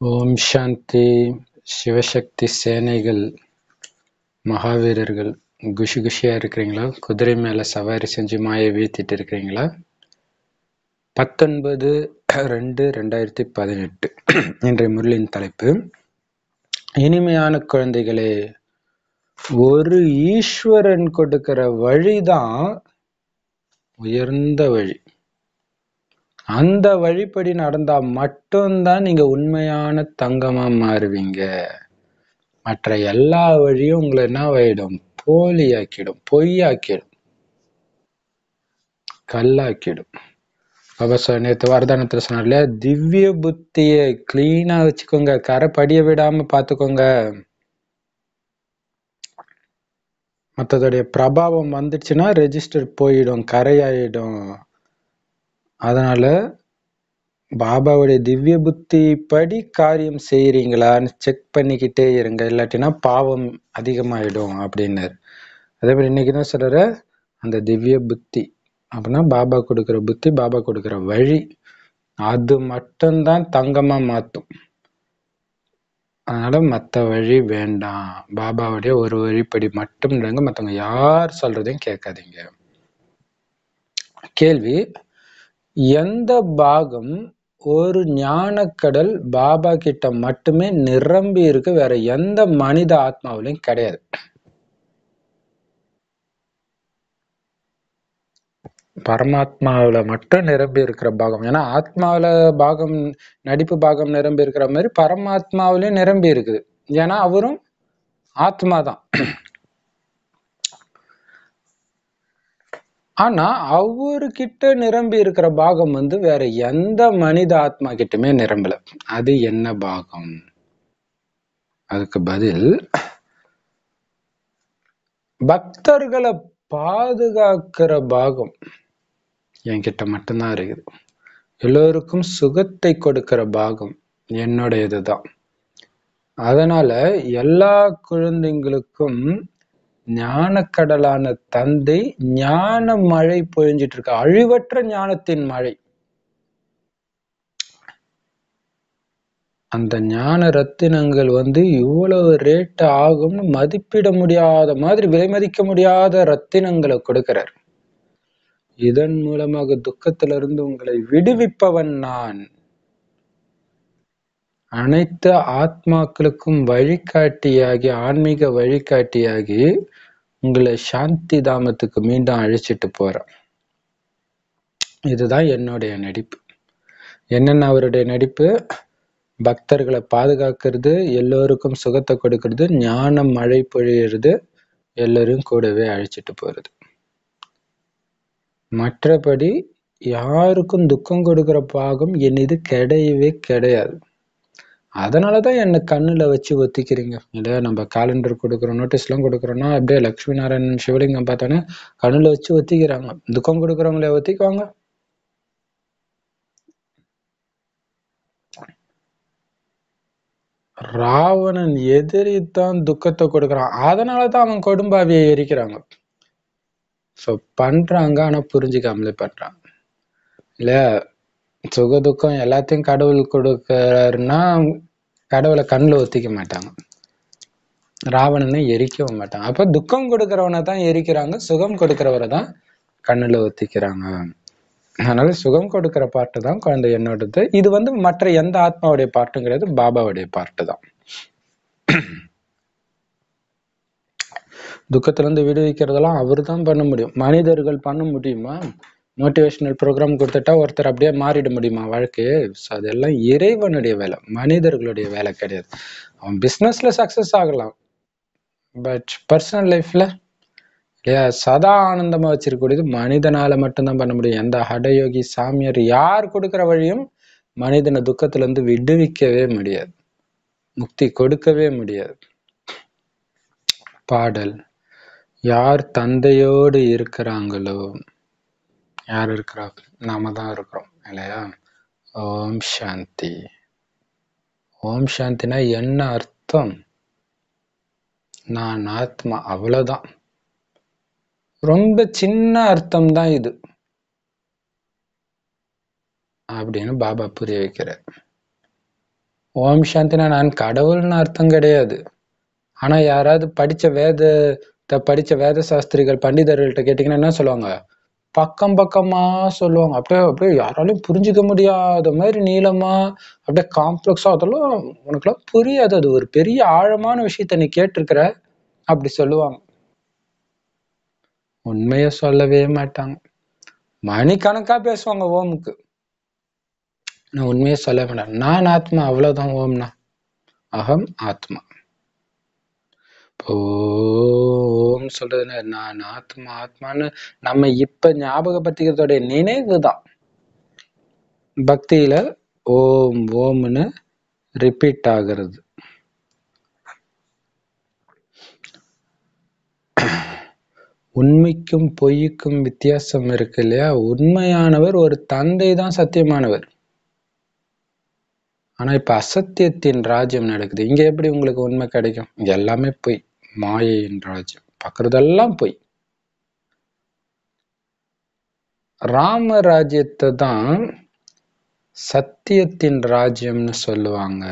ஓம் சாந்தி சிவசக்தி சேனைகள் மகாவீரர்கள். குஷி குஷியாக இருக்கிறீங்களா? குதிரை மேலே சவாரி செஞ்சு மாயை வீழ்த்திட்டு இருக்கிறீங்களா? பத்தொன்பது ரெண்டு ரெண்டாயிரத்தி பதினெட்டு. இன்றைய முரளின் தலைப்பு இனிமையான குழந்தைகளே ஒரு ஈஸ்வரன் கொடுக்கிற வழிதான் உயர்ந்த வழி. அந்த வழிப்படி நடந்தா மட்டும்தான் நீங்க உண்மையான தங்கமா மாறுவீங்க. மற்ற எல்லா வழியும் உங்களை என்ன ஆயிடும் போலியாக்கிடும் பொய்யாக்கிடும். கல்லாக்கிடும். அவசர நேற்று வரதானத்தில் சொன்னார் இல்லையா? திவ்ய புத்திய கிளீனா வச்சுக்கோங்க. கரை படிய விடாம பார்த்துக்கோங்க மற்றதுடைய பிரபாவம் வந்துடுச்சுன்னா ரெஜிஸ்டர் போயிடும் கரையாயிடும். அதனால பாபாவுடைய திவ்ய புத்தி படி காரியம் செய்கிறீங்களான்னு செக் பண்ணிக்கிட்டே இருங்க. இல்லாட்டினா பாவம் அதிகமாகிடும் அப்படின்னார். அதே மாதிரி இன்னைக்கு தான் சொல்கிற அந்த திவ்ய புத்தி. அப்படின்னா பாபா கொடுக்குற புத்தி பாபா கொடுக்குற வழி. அது மட்டும்தான் தங்கமாக மாற்றும் அதனால் மற்ற வழி வேண்டாம். பாபாவுடைய ஒரு வழிப்படி மட்டும் நடங்க. மற்றவங்க யார் சொல்கிறதையும் கேட்காதீங்க. கேள்வி எந்த பாகம் ஒரு ஞானக்கடல் பாபா கிட்ட மட்டுமே நிரம்பி இருக்கு வேற எந்த மனித ஆத்மாவிலையும் கிடையாது. பரமாத்மாவில் மட்டும் நிரம்பி இருக்கிற பாகம். ஏன்னா ஆத்மாவில் பாகம் நடிப்பு பாகம் நிரம்பி இருக்கிற மாதிரி பரமாத்மாவிலையும் நிரம்பி இருக்குது. ஏன்னா அவரும் ஆத்மா தான் ஆனா அவர்கிட்ட நிரம்பி இருக்கிற பாகம் வந்து வேற எந்த மனித ஆத்மா கிட்டமே நிரம்பல. அது என்ன பாகம்? அதுக்கு பதில் பக்தர்களை பாதுகாக்கிற பாகம் என்கிட்ட மட்டும்தான் இருக்குது. எல்லோருக்கும் சுகத்தை கொடுக்கிற பாகம் என்னுடையதுதான். அதனால எல்லா குழந்தைங்களுக்கும் ஞானக்கடலான தந்தை ஞான மழை பொழிஞ்சிட்டு இருக்க அழிவற்ற ஞானத்தின் மழை. அந்த ஞான ரத்தினங்கள் வந்து இவ்வளவு ரேட் ஆகும்னு மதிப்பிட முடியாத மாதிரி விலை மதிக்க முடியாத ரத்தினங்களை கொடுக்கிறார். இதன் மூலமாக துக்கத்திலிருந்து உங்களை விடுவிப்பவன் நான். அனைத்து ஆத்மாக்களுக்கும் வழிகாட்டியாகி ஆன்மீக வழிகாட்டியாகி உங்களை சாந்தி தாமத்துக்கு மீண்டும் அழைச்சிட்டு போகிறேன் இதுதான் என்னுடைய நடிப்பு. என்னென்ன அவருடைய நடிப்பு? பக்தர்களை பாதுகாக்கிறது எல்லோருக்கும் சுகத்தை கொடுக்கறது ஞானம் மழை பொழியறது எல்லோரும் கூடவே அழைச்சிட்டு போகிறது மற்றபடி யாருக்கும் துக்கம் கொடுக்குற பாகம் என் இது கிடையவே கிடையாது. அதனாலதான் என்ன கண்ணுல வச்சு ஒத்திக்கிறீங்க. இல்லையா நம்ம கேலண்டர் கொடுக்குறோம் நோட்டீஸ்லாம் கொடுக்குறோம்னா அப்படியே லக்ஷ்மி நாராயணன் சிவலிங்கம் பார்த்தோன்னே கண்ணுல வச்சு ஒத்திக்கிறாங்க. துக்கம் கொடுக்குறவங்களே ஒத்திக்குவாங்க. ராவணன் எதிரி தான் துக்கத்தை கொடுக்குறான். அதனாலதான் அவன் கொடும்பாவியை எரிக்கிறாங்க. ஸோ பண்றாங்க ஆனா புரிஞ்சுக்காமலே பண்றாங்க. இல்லையா? சுக துக்கம் எல்லாத்தையும் கடவுள் கொடுக்கறாருன்னா கடவுளை கண்ணில் ஒத்திக்க மாட்டாங்க. ராவணனை எரிக்கவும் மாட்டாங்க. அப்போ துக்கம் கொடுக்கறவனை தான் எரிக்கிறாங்க சுகம் கொடுக்கறவரை தான் கண்ணுல ஒத்திக்கிறாங்க. அதனால சுகம் கொடுக்கிற பாட்டு தான் குழந்தை என்னோடது. இது வந்து மற்ற எந்த ஆத்மாவுடைய பாட்டும் கிடையாது பாபாவுடைய பாட்டு தான். துக்கத்துல இருந்து விடுவிக்கிறதெல்லாம் அவர் தான் பண்ண முடியும். மனிதர்கள் பண்ண முடியுமா? மோட்டிவேஷனல் ப்ரோக்ராம் கொடுத்துட்டா ஒருத்தர் அப்படியே மாறிட முடியுமா? வாழ்க்கையே ஸோ அதெல்லாம் இறைவனுடைய வேலை. மனிதர்களுடைய வேலை கிடையாது. அவன் பிஸ்னஸில் சக்ஸஸ் ஆகலாம். பட் பர்சனல் லைஃப்பில் இல்லையா சதா ஆனந்தமாக வச்சிருக்கக்கூடியது மனிதனால் மட்டும்தான் பண்ண முடியும். எந்த ஹடயோகி சாமியார் யார் கொடுக்குற வழியும் மனிதனை துக்கத்துலேருந்து விடுவிக்கவே முடியாது. முக்தி கொடுக்கவே முடியாது. பாடல் யார் தந்தையோடு இருக்கிறாங்களோ யார் இருக்கிறா நாம தான் இருக்கிறோம் இல்லையா? ஓம் சாந்தி. ஓம் சாந்தினா என்ன அர்த்தம்? நான் ஆத்மா அவ்வளவுதான். ரொம்ப சின்ன அர்த்தம் தான் இது. அப்படின்னு பாபா புரிய வைக்கிறார். ஓம் சாந்தினா நான் கடவுள்னு அர்த்தம் கிடையாது. ஆனா யாராவது படிச்ச வேதத்தை படிச்ச வேத சாஸ்திரிகள் பண்டிதர்கள்ட்ட கேட்டீங்கன்னா என்ன சொல்லுவாங்க? பக்கம் பக்கமாக சொல்லுவாங்க. அப்படியே அப்படியே யாராலையும் புரிஞ்சிக்க முடியாத மாதிரி நீளமாக அப்படியே காம்ப்ளெக்ஸாக அதெல்லாம் உனக்குலாம் புரியாது. அது ஒரு பெரிய ஆழமான விஷயத்த நீ கேட்டிருக்கிற அப்படி சொல்லுவாங்க. உண்மையை சொல்லவே மாட்டாங்க. மணிக்கணக்காக பேசுவாங்க ஓமுக்கு. நான் உண்மையை சொல்ல வேண்டாம் நான் ஆத்மா அவ்வளோதான் ஓம்னா. அகம் ஆத்மா. ஓம் சொல்றதுல நான் ஆத்மா ஆத்மான்னு நம்ம இப்ப ஞாபகப்படுத்திக்கிறதோடைய நினைவு தான். பக்தியில ஓம் ஓம்னு ரிப்பீட் ஆகிறது. உண்மைக்கும் பொய்க்கும் வித்தியாசம் இருக்கு இல்லையா? உண்மையானவர் ஒரு தந்தை தான் சத்தியமானவர். ஆனா இப்ப அசத்தியத்தின் ராஜ்யம் நடக்குது. இங்க எப்படி உங்களுக்கு உண்மை கிடைக்கும்? இங்க எல்லாமே பொய். மாயையின் ராஜ்யம் பார்க்குறதெல்லாம் பொய். ராம ராஜ்யத்தை தான் சத்தியத்தின் ராஜ்யம்னு சொல்லுவாங்க.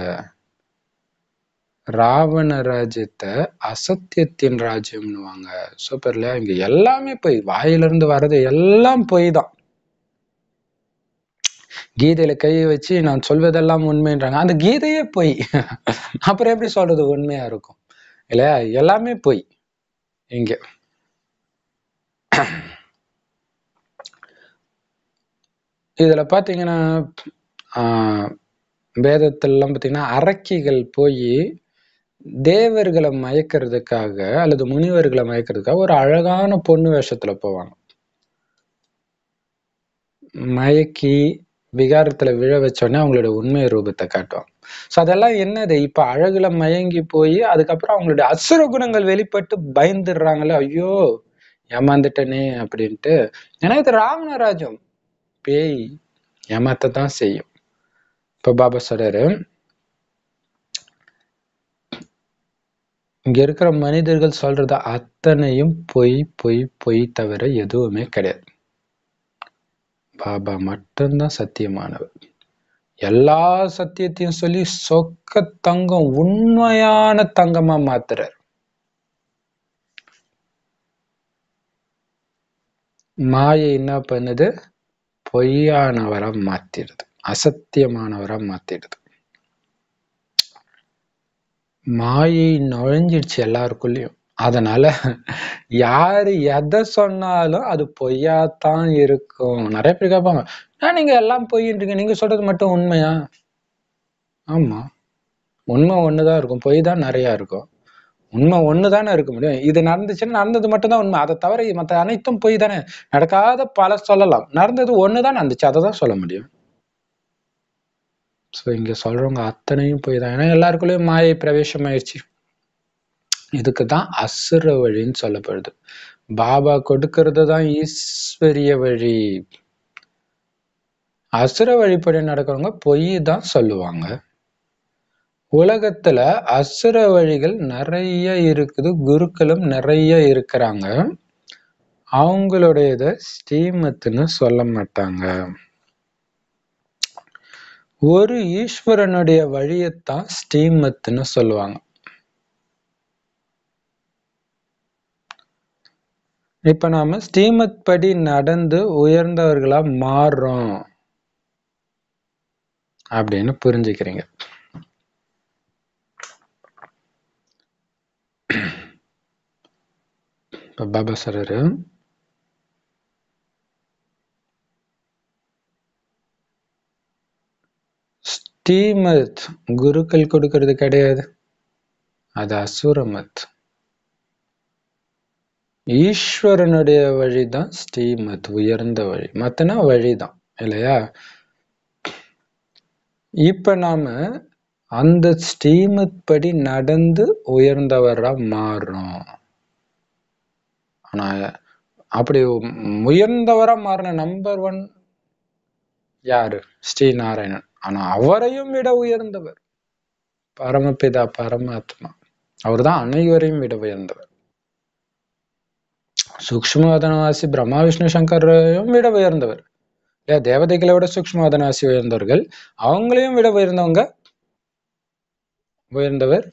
ராவண ராஜ்யத்தை அசத்தியத்தின் ராஜ்யம்னுவாங்க. சூப்பர் இல்லையா இங்க எல்லாமே பொய். வாயிலிருந்து வர்றது எல்லாம் பொய் தான் கீதையில கையை வச்சு நான் சொல்வதெல்லாம் உண்மைன்றாங்க. அந்த கீதையே பொய். அப்புறம் எப்படி சொல்றது? உண்மையா இருக்கும். இல்லையா? எல்லாமே போய். இங்க. இதுல பாத்தீங்கன்னா ஆஹ் வேதத்திலலாம் பாத்தீங்கன்னா அரக்கிகள் போய் தேவர்களை மயக்கிறதுக்காக அல்லது முனிவர்களை மயக்கிறதுக்காக ஒரு அழகான பொண்ணு வேஷத்துல போவாங்க. மயக்கி விகாரத்துல விழ வச்சோடனே அவங்களோட உண்மை ரூபத்தை காட்டுவாங்க. ஸோ அதெல்லாம் என்னது? இப்ப அழகுல மயங்கி போய் அதுக்கப்புறம் அவங்களுடைய அசுர குணங்கள் வெளிப்பட்டு பயந்துடுறாங்களே ஐயோ ஏமாந்துட்டனே அப்படின்ட்டு. ஏன்னா இது ராவணராஜம் பேய் ஏமாத்தத்தான் செய்யும். இப்ப பாபா சொல்றாரு இங்க இருக்கிற மனிதர்கள் சொல்றது அத்தனையும் பொய் பொய் பொய் தவிர எதுவுமே கிடையாது. பாபா மட்டும்தான் சத்தியமானவர். எல்லா சத்தியத்தையும் சொல்லி சொக்க தங்கம் உண்மையான தங்கமா மாத்துறார். மாயை என்ன பண்ணுது? பொய்யானவரா மாத்திடுது. அசத்தியமானவரா மாத்திடுது. மாயை நுழைஞ்சிடுச்சு எல்லாருக்குள்ளயும். அதனால யாரு எதை சொன்னாலும் அது பொய்யாத்தான் இருக்கும். நிறைய பேர் கேட்பாங்க ஏன் நீங்க எல்லாம் பொய்ன்றீங்க? நீங்க சொல்றது மட்டும் உண்மையா? ஆமா. உண்மை ஒண்ணுதான் இருக்கும். பொய் தான் நிறைய இருக்கும். உண்மை ஒண்ணுதானே இருக்க முடியும். இது நடந்துச்சுன்னா நடந்தது மட்டும்தான் உண்மை. அதை தவிர மற்ற அனைத்தும் பொய் தானே. நடக்காத பல சொல்லலாம். நடந்தது ஒண்ணுதான் நடந்துச்சு. அதை தான் சொல்ல முடியும். ஸோ இங்க சொல்றவங்க அத்தனையும் பொய் தான். ஏன்னா எல்லாருக்குள்ளேயும் மாயை பிரவேசம் ஆயிடுச்சு இதுக்கு தான் அசுர வழின்னு சொல்லப்படுது. பாபா கொடுக்கறது தான் ஈஸ்வரிய வழி. அசுர வழிப்படி நடக்கிறவங்க பொய் தான் சொல்லுவாங்க. உலகத்துல அசுர வழிகள் நிறைய இருக்குது குருக்களும் நிறைய இருக்கிறாங்க. அவங்களுடையத ஸ்ரீமத்துன்னு சொல்ல மாட்டாங்க. ஒரு ஈஸ்வரனுடைய வழியைத்தான் ஸ்ரீமத்துன்னு சொல்லுவாங்க. இப்போ நாம ஸ்ரீமத் படி நடந்து உயர்ந்தவர்களாக மாறுறோம் அப்படின்னு புரிஞ்சுக்கிறீங்க. இப்போ பாபா சொல்றாரு ஸ்ரீமத் குருக்கள் கொடுக்கறது கிடையாது அது அசுரமத். ஈஸ்வரனுடைய வழிதான் ஸ்ரீமத் உயர்ந்த வழி. மத்தனா வழிதான் இல்லையா? இப்ப நாம அந்த ஸ்ரீமத் படி நடந்து உயர்ந்தவரா மாறுறோம். ஆனா அப்படி உயர்ந்தவரா மாறின நம்பர் ஒன் யாரு? ஸ்ரீநாராயணன். ஆனா அவரையும் விட உயர்ந்தவர். பரமபிதா பரமாத்மா. அவர்தான் அனைவரையும் விட உயர்ந்தவர். சூக்ஷ்மவதனவாசி பிரம்மா விஷ்ணு சங்கரையும் விட உயர்ந்தவர். இல்லையா தேவதைகளை விட சூக்ஷ்மவதனவாசி உயர்ந்தவர்கள் அவங்களையும் விட உயர்ந்தவங்க? உயர்ந்தவர்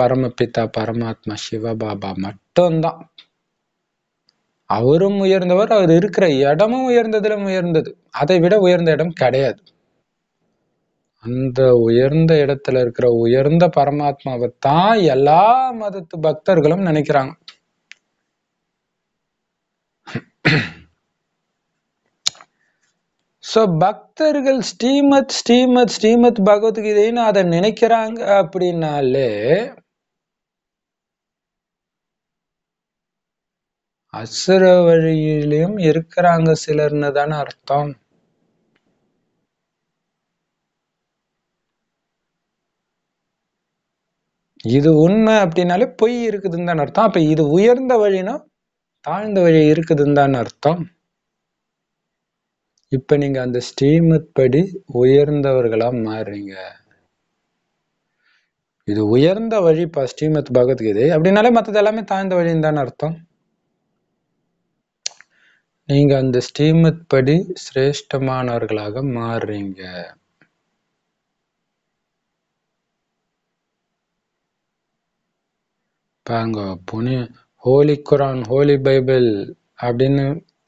பரமபிதா பரமாத்மா சிவபாபா மட்டும்தான். அவரும் உயர்ந்தவர் அவர் இருக்கிற இடமும் உயர்ந்ததிலும் உயர்ந்தது. அதை விட உயர்ந்த இடம் கிடையாது. அந்த உயர்ந்த இடத்துல இருக்கிற உயர்ந்த பரமாத்மாவை தான் எல்லா மதத்து பக்தர்களும் நினைக்கிறாங்க. ஸோ பக்தர்கள் ஸ்ரீமத் ஸ்ரீமத் ஸ்ரீமத் பகவத்கீதைன்னு அதை நினைக்கிறாங்க அப்படின்னாலே அசுர வழியிலும் இருக்கிறாங்க சிலர்னு தானே அர்த்தம். இது உண்மை அப்படின்னாலே பொய் இருக்குதுன்னு தானே அர்த்தம். அப்ப இது உயர்ந்த வழினா தாழ்ந்த வழி இருக்குதுன்னு தானே அர்த்தம். இப்ப நீங்க அந்த ஸ்ரீமத் படி உயர்ந்தவர்களா மாறுறீங்க. இது உயர்ந்த வழிப்பா ஸ்ரீமத் பகவத்கீதை. அப்படின்னாலே மத்தது எல்லாமே தாழ்ந்த வழின்னு தானே அர்த்தம். நீங்க அந்த ஸ்ரீமத் படி சிரேஷ்டமானவர்களாக மாறுறீங்க. பாங்க புனிய ஹோலி குரான் ஹோலி பைபிள் அப்படின்னு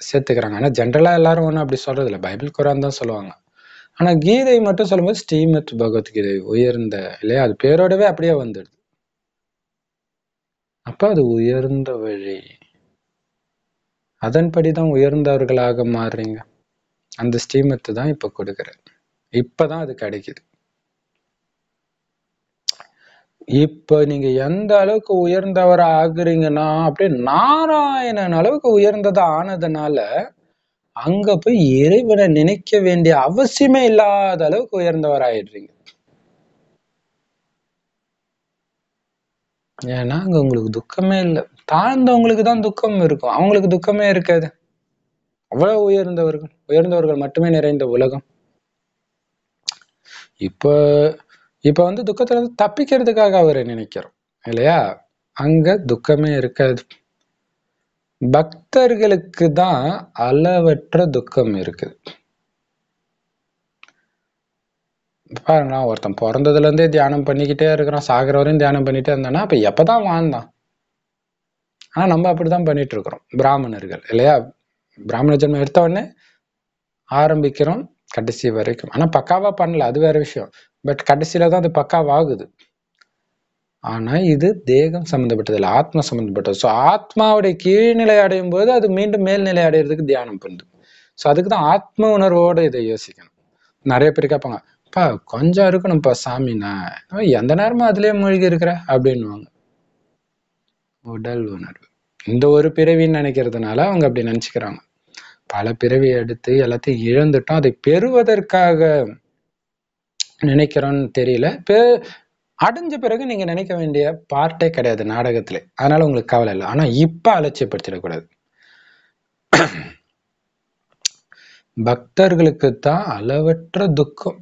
சேர்த்துக்கிறாங்க. ஆனால் ஜென்ரலாக எல்லாரும் ஒன்றும் அப்படி சொல்றது இல்லை பைபிள் குரான் தான் சொல்லுவாங்க. ஆனால் கீதை மட்டும் சொல்லும்போது ஸ்ரீமத் பகவத்கீதை உயர்ந்த இல்லையா? அது பேரோடவே அப்படியே வந்துடுது. அப்போ அது உயர்ந்த வழி. அதன்படி தான் உயர்ந்தவர்களாக மாறுறீங்க. அந்த ஸ்ரீமத்து தான் இப்போ கொடுக்குறேன் இப்பதான் அது கிடைக்குது. இப்ப நீங்க எந்த அளவுக்கு உயர்ந்தவரா ஆகுறீங்கன்னா அப்படியே நாராயணன் அளவுக்கு உயர்ந்ததா ஆனதுனால அங்க போய் இறைவனை நினைக்க வேண்டிய அவசியமே இல்லாத அளவுக்கு உயர்ந்தவர் ஆயிடுறீங்க ஏன்னா அங்க உங்களுக்கு துக்கமே இல்லை. தாழ்ந்தவங்களுக்கு தான் துக்கம் இருக்கும். அவங்களுக்கு துக்கமே இருக்காது. அவ்வளவு உயர்ந்தவர்கள். உயர்ந்தவர்கள் மட்டுமே நிறைந்த உலகம். இப்போ இப்ப வந்து துக்கத்துல தப்பிக்கிறதுக்காக அவரை நினைக்கிறோம் இல்லையா? அங்க துக்கமே இருக்காது. பக்தர்களுக்கு தான் அளவற்ற துக்கம் இருக்குது. பாருங்க ஒருத்தன் பிறந்ததுல இருந்தே தியானம் பண்ணிக்கிட்டே இருக்கிறான் சாகிற வரையும் தியானம் பண்ணிட்டே இருந்தானா அப்ப எப்பதான் வாழ்ந்தான்? ஆனா நம்ம அப்படிதான் பண்ணிட்டு இருக்கிறோம் பிராமணர்கள் இல்லையா? பிராமண ஜென்மம் எடுத்த உடனே ஆரம்பிக்கிறோம் கடைசி வரைக்கும். ஆனா பக்காவா பண்ணல அது வேற விஷயம். பட் கடைசியில தான் அது பக்காவாகுது. ஆனால் இது தேகம் சம்பந்தப்பட்டது இல்லை ஆத்மா சம்மந்தப்பட்டது ஸோ ஆத்மாவுடைய கீழ்நிலை அடையும் போது அது மீண்டும் மேல்நிலை அடையிறதுக்கு தியானம் பண்ணுது. ஸோ அதுக்கு தான் ஆத்ம உணர்வோடு இதை யோசிக்கணும். நிறைய பேர் கேட்பாங்க பா கொஞ்சம் இருக்கணும்ப்பா சாமினா. எந்த நேரமும் அதுலேயே மூழ்கி இருக்கிற? அப்படின்னுவாங்க. உடல் உணர்வு. இந்த ஒரு பிறவின்னு நினைக்கிறதுனால அவங்க அப்படி நினச்சிக்கிறாங்க. பல பிறவி எடுத்து எல்லாத்தையும் இழந்துட்டோம். அதை பெறுவதற்காக நினைக்கிறோம்னு தெரியல. இப்போ அடைஞ்ச பிறகு நீங்க நினைக்க வேண்டிய பார்ட்டே கிடையாது நாடகத்துல. அதனால உங்களுக்கு கவலை இல்லை. ஆனா இப்ப அலட்சியப்படுத்திடக்கூடாது. பக்தர்களுக்கு தான் அளவற்ற துக்கம்.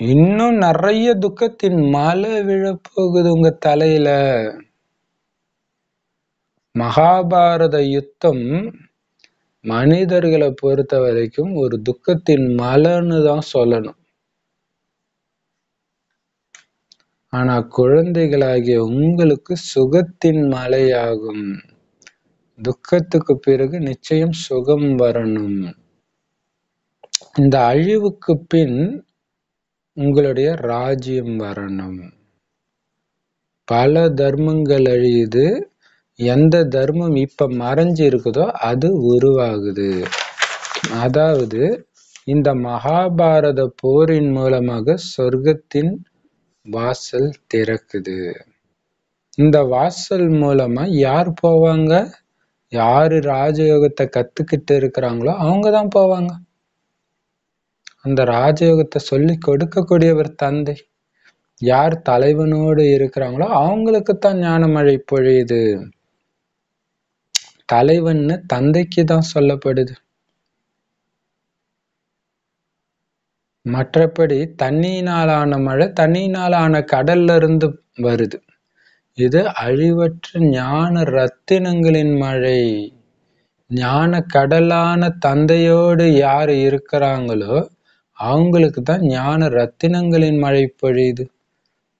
இன்னும் நிறைய துக்கத்தின் மலை விழப்போகுது உங்க தலையில. மகாபாரத யுத்தம் மனிதர்களை பொறுத்த வரைக்கும் ஒரு துக்கத்தின் மலைன்னு தான் சொல்லணும். ஆனா குழந்தைகளாகிய உங்களுக்கு சுகத்தின் மலையாகும். துக்கத்துக்கு பிறகு நிச்சயம் சுகம் வரணும். இந்த அழிவுக்கு பின் உங்களுடைய ராஜ்யம் வரணும். பல தர்மங்கள் அழியுது. எந்த தர்மம் இப்ப மறைஞ்சு இருக்குதோ அது உருவாகுது. அதாவது இந்த மகாபாரத போரின் மூலமாக சொர்க்கத்தின் வாசல் திறக்குது. இந்த வாசல் மூலமா யார் போவாங்க? யாரு ராஜயோகத்தை கத்துக்கிட்டு இருக்கிறாங்களோ அவங்க தான் போவாங்க. அந்த ராஜயோகத்தை சொல்லி கொடுக்கக்கூடியவர் தந்தை. யார் தலைவனோடு இருக்கிறாங்களோ அவங்களுக்கு தான் ஞானமழை பொழியுது. தலைவன்னு தந்தைக்கு தான் சொல்லப்படுது. மற்றபடி தண்ணியினாலான மழை தண்ணியினாலான கடல்ல இருந்து வருது. இது அழிவற்ற ஞான ரத்தினங்களின் மழை. ஞான கடலான தந்தையோடு யார் இருக்கிறாங்களோ அவங்களுக்கு தான் ஞான ரத்தினங்களின் மழை பொழியுது.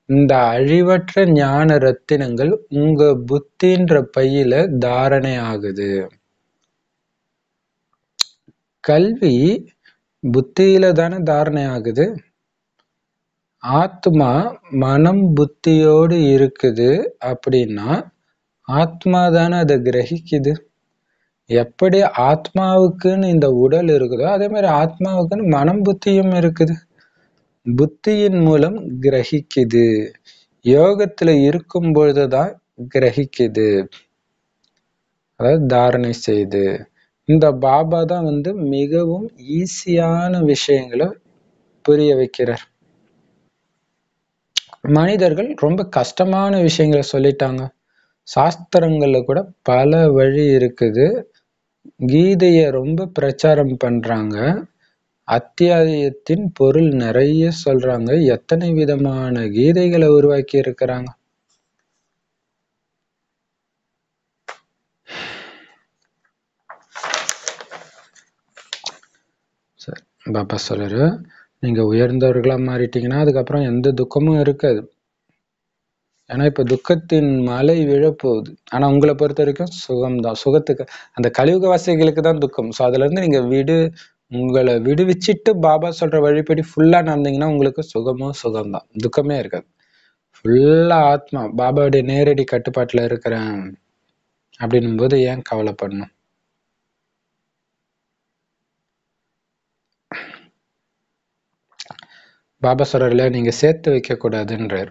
இந்த அழிவற்ற ஞான ரத்தினங்கள் உங்க புத்தின்ற பையில தாரணை ஆகுது. கல்வி புத்தியில தானே தாரணை ஆகுது? ஆத்மா மனம் புத்தியோடு இருக்குது அப்படின்னா ஆத்மா தானே அதை கிரகிக்குது. எப்படி ஆத்மாவுக்குன்னு இந்த உடல் இருக்குதோ அதே மாதிரி ஆத்மாவுக்குன்னு மனம் புத்தியும் இருக்குது. புத்தியின் மூலம் கிரகிக்குது. யோகத்துல இருக்கும் பொழுதுதான் கிரகிக்குது. அதாவது தாரணை செய்து. இந்த பாபா தான் வந்து மிகவும் ஈஸியான விஷயங்களை புரிய வைக்கிறார். மனிதர்கள் ரொம்ப கஷ்டமான விஷயங்களை சொல்லிட்டாங்க. சாஸ்திரங்கள்ல கூட பல வழி இருக்குது. கீதைய ரொம்ப பிரச்சாரம் பண்றாங்க. அத்தியாயத்தின் பொருள் நிறைய சொல்றாங்க. எத்தனை விதமான கீதைகளை உருவாக்கி இருக்கிறாங்க சரி பாபா சொல்றாரு நீங்கள் உயர்ந்தவர்களாக மாறிட்டீங்கன்னா அதுக்கப்புறம் எந்த துக்கமும் இருக்காது. ஏன்னா இப்போ துக்கத்தின் மலை விழப்போகுது. ஆனால் உங்களை பொறுத்த வரைக்கும் சுகம்தான். சுகத்துக்கு அந்த கலியுக வாசிகளுக்கு தான் துக்கம். ஸோ அதுலேருந்து நீங்கள் விடு உங்களை விடுவிச்சிட்டு பாபா சொல்கிற வழிபடி ஃபுல்லாக நடந்தீங்கன்னா உங்களுக்கு சுகமும் சுகம்தான். துக்கமே இருக்காது. ஃபுல்லாக ஆத்மா பாபாவுடைய நேரடி கட்டுப்பாட்டில் இருக்கிறேன் அப்படின்னும் போது ஏன் கவலைப்படணும்? பாபா சொல்றாருல நீங்கள் சேர்த்து வைக்கக்கூடாதுன்றார்.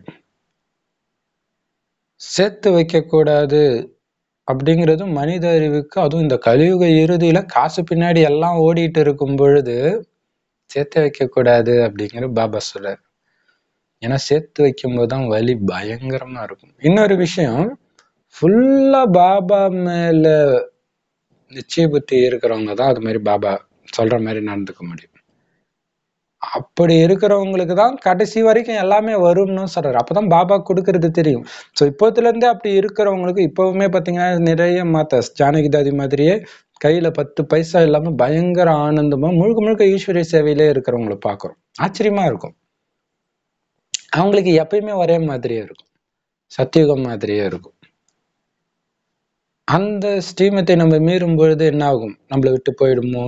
சேர்த்து வைக்கக்கூடாது அப்படிங்கிறது மனித அறிவுக்கு அதுவும் இந்த கலியுக இறுதியில் காசு பின்னாடி எல்லாம் ஓடிட்டு இருக்கும் பொழுது சேர்த்து வைக்கக்கூடாது அப்படிங்கிற பாபா சொல்கிறார் ஏன்னா சேர்த்து வைக்கும்போது தான் வலி பயங்கரமாக இருக்கும். இன்னொரு விஷயம் ஃபுல்லாக பாபா மேலே நிச்சய புத்தி இருக்கிறவங்க தான் அது மாதிரி பாபா சொல்கிற மாதிரி நடந்துக்க முடியும். அப்படி இருக்கிறவங்களுக்கு தான் கடைசி வரைக்கும் எல்லாமே வரும்னு சொல்றாரு. அப்பதான் பாபா கொடுக்கறது தெரியும். ஸோ இப்போத்துல இருந்தே அப்படி இருக்கிறவங்களுக்கு இப்பவுமே பாத்தீங்கன்னா நிறைய மாத்த ஜானகிதாதி மாதிரியே கையில பத்து பைசா இல்லாம பயங்கர ஆனந்தமா முழுக்க முழுக்க ஈஸ்வரிய சேவையிலே இருக்கிறவங்கள பாக்குறோம். ஆச்சரியமா இருக்கும். அவங்களுக்கு எப்பயுமே ஒரே மாதிரியே இருக்கும். சத்தியுகம் மாதிரியே இருக்கும். அந்த ஸ்ரீமத்தை நம்ம மீறும் பொழுது என்ன ஆகும் நம்மளை விட்டு போயிடுமோ?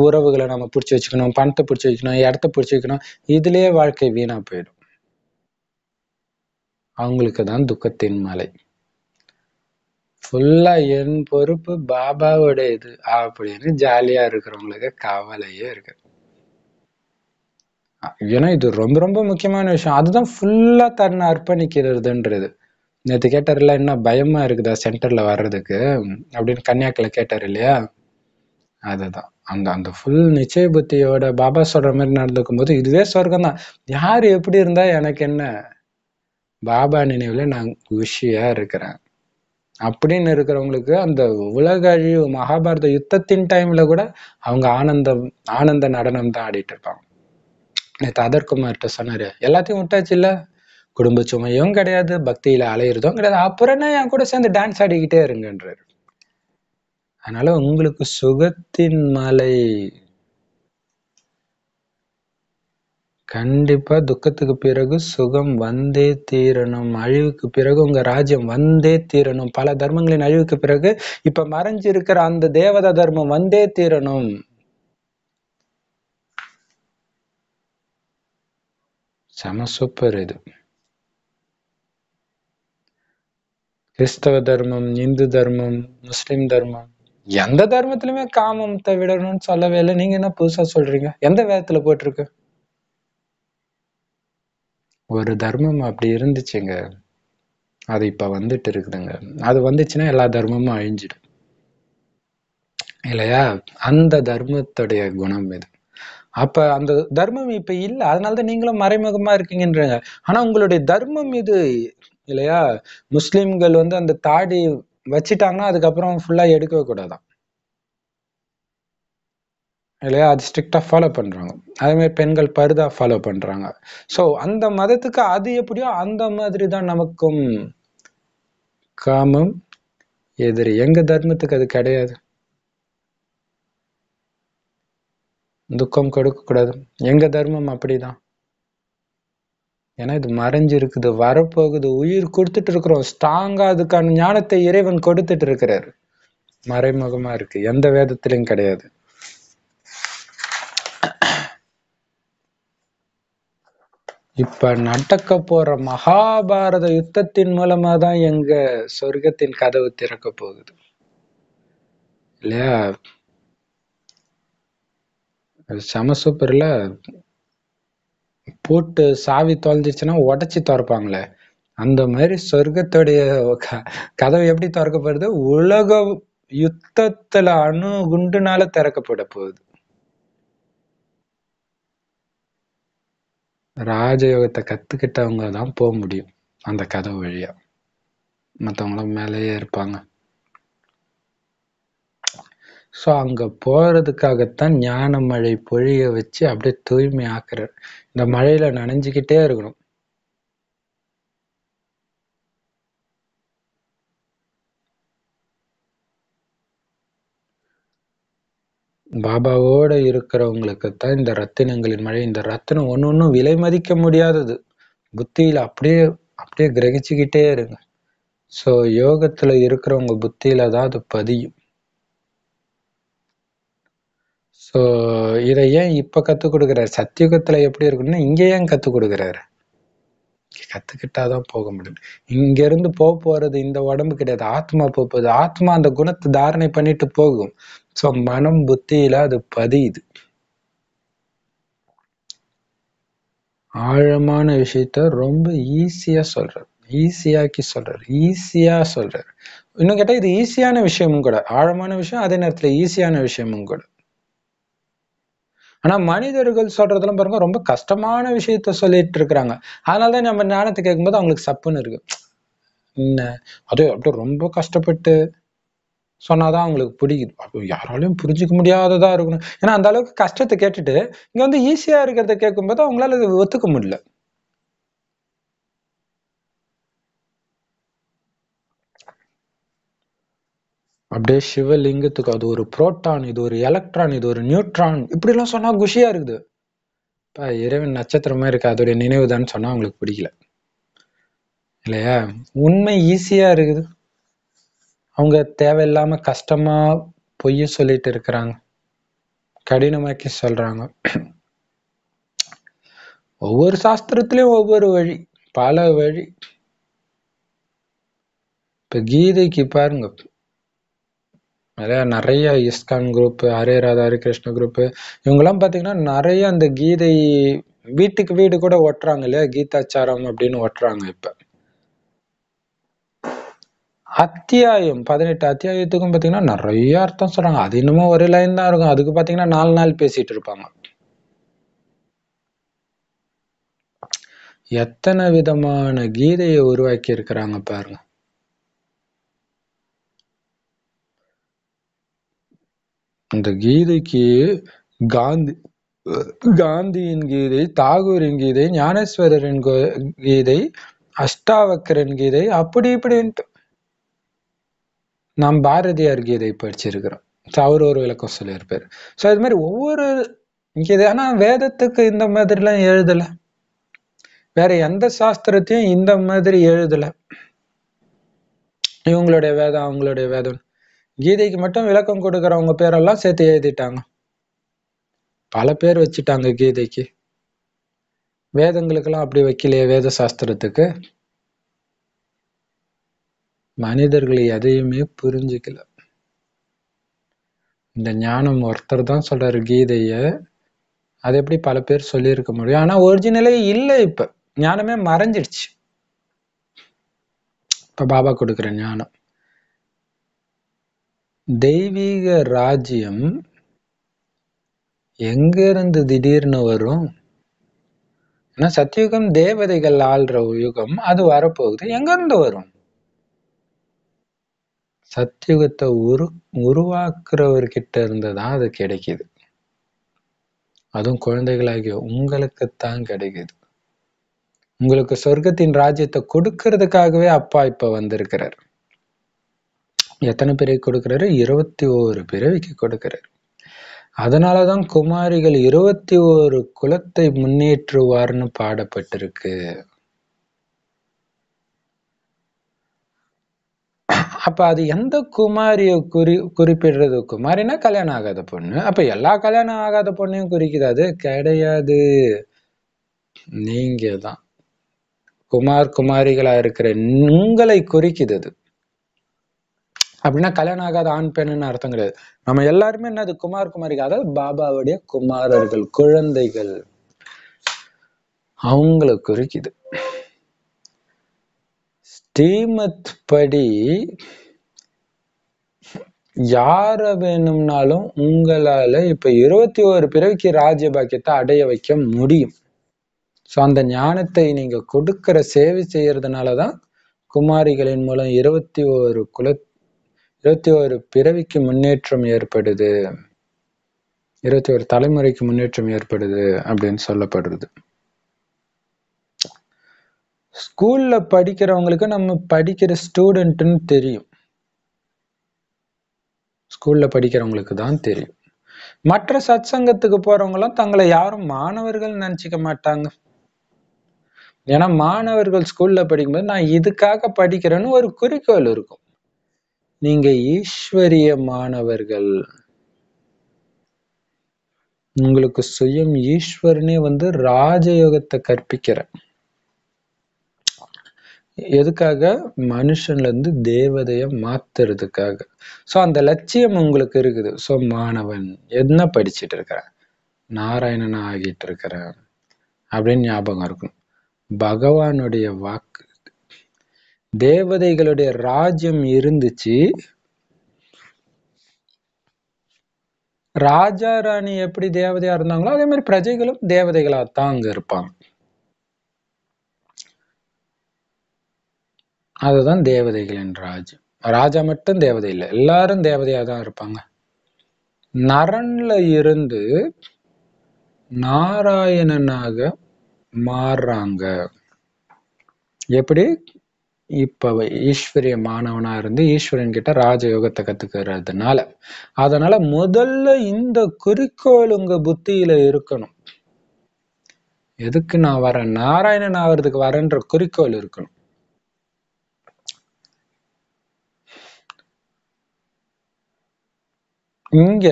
உறவுகளை நம்ம பிடிச்சி வச்சுக்கணும் பணத்தை பிடிச்சி வைக்கணும் இடத்த பிடிச்சி வைக்கணும் இதுலேயே வாழ்க்கை வீணாக போயிடும். அவங்களுக்கு தான் துக்கத்தின் மலை. ஃபுல்லாக என் பொறுப்பு பாபாவோட இது. அப்படின்னு ஜாலியாக இருக்கிறவங்களுக்கு கவலையே இருக்கு. ஏன்னா இது ரொம்ப ரொம்ப முக்கியமான விஷயம். அதுதான் ஃபுல்லாக தன்னை அர்ப்பணிக்கிறதுன்றது. நேற்று கேட்டார்ல என்ன பயமா இருக்குதா சென்டர்ல வர்றதுக்கு? அப்படின்னு கன்னியாக்கில் கேட்டார் இல்லையா? அதுதான். அந்த அந்த ஃபுல் நிச்சய புத்தியோட பாபா சொல்ற மாதிரி நடந்துக்கும் போது இதுவே சொர்க்கம் தான் யார் எப்படி இருந்தா எனக்கு என்ன? பாபா நினைவுல நான் குஷியா இருக்கிறேன். அப்படின்னு இருக்கிறவங்களுக்கு அந்த உலக அழிவு மகாபாரத யுத்தத்தின் டைம்ல கூட அவங்க ஆனந்தம் ஆனந்த நடனம் தான் ஆடிட்டு இருப்பாங்க. நேற்று அதர்குமார்கிட்ட சொன்னாரு எல்லாத்தையும் விட்டாச்சு இல்ல? குடும்ப சுமையும் கிடையாது பக்தியில அலையிறதும் கிடையாது. அப்புறம் என்ன என் கூட சேர்ந்து டான்ஸ் ஆடிக்கிட்டே இருங்கன்றாரு. அதனால உங்களுக்கு சுகத்தின் மலை. கண்டிப்பா துக்கத்துக்கு பிறகு சுகம் வந்தே தீரணும். அழிவுக்கு பிறகு உங்க ராஜ்யம் வந்தே தீரணும். பல தர்மங்களின் அழிவுக்கு பிறகு இப்ப மறைஞ்சிருக்கிற அந்த தேவதா தர்மம் வந்தே தீரணும். செம சூப்பர் இது. கிறிஸ்தவ தர்மம் இந்து தர்மம் முஸ்லிம் தர்மம் எந்த தர்மத்திலுமே காமத்தை விடணும்னு சொல்லவே இல்லை. நீங்க என்ன புதுசா சொல்றீங்க? எந்த வேதத்துல போட்டிருக்கு ஒரு தர்மம் அப்படி இருந்துச்சுங்க. அது இப்ப வந்துட்டு இருக்குதுங்க. அது வந்துச்சுன்னா எல்லா தர்மமும் அழிஞ்சிடும். இல்லையா? அந்த தர்மத்துடைய குணம் இது. அப்ப அந்த தர்மம் இப்ப இல்ல. அதனாலதான் நீங்களும் மறைமுகமா இருக்கீங்கன்றாங்க. ஆனா உங்களுடைய தர்மம் இது இல்லையா? முஸ்லிம்கள் வந்து அந்த தாடி வச்சிட்டாங்கன்னா அதுக்கப்புறம் ஃபுல்லா எடுக்கவே கூடாதான். இல்லையா? அது ஸ்ட்ரிக்டாக ஃபாலோ பண்றாங்க. அதுமாரி மாதிரி பெண்கள் பருதா ஃபாலோ பண்றாங்க. ஸோ அந்த மதத்துக்கு அது எப்படியோ அந்த மாதிரி தான் நமக்கும் காமம் எதிரி. எங்க தர்மத்துக்கு அது கிடையாது. துக்கம் கொடுக்கக்கூடாது எங்கள் எங்க தர்மம் அப்படிதான். ஏன்னா இது மறைஞ்சிருக்குது வரப்போகுது உயிர் கொடுத்துட்டு இருக்கிறோம் ஸ்ட்ராங்கா அதுக்கான ஞானத்தை இறைவன் கொடுத்துட்டு இருக்கிறாரு மறைமுகமா இருக்கு. எந்த வேதத்திலையும் கிடையாது. இப்ப நடக்க போற மகாபாரத யுத்தத்தின் மூலமா தான் எங்க சொர்க்கத்தின் கதவு திறக்க போகுது. இல்லையா? அது சூப்பர்ல போட்டு சாவி தொலைஞ்சிருச்சுன்னா உடைச்சி திறப்பாங்களே. அந்த மாதிரி சொர்க்கத்துடைய க- கதவு எப்படி திறக்கப்படுது உலக யுத்தத்துல அணு குண்டுனால திறக்கப்பட போகுது. ராஜயோகத்தை கத்துக்கிட்டவங்க தான் போக முடியும் அந்த கதவு வழியா. மத்தவங்களாம் மேலேயே இருப்பாங்க. சோ அங்க போறதுக்காகத்தான் ஞான மழை பொழிய வச்சு அப்படியே தூய்மை ஆக்குறார். இந்த மழையில நனைஞ்சுக்கிட்டே இருக்கணும். பாபாவோட இருக்கிறவங்களுக்கு தான் இந்த ரத்தினங்களின் மழை இந்த ரத்தினம் ஒண்ணு ஒண்ணும் விலை மதிக்க முடியாதது. புத்தியில அப்படியே அப்படியே கிரகிச்சுக்கிட்டே இருங்க. சோ யோகத்துல இருக்கிறவங்க புத்தியில் தான் அது பதியும். சோ இதை ஏன் இப்ப கற்றுக் கொடுக்குறாரு? சத்தியுகத்தில் எப்படி இருக்குன்னா இங்க ஏன் கற்றுக் கொடுக்குறாரு? கத்துக்கிட்டாதான் போக முடியும். இங்க இருந்து போக போறது இந்த உடம்பு கிடையாது. ஆத்மா போக போகுது. ஆத்மா அந்த குணத்தை தாரணை பண்ணிட்டு போகும். சோ மனம் புத்தியில அது பதியுது. ஆழமான விஷயத்த ரொம்ப ஈஸியா சொல்றாரு. ஈஸியாக்கி சொல்றாரு. ஈஸியா சொல்றாரு. இன்னும் கேட்டா இது ஈஸியான விஷயமும் கூட. ஆழமான விஷயம் அதே நேரத்துல ஈஸியான விஷயமும் கூட. ஆனால் மனிதர்கள் சொல்றதெல்லாம் பாருங்க ரொம்ப கஷ்டமான விஷயத்த சொல்லிட்டு இருக்கிறாங்க அதனாலதான் நம்ம ஞானத்தை கேட்கும்போது அவங்களுக்கு சப்புன்னு இருக்கு. என்ன? அது அப்படியே ரொம்ப கஷ்டப்பட்டு சொன்னாதான் அவங்களுக்கு பிடிக்குது அப்போ யாராலையும் புரிஞ்சுக்க முடியாததா இருக்கணும். ஏன்னா அந்த அளவுக்கு கஷ்டத்தை கேட்டுட்டு இங்க வந்து ஈஸியா இருக்கிறத கேட்கும்போது அவங்களால ஒத்துக்க முடியல. அப்படியே சிவலிங்கத்துக்கு அது ஒரு புரோட்டான் இது ஒரு எலக்ட்ரான் இது ஒரு நியூட்ரான் இப்படிலாம் சொன்னால் சொன்னா குஷியா இருக்குது. இப்போ இறைவன் நட்சத்திரமா இருக்கு. அதோடைய நினைவுதான்னு சொன்னா அவங்களுக்கு பிடிக்கல. இல்லையா? உண்மை ஈஸியா இருக்குது. அவங்க தேவையில்லாம கஷ்டமா பொய்ய சொல்லிட்டு இருக்கிறாங்க. கடினமாக்கி சொல்றாங்க. ஒவ்வொரு சாஸ்திரத்திலயும் ஒவ்வொரு வழி பல வழி. இப்ப கீதைக்கு பாருங்க. நிறைய நிறைய ISKCON group Hare Radha Hare Krishna group இவங்கெல்லாம் பார்த்தீங்கன்னா நிறைய அந்த கீதை வீட்டுக்கு வீடு கூட ஒட்டுறாங்க இல்லையா? கீதாச்சாரம் அப்படின்னு ஒட்டுறாங்க இப்ப. அத்தியாயம் பதினெட்டு அத்தியாயத்துக்கும் பார்த்தீங்கன்னா நிறைய அர்த்தம் சொல்றாங்க. அது இன்னமும் ஒரு லைன் தான் இருக்கும். அதுக்கு பார்த்தீங்கன்னா நாலு நாள் பேசிட்டு இருப்பாங்க. எத்தனை விதமான கீதையை உருவாக்கி இருக்கிறாங்க பாருங்க. அந்த கீதைக்கு காந்தி காந்தியின் கீதை தாகூரின் கீதை ஞானேஸ்வரரின் கோ- கீதை அஷ்டாவக்கரன் கீதை அப்படி இப்படின்ட்டு நாம் பாரதியார் கீதை படிச்சிருக்கிறோம். So அவர் ஒரு விளக்கம் சொல்லியிருப்பார். ஸோ இது மாதிரி ஒவ்வொரு கீதை ஆனா வேதத்துக்கு இந்த மாதிரிலாம் எழுதலை. வேற எந்த சாஸ்திரத்தையும் இந்த மாதிரி எழுதலை. இவங்களுடைய வேதம் அவங்களுடைய வேதம். கீதைக்கு மட்டும் விளக்கம் கொடுக்குறவங்க பேரெல்லாம் சேர்த்து எழுதிட்டாங்க. பல பேர் வச்சுட்டாங்க கீதைக்கு. வேதங்களுக்கெல்லாம் அப்படி வைக்கலையே வேத சாஸ்திரத்துக்கு. மனிதர்கள் எதையுமே புரிஞ்சுக்கல. இந்த ஞானம் ஒருத்தர் தான் சொல்றாரு கீதைய. அது எப்படி பல பேர் சொல்லியிருக்க முடியும்? ஆனா ஒரிஜினலே இல்லை இப்ப. ஞானமே மறைஞ்சிடுச்சு இப்ப பாபா கொடுக்குற ஞானம். தெய்வீக ராஜ்யம் எங்கிருந்து திடீர்னு வரும்? ஏன்னா சத்தியுகம் தேவதைகள் ஆள்ற யுகம் அது வரப்போகுது எங்க இருந்து வரும்? சத்தியுகத்தை உரு உருவாக்குறவர்கிட்ட இருந்து தான் அது கிடைக்குது. அதுவும் குழந்தைகளாகிய உங்களுக்குத்தான் கிடைக்குது. உங்களுக்கு சொர்க்கத்தின் ராஜ்யத்தை கொடுக்கறதுக்காகவே அப்பா இப்ப வந்திருக்கிறார். எத்தனை பேருக்கு கொடுக்கிறாரு? இருபத்தி ஓரு பிறவிக்கு கொடுக்கிறாரு. அதனாலதான் குமாரிகள் இருபத்தி ஒரு குலத்தை முன்னேற்றுவார்னு பாடப்பட்டிருக்கு. அப்ப அது எந்த குமாரிய குறி குறிப்பிடுறது? குமாரினா கல்யாணம் ஆகாத பொண்ணு. அப்ப எல்லா கல்யாணம் ஆகாத பொண்ணையும் குறிக்குது? அது கிடையாது. நீங்க தான் குமார் குமாரிகளா இருக்கிற உங்களை குறிக்குது அது. அப்படின்னா கல்யாணம் ஆகாத ஆண் பெண்ணுன்னு அர்த்தம் கிடையாது. நம்ம எல்லாருமே என்னது? குமார் குமாரிக்கு அதாவது பாபாவுடைய குமாரர்கள் குழந்தைகள். அவங்கள குறிக்குது ஸ்ரீமத் படி யார வேணும்னாலும் உங்களால இப்ப இருபத்தி ஒரு பிறவிக்கு ராஜ்ய பாக்கியத்தை அடைய வைக்க முடியும். சோ அந்த ஞானத்தை நீங்க கொடுக்கிற சேவை செய்யறதுனாலதான் குமாரிகளின் மூலம் இருபத்தி ஒரு குல இருபத்தி ஒரு பிறவிக்கு முன்னேற்றம் ஏற்படுது. இருபத்தி ஒரு தலைமுறைக்கு முன்னேற்றம் ஏற்படுது அப்படின்னு சொல்லப்படுறது. ஸ்கூல்ல படிக்கிறவங்களுக்கு நம்ம படிக்கிற ஸ்டூடெண்ட்டுன்னு தெரியும். ஸ்கூல்ல படிக்கிறவங்களுக்கு தான் தெரியும். மற்ற சத்சங்கத்துக்கு போறவங்களாம் தங்களை யாரும் மாணவர்கள் நினைச்சுக்க மாட்டாங்க. ஏன்னா மாணவர்கள் ஸ்கூல்ல படிக்கும்போது நான் இதுக்காக படிக்கிறேன்னு ஒரு குறிக்கோள் இருக்கும். நீங்க ஈஸ்வரிய மாணவர்கள் உங்களுக்கு சுயம் ஈஸ்வரனே வந்து ராஜயோகத்தை கற்பிக்கிற. எதுக்காக? மனுஷன்ல இருந்து தேவதைய மாத்துறதுக்காக. சோ அந்த லட்சியம் உங்களுக்கு இருக்குது. சோ மாணவன் என்ன படிச்சுட்டு இருக்கிறேன் நாராயணன் ஆகிட்டு இருக்கிறேன். அப்படின்னு ஞாபகம் இருக்கும். பகவானுடைய வாக்கு தேவதைகளுடைய ராஜ்யம் இருந்துச்சு. ராஜா ராணி எப்படி தேவதையா இருந்தாங்களோ அதே மாதிரி பிரஜைகளும் தேவதைகளா தான் அங்க இருப்பாங்க. அதுதான் தேவதைகளின் ராஜ்யம். ராஜா மட்டும் தேவதை இல்லை எல்லாரும் தேவதையா தான் இருப்பாங்க. நரன்ல இருந்து நாராயணனாக மாறுறாங்க. எப்படி? இப்ப ஈஸ்வரிய மாணவனா இருந்து ஈஸ்வரன் கிட்ட ராஜயோகத்தை கத்துக்கிறதுனால. அதனால முதல்ல இந்த குறிக்கோள் உங்க புத்தியில இருக்கணும். எதுக்கு நான் வரேன்? நாராயணன் ஆகிறதுக்கு வரேன்ற குறிக்கோள் இருக்கணும். இங்க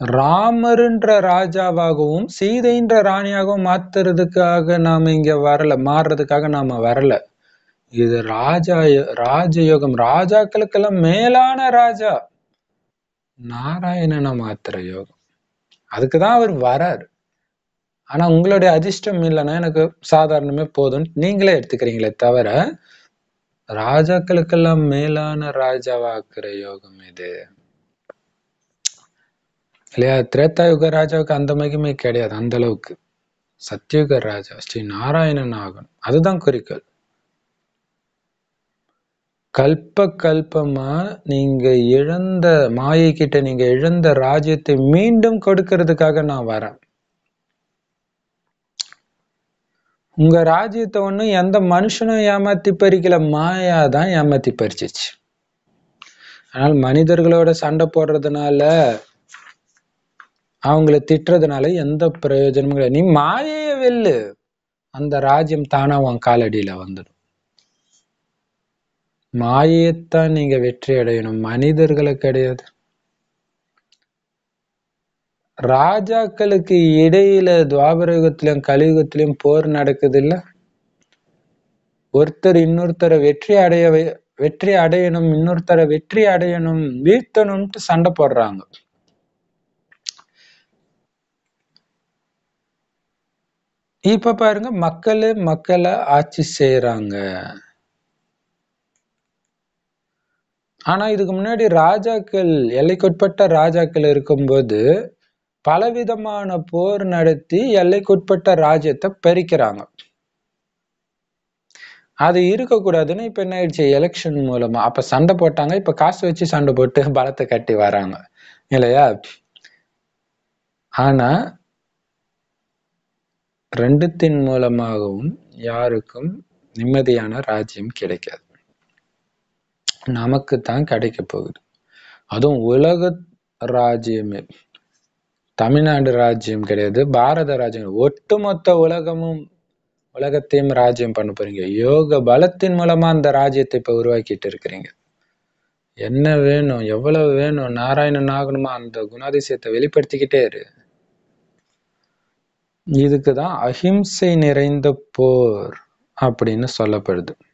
ராமருன்ற ராஜாவாகவும் சீதைன்ற ராணியாகவும் மாத்துறதுக்காக நாம இங்க வரல மாறுறதுக்காக நாம வரல. இது ராஜா ராஜயோகம். ராஜாக்களுக்கெல்லாம் மேலான ராஜா நாராயணனை மாத்துற யோகம். அதுக்குதான் அவர் வராரு. ஆனா உங்களுடைய அதிர்ஷ்டம் இல்லைன்னா எனக்கு சாதாரணமே போதும். நீங்களே எடுத்துக்கிறீங்களே தவிர ராஜாக்களுக்கெல்லாம் மேலான ராஜாவாக்குற யோகம் இது. இல்லையா? திரேத்தா யுக ராஜாவுக்கு அந்த மகிமை கிடையாது அந்த அளவுக்கு. சத்தியுக ராஜா ஸ்ரீ நாராயணன் ஆகணும். அதுதான் குறிக்கோள். கல்ப கல்பமா நீங்க இழந்த மாயை கிட்ட நீங்க இழந்த ராஜ்யத்தை மீண்டும் கொடுக்கறதுக்காக நான் வரேன். உங்க ராஜ்யத்தை ஒண்ணும் எந்த மனுஷனும் ஏமாத்தி பறிக்கல மாயா தான் ஏமாத்தி பறிச்சிச்சு. ஆனால் மனிதர்களோட சண்டை போடுறதுனால அவங்கள திட்டுறதுனால எந்த பிரயோஜனமும் கிடையாது. நீ மாயையை வெல்லு. அந்த ராஜ்யம் தானா உன் காலடியில வந்துடும் மாயையத்தான் நீங்க வெற்றி அடையணும். மனிதர்களை கிடையாது. ராஜாக்களுக்கு இடையில துவாபரயுகத்திலும் கலியுகத்திலும் போர் நடக்குது இல்ல ஒருத்தர் இன்னொருத்தரை வெற்றி அடைய வெற்றி அடையணும் இன்னொருத்தரை வெற்றி அடையணும் வீழ்த்தணும்ட்டு சண்டை போடுறாங்க. இப்ப பாருங்க மக்களே மக்களை ஆட்சி செய்யறாங்க ஆனால் இதுக்கு முன்னாடி ராஜாக்கள் எல்லைக்குட்பட்ட ராஜாக்கள் இருக்கும்போது பலவிதமான போர் நடத்தி எல்லைக்குட்பட்ட ராஜ்யத்தை பறிக்கிறாங்க அது இருக்கக்கூடாதுன்னு இப்போ என்ன ஆயிடுச்சு? எலெக்ஷன் மூலமா. அப்போ சண்டை போட்டாங்க. இப்போ காசு வச்சு சண்டை போட்டு பலத்தை கட்டி வராங்க. இல்லையா? ஆனா ரெண்டுத்தின் மூலமாகவும் யாருக்கும் நிம்மதியான ராஜ்யம் கிடைக்காது. நமக்கு தான் கிடைக்க போகுது. அதுவும் உலக ராஜ்யமே. தமிழ்நாடு ராஜ்யம் கிடையாது பாரத ராஜ்யம். ஒட்டுமொத்த உலகமும் உலகத்தையும் ராஜ்யம் பண்ண போறீங்க. யோக பலத்தின் மூலமா அந்த ராஜ்யத்தை இப்ப உருவாக்கிட்டு இருக்கிறீங்க. என்ன வேணும் எவ்வளவு வேணும் நாராயணன் ஆகணுமா? அந்த குணாதிசயத்தை வெளிப்படுத்திக்கிட்டே இரு. இதுக்குதான் அஹிம்சை நிறைந்த போர் அப்படின்னு சொல்லப்படுது.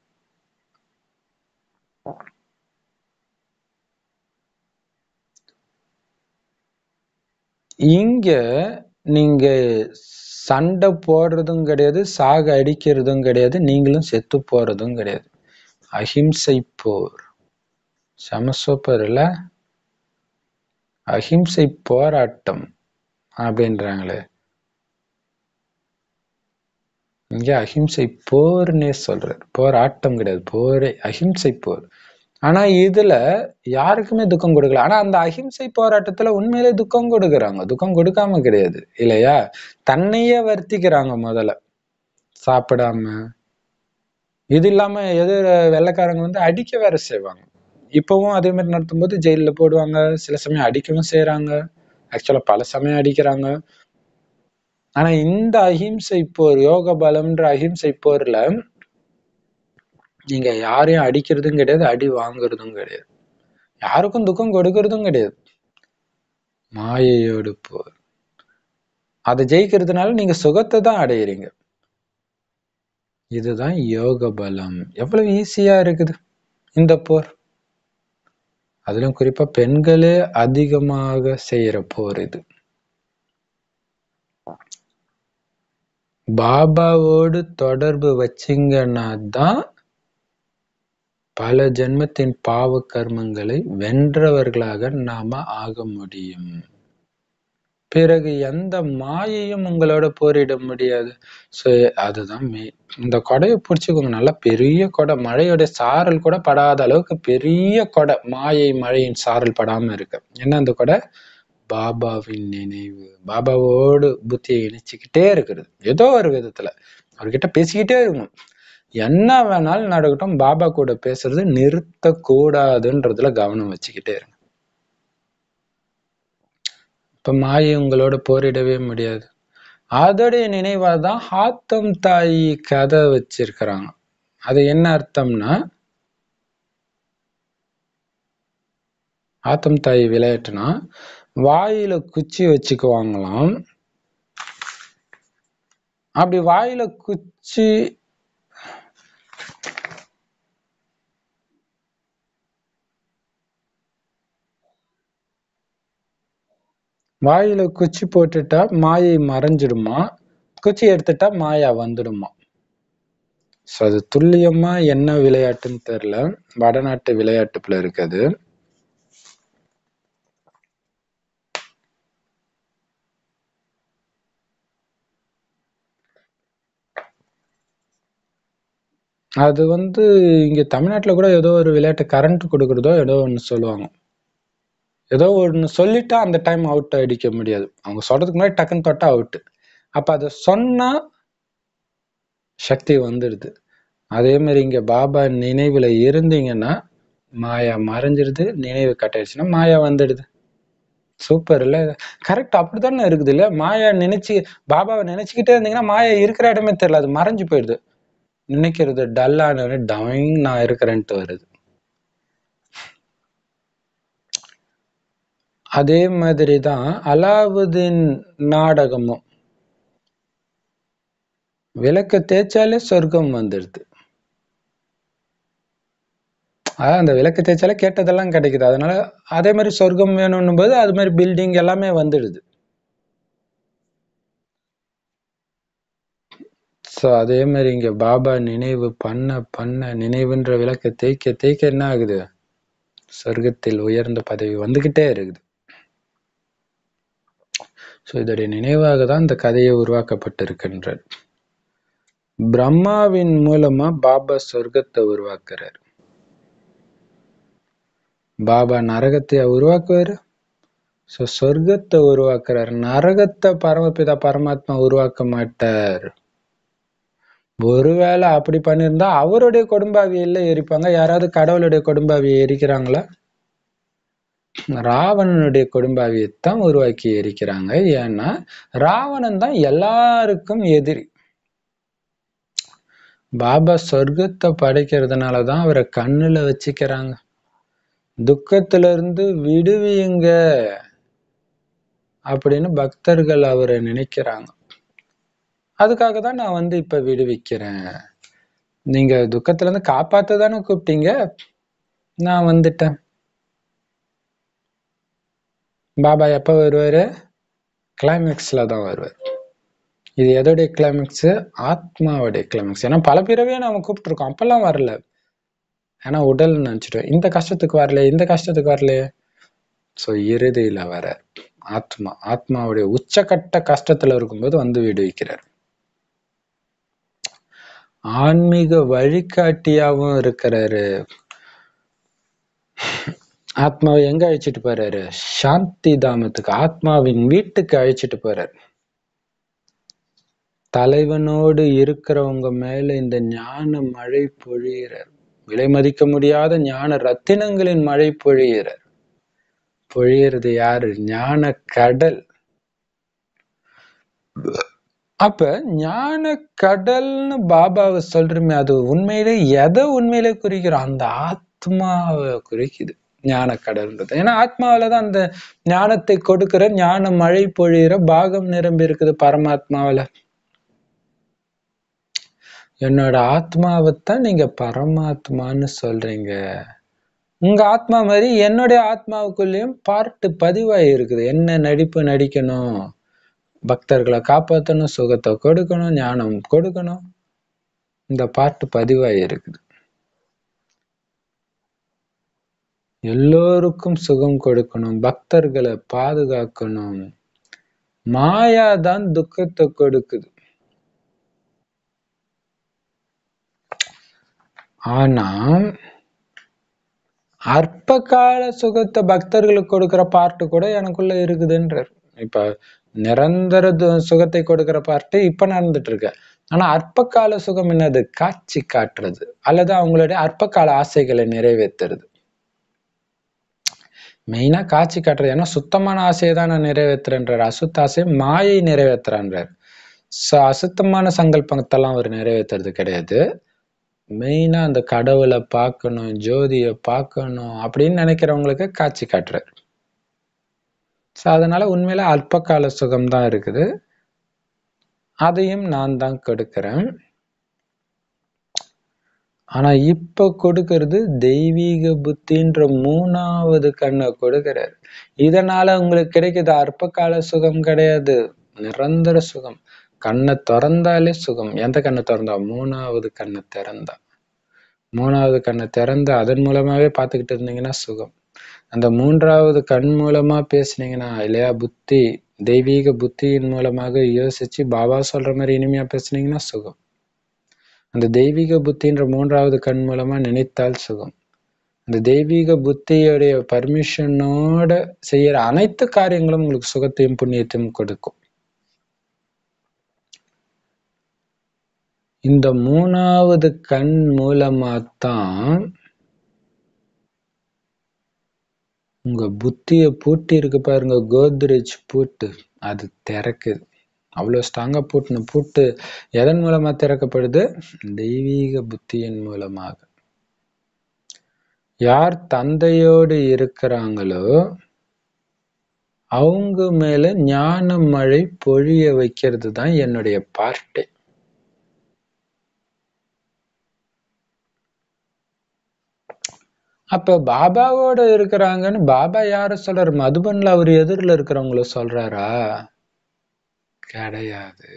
இங்க நீங்க சண்டை போடுறதும் கிடையாது சாக அடிக்கிறதும் கிடையாது நீங்களும் செத்து போறதும் கிடையாது. அஹிம்சை போர். செம சூப்பர் இல்ல? அஹிம்சை போராட்டம் அப்படின்றாங்களே. இங்க அஹிம்சை போர்னே சொல்றாரு. போராட்டம் கிடையாது போரே அஹிம்சை போர். ஆனா இதுல யாருக்குமே துக்கம் கொடுக்கல. ஆனா அந்த அஹிம்சை போராட்டத்துல உண்மையிலே துக்கம் கொடுக்கறாங்க. துக்கம் கொடுக்காம கிடையாது. இல்லையா? தன்னையே வருத்திக்கிறாங்க முதல்ல. சாப்பிடாம. இது இல்லாம எதிர வெள்ளைக்காரங்க வந்து அடிக்க வேற செய்வாங்க. இப்பவும் அதே மாதிரி நடத்தும்போது ஜெயில போடுவாங்க. சில சமயம் அடிக்கவும் செய்யறாங்க ஆக்சுவலா பல சமயம் அடிக்கிறாங்க. ஆனா இந்த அஹிம்சை போர் யோக பலம்ன்ற அஹிம்சை போர்ல நீங்க யாரையும் அடிக்கிறதும் கிடையாது அடி வாங்குறதும் கிடையாது. யாருக்கும் துக்கம் கொடுக்கறதும் கிடையாது. மாயையோடு போர். அதை ஜெயிக்கிறதுனால நீங்க சுகத்தை தான் அடையிறீங்க. இதுதான் யோக பலம். எவ்வளவு ஈஸியா இருக்குது இந்த போர். அதிலும் குறிப்பா பெண்களே அதிகமாக செய்யற போர் இது. பாபாவோடு தொடர்பு வச்சிங்கன்னா தான் பல ஜென்மத்தின் பாவ கர்மங்களை வென்றவர்களாக நாம ஆக முடியும். பிறகு எந்த மாயையும் உங்களோட போரிட முடியாது. ஸோ அதுதான் மே இந்த கொடையை பிடிச்சிக்கோங்க. நல்லா பெரிய கொடை. மழையோட சாரல் கூட படாத அளவுக்கு பெரிய கொடை. மாயை மழையின் சாரல் படாம இருக்கு. என்ன அந்த கொடை? பாபாவின் நினைவு. பாபாவோடு புத்தியை இணைச்சிக்கிட்டே இருக்கிறது. ஏதோ ஒரு விதத்துல. அவர்கிட்ட பேசிக்கிட்டே இருக்கணும். என்ன வேணாலும் நடக்கட்டும் பாபா கூட பேசுறது நிறுத்தக்கூடாதுன்றதுல கவனம் வச்சுக்கிட்டே இருங்க. இப்ப மாயை உங்களோட போரிடவே முடியாது. அதோடைய நினைவா தான் ஹாத்தம் தாய் கதை வச்சிருக்கிறாங்க. அது என்ன அர்த்தம்னா ஆத்தம் தாய் விளையாட்டுனா வாயில குச்சி வச்சுக்குவாங்களாம். அப்படி வாயில குச்சி வாயில குச்சி போட்டுட்டா மாயை மறைஞ்சிடுமா? குச்சி எடுத்துட்டா மாயா வந்துடுமா? ஸோ அது துல்லியமா என்ன விளையாட்டுன்னு தெரியல. வடநாட்டு விளையாட்டுல இருக்குது. அது வந்து இங்க தமிழ்நாட்டுல கூட ஏதோ ஒரு விளையாட்டு கரண்ட் கொடுக்குறதோ ஏதோ ஒன்று சொல்லுவாங்க. ஏதோ ஒன்று சொல்லிட்டா அந்த டைம் அவுட் அடிக்க முடியாது. அவங்க சொல்றதுக்கு முன்னாடி டக்குன்னு தொட்டா அவுட் அப்ப அதை சொன்னா சக்தி வந்துடுது. அதே மாதிரி இங்க பாபா நினைவுல இருந்தீங்கன்னா மாயா மறைஞ்சிருது நினைவு கட்டாயிடுச்சுன்னா மாயா வந்துடுது. சூப்பர் இல்ல? கரெக்ட் அப்படித்தானே இருக்குது இல்ல மாயா நினைச்சு பாபாவை நினைச்சுக்கிட்டே இருந்தீங்கன்னா மாயா இருக்கிற இடமே தெரியல அது மறைஞ்சு போயிடுது. நினைக்கிறது டல்லானவனே டவிங் நான் இருக்கிறேன்ட்டு வருது. அதே மாதிரி தான் அலாவுதீன் நாடகமும். விளக்க தேய்ச்சாலே சொர்க்கம் வந்துடுது அதான் அந்த விளக்கு தேய்ச்சாலே கேட்டதெல்லாம் கிடைக்குது. அதனால அதே மாதிரி சொர்க்கம் வேணும்னும் போது அது மாதிரி பில்டிங் எல்லாமே வந்துடுது. ஸோ அதே மாதிரி இங்க பாபா நினைவு பண்ண பண்ண நினைவுன்ற விளக்க தேய்க்க தேய்க்க என்ன ஆகுது? சொர்க்கத்தில் உயர்ந்த பதவி வந்துகிட்டே இருக்குது. ஸோ இதோடைய நினைவாக தான் இந்த கதையை உருவாக்கப்பட்டிருக்கின்றார் பிரம்மாவின் மூலமா பாபா சொர்க்கத்தை உருவாக்குறார். பாபா நரகத்தை உருவாக்குவார். ஸோ சொர்க்கத்தை உருவாக்குறார். நரகத்தை பரமபிதா பரமாத்மா உருவாக்க மாட்டார். ஒருவேளை அப்படி பண்ணியிருந்தா அவருடைய குடும்பாவியில எரிப்பாங்க. யாராவது கடவுளுடைய குடும்பாவியை எரிக்கிறாங்களா? ராவணனுடைய கொடும்பாவியைத்தான் உருவாக்கி இருக்கிறாங்க. ஏன்னா ராவணன் தான் எல்லாருக்கும் எதிரி. பாபா சொர்க்கத்தை படைக்கிறதுனாலதான் அவரை கண்ணுல வச்சுக்கிறாங்க. துக்கத்துல இருந்து விடுவியுங்க அப்படின்னு பக்தர்கள் அவரை நினைக்கிறாங்க. அதுக்காக தான் நான் வந்து இப்ப விடுவிக்கிறேன். நீங்க துக்கத்துல இருந்து காப்பாத்த தானே கூப்பிட்டீங்க? நான் வந்துட்டேன். பாபா எப்போ வருவார்? கிளைமேக்ஸ்ல தான் வருவார். இது எதோடைய கிளைமேக்ஸு ஆத்மாவுடைய கிளைமேக்ஸ் ஏன்னா பல பிறவையே நம்ம கூப்பிட்டுருக்கோம். அப்போல்லாம் வரல. ஏன்னா உடல்னு நினச்சிட்டோம். இந்த கஷ்டத்துக்கு வரல இந்த கஷ்டத்துக்கு வரலையே. ஸோ இறுதியில வர ஆத்மா ஆத்மாவுடைய உச்சக்கட்ட கஷ்டத்தில் இருக்கும்போது வந்து விடுவிக்கிறார். ஆன்மீக வழிகாட்டியாகவும் இருக்கிறாரு. ஆத்மாவை எங்க அழைச்சிட்டு போறாரு? சாந்தி தாமத்துக்கு ஆத்மாவின் வீட்டுக்கு அழைச்சிட்டு போறாரு. தலைவனோடு இருக்கிறவங்க மேல இந்த ஞான மழை பொழியிறார். விலை மதிக்க முடியாத ஞான ரத்தினங்களின் மழை பொழியிறார். பொழியறது யாரு? ஞான கடல். அப்ப ஞான கடல்னு பாபாவை சொல்றமே அது உண்மையிலே எதை உண்மையிலே குறிக்கிறோம்? அந்த ஆத்மாவை குறிக்குது. ஞான கடல்ன்றது ஏன்னா ஆத்மாவிலதான் அந்த ஞானத்தை கொடுக்கிற ஞான மழை பொழியிற பாகம் நிரம்பி இருக்குது பரமாத்மாவில. என்னோட ஆத்மாவைத்தான் நீங்க பரமாத்மான்னு சொல்றீங்க. உங்க ஆத்மா மாதிரி என்னுடைய ஆத்மாவுக்குள்ளேயும் பார்ட்டு பதிவாகி இருக்குது. என்ன நடிப்பு நடிக்கணும்? பக்தர்களை காப்பாற்றணும் சுகத்தை கொடுக்கணும் ஞானம் கொடுக்கணும். இந்த பாட்டு பதிவாகி இருக்குது. எல்லோருக்கும் சுகம் கொடுக்கணும் பக்தர்களை பாதுகாக்கணும். மாயா தான் துக்கத்தை கொடுக்குது. ஆனா அற்ப கால சுகத்தை பக்தர்களுக்கு கொடுக்கிற பார்ட்டு கூட எனக்குள்ள இருக்குதுன்றார். இப்ப நிரந்தர சுகத்தை கொடுக்கிற பார்ட்டு இப்ப நடந்துட்டு இருக்கு ஆனா அற்ப கால சுகம் என்னது? காட்சி காட்டுறது. அல்லது அவங்களுடைய அற்ப கால ஆசைகளை நிறைவேற்றுறது மெயினாக காட்சி காட்டுறது. ஏன்னா சுத்தமான ஆசையை தான் நான் நிறைவேற்றுறேன்றார். அசுத்த ஆசையை மாயை நிறைவேற்றுறான்றார். ஸோ அசுத்தமான சங்கல்பத்தெல்லாம் அவர் நிறைவேற்றுறது கிடையாது. மெயினாக அந்த கடவுளை பார்க்கணும் ஜோதியை பார்க்கணும் அப்படின்னு நினைக்கிறவங்களுக்கு காட்சி காட்டுறார். ஸோ அதனால் உண்மையில் அல்பகால சுகம்தான் சுகம் தான் இருக்குது. அதையும் நான் தான் கொடுக்குறேன். ஆனா இப்ப கொடுக்கறது தெய்வீக புத்தின்ற மூணாவது கண்ணை கொடுக்கிறார். இதனால உங்களுக்கு கிடைக்குது அற்ப கால சுகம் கிடையாது. நிரந்தர சுகம். கண்ணை திறந்தாலே சுகம். எந்த கண்ணை திறந்தா? மூணாவது கண்ணை திறந்தா. மூணாவது கண்ணை திறந்து அதன் மூலமாவே பார்த்துக்கிட்டு இருந்தீங்கன்னா சுகம். அந்த மூன்றாவது கண் மூலமா பேசுனீங்கன்னா இல்லையா புத்தி தெய்வீக புத்தியின் மூலமாக யோசிச்சு பாபா சொல்ற மாதிரி இனிமையா பேசுனீங்கன்னா சுகம். அந்த தெய்வீக புத்தின்ற மூன்றாவது கண் மூலமா நினைத்தால் சுகம். அந்த தெய்வீக புத்தியுடைய பர்மிஷனோட செய்யற அனைத்து காரியங்களும் உங்களுக்கு சுகத்தையும் புண்ணியத்தையும் கொடுக்கும். இந்த மூணாவது கண் மூலமாத்தான் உங்க புத்திய பூட்டி இருக்கு பாருங்க கோத்ரேஜ் பூட்டு அது திறக்குது. அவ்வளவு ஸ்ட்ராங்கா போட்டுன்னு பூட்டு எதன் மூலமா திறக்கப்படுது? தெய்வீக புத்தியின் மூலமாக. யார் தந்தையோடு இருக்கிறாங்களோ அவங்க மேல ஞான மழை பொழிய வைக்கிறது தான் என்னுடைய பார்ட்டே அப்ப பாபாவோட இருக்கிறாங்கன்னு பாபா யார சொல்றாரு? மதுபன்ல அவர் எதிரில் இருக்கிறவங்கள சொல்றாரா? கிடையாது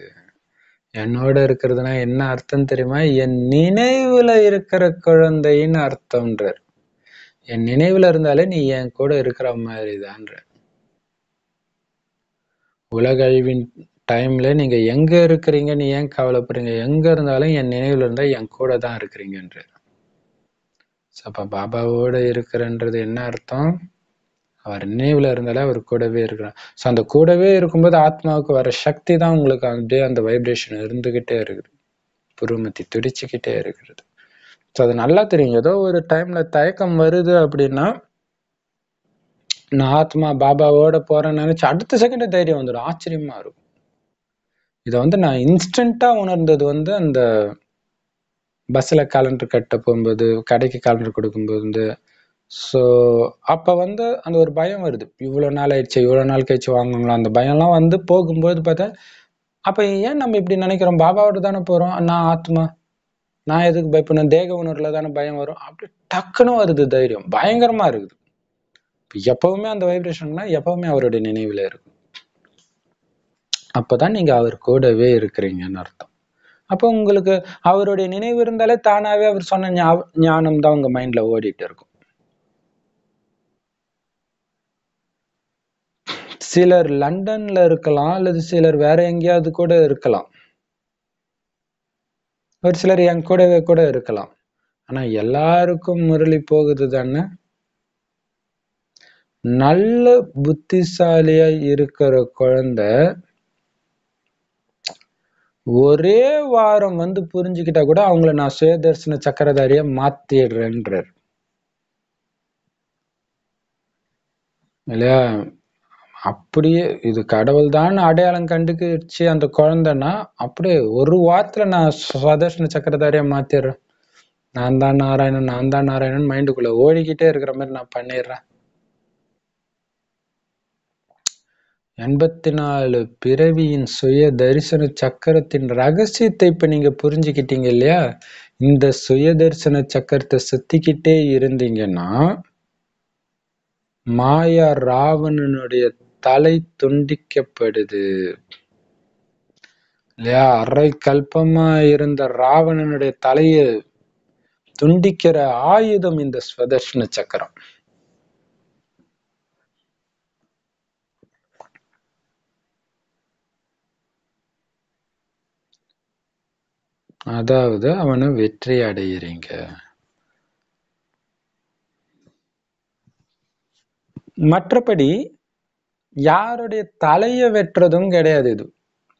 என்னோட இருக்கிறதுனா என்ன அர்த்தம் தெரியுமா? என் நினைவுல இருக்கிற குழந்தைன்னு அர்த்தம்ன்றார். என் நினைவுல இருந்தாலே நீ என் கூட இருக்கிற மாதிரி தான்ற உலகழிவின் டைம்ல நீங்க எங்க இருக்கிறீங்க? நீ ஏன் கவலைப்படுறீங்க? எங்க இருந்தாலும் என் நினைவுல இருந்தா என் கூட தான் இருக்கிறீங்கன்ற அப்ப பாபாவோட இருக்கிறன்றது என்ன அர்த்தம்? அவர் நினைவுல இருந்தாலே அவர் கூடவே இருக்கிறார். ஸோ அந்த கூடவே இருக்கும்போது ஆத்மாவுக்கு வர சக்தி தான் உங்களுக்கு அப்படியே அந்த வைப்ரேஷன் இருந்துகிட்டே இருக்குது. புருமத்தி துடிச்சுக்கிட்டே இருக்கிறது ஸோ அது நல்லா தெரியும். ஏதோ ஒரு டைம்ல தயக்கம் வருது அப்படின்னா நான் ஆத்மா பாபாவோட போறேன்னு நினைச்சு அடுத்த செகண்ட் தைரியம் வந்துடும் ஆச்சரியமா இருக்கும். இதை வந்து நான் இன்ஸ்டன்டா உணர்ந்தது வந்து அந்த பஸ்ல கேலண்டர் கட்ட போகும்போது கடைக்கு கேலண்டர் கொடுக்கும்போது ஸோ அப்போ வந்து அந்த ஒரு பயம் வருது. இவ்வளோ நாள் ஆயிடுச்சு இவ்வளோ நாள் கழிச்சு வாங்குங்களா அந்த பயம்லாம் வந்து போகும்போது பார்த்தா அப்போ ஏன் நம்ம இப்படி நினைக்கிறோம்? பாபாவோட தானே போகிறோம் நான் ஆத்மா. நான் எதுக்கு பயப்படணும்? தேக உணர்வில் தானே பயம் வரும். அப்படி டக்குன்னு வருது தைரியம். பயங்கரமாக இருக்குது. எப்பவுமே அந்த வைப்ரேஷன்னா எப்பவுமே அவருடைய நினைவில் இருக்கும். அப்பதான் நீங்கள் அவர் கூடவே இருக்கிறீங்கன்னு அர்த்தம். அப்போ உங்களுக்கு அவருடைய நினைவு இருந்தாலே தானாகவே அவர் சொன்ன ஞா- ஞானம் தான் உங்கள் மைண்டில் ஓடிட்டு இருக்கும். சிலர் லண்டன்ல இருக்கலாம் அல்லது சிலர் வேற எங்கேயாவது கூட இருக்கலாம். ஒரு சிலர் என் கூடவே கூட இருக்கலாம். ஆனா எல்லாருக்கும் முரளி போகுது தானே? நல்ல புத்திசாலியா இருக்கிற குழந்தை ஒரே வாரம் வந்து புரிஞ்சுக்கிட்டா கூட அவங்கள நான் சுயதர்சன சக்கரதாரிய மாத்திடுறேன்றார். இல்லையா? அப்படியே இது கடவுள் தான் அடையாளம் கண்டுக்கிச்சு அந்த குழந்தைன்னா அப்படியே ஒரு வாரத்துல நான் சுதர்சன சக்கரதாரியா மாத்திடுறேன். நான் தான் நாராயணன் நான் தான் நாராயணன் மைண்டுக்குள்ள ஓடிக்கிட்டே இருக்கிற மாதிரி நான் பண்ணிடுறேன். எண்பத்தி நாலு பிறவியின் சுய தரிசன சக்கரத்தின் ரகசியத்தை இப்ப நீங்க புரிஞ்சுக்கிட்டீங்க இல்லையா? இந்த சுய தரிசன சக்கரத்தை சுத்திக்கிட்டே இருந்தீங்கன்னா மாயா ராவணனுடைய தலை துண்டிக்கப்படுது. இல்லையா? அரை கல்பமா இருந்த ராவணனுடைய தலையை துண்டிக்கிற ஆயுதம் இந்த ஸ்வதர்ஷன சக்கரம். அதாவது அவனை வெற்றி அடையிறீங்க. மற்றபடி யாருடைய தலையை வெட்டுறதும் கிடையாது இது.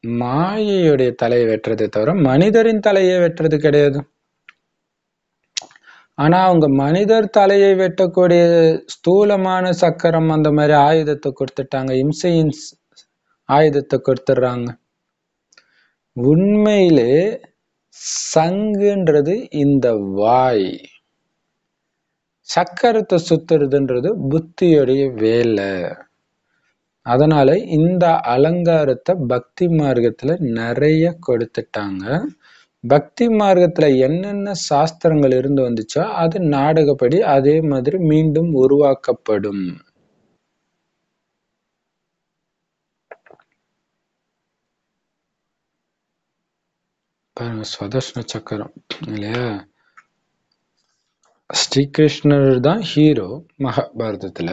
மாயையுடைய தலையை வெட்டுறதை தவிர மனிதரின் தலையை வெட்டுறது கிடையாது. ஆனா அவங்க மனிதர் தலையை வெட்டக்கூடிய ஸ்தூலமான சக்கரம் அந்த மாதிரி ஆயுதத்தை கொடுத்துட்டாங்க. இம்சையின் ஆயுதத்தை கொடுத்துடுறாங்க. உண்மையிலே சங்குன்றது இந்த வாய். சக்கரத்தை சுத்துறதுன்றது புத்தியுடைய வேலை. அதனால இந்த அலங்காரத்தை பக்தி மார்க்கத்துல நிறைய கொடுத்துட்டாங்க. பக்தி மார்க்கத்துல என்னென்ன சாஸ்திரங்கள் இருந்து வந்துச்சோ அது நாடகப்படி அதே மாதிரி மீண்டும் உருவாக்கப்படும். பாருங்க சுதர்ஷன சக்கரம் இல்லையா? ஸ்ரீகிருஷ்ணர் தான் ஹீரோ மகாபாரதத்துல.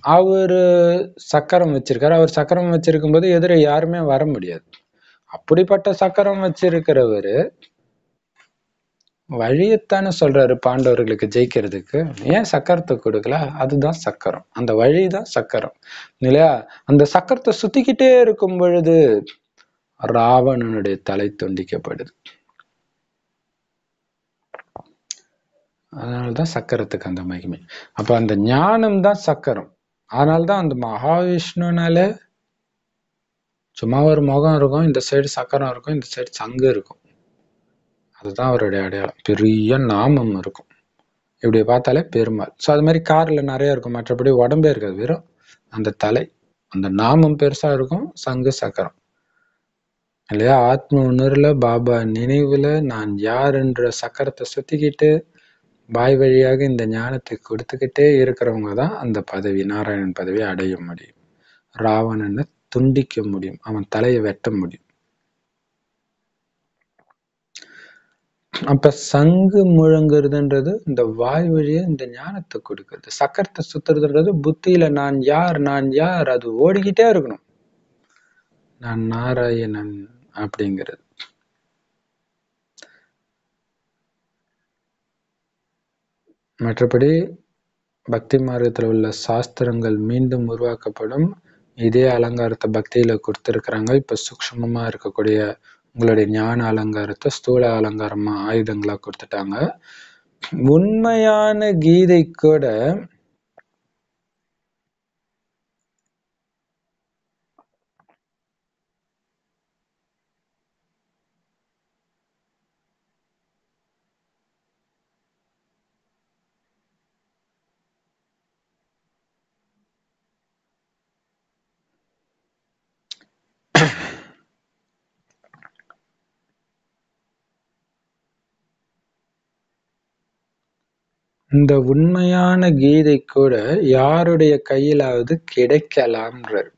அவரு சக்கரம் வச்சிருக்காரு. அவர் சக்கரம் வச்சிருக்கும் போது எதிர யாருமே வர முடியாது. அப்படிப்பட்ட சக்கரம் வச்சிருக்கிறவரு வழியத்தானே சொல்றாரு பாண்டவர்களுக்கு ஜெயிக்கிறதுக்கு. ஏன் சக்கரத்தை கொடுக்கல? அதுதான் சக்கரம். அந்த வழிதான் சக்கரம். இல்லையா? அந்த சக்கரத்தை சுத்திக்கிட்டே இருக்கும் பொழுது ராவணனுடைய தலை துண்டிக்கப்படுது. அதனாலதான் சக்கரத்துக்கு அந்த மகிமை. அப்ப அந்த ஞானம் தான் சக்கரம். அதனால்தான் அந்த மகாவிஷ்ணுனால சும்மா ஒரு முகம் இருக்கும் இந்த சைடு சக்கரம் இருக்கும் இந்த சைடு சங்கு இருக்கும். அதுதான் அவருடைய அடையாளம். பெரிய நாமம் இருக்கும். இப்படி பார்த்தாலே பெருமாள். ஸோ அது மாதிரி காரில் நிறைய இருக்கும். மற்றபடி உடம்பே இருக்காது. வெறும் அந்த தலை அந்த நாமம் பெருசா இருக்கும் சங்கு சக்கரம். இல்லையா? ஆத்ம உணர்வுல பாபா நினைவுல நான் யாருன்ற சக்கரத்தை சுத்திக்கிட்டு வாய் வழியாக இந்த ஞானத்தை கொடுத்துக்கிட்டே இருக்கிறவங்க தான் அந்த பதவி நாராயணன் பதவியை அடைய முடியும். ராவணனை துண்டிக்க முடியும். அவன் தலையை வெட்ட முடியும். அப்ப சங்கு முழங்குறதுன்றது இந்த வாய் வழியை இந்த ஞானத்தை கொடுக்குறது. சக்கரத்தை சுத்துறதுன்றது புத்தியில நான் யார் நான் யார் அது ஓடிக்கிட்டே இருக்கணும். நான் நாராயணன் அப்படிங்கிறது. மற்றபடி பக்தி மார்க்கத்தில் உள்ள சாஸ்திரங்கள் மீண்டும் உருவாக்கப்படும். இதே அலங்காரத்தை பக்தியில் கொடுத்துருக்குறாங்க. இப்போ சூக்ஷமமாக இருக்கக்கூடிய உங்களுடைய ஞான அலங்காரத்தை ஸ்தூல அலங்காரமாக ஆயுதங்களாக கொடுத்துட்டாங்க. உண்மையான கீதை கூட இந்த உண்மையான கீதை கூட யாருடைய கையிலாவது கிடைக்கலாம்ன்றார்.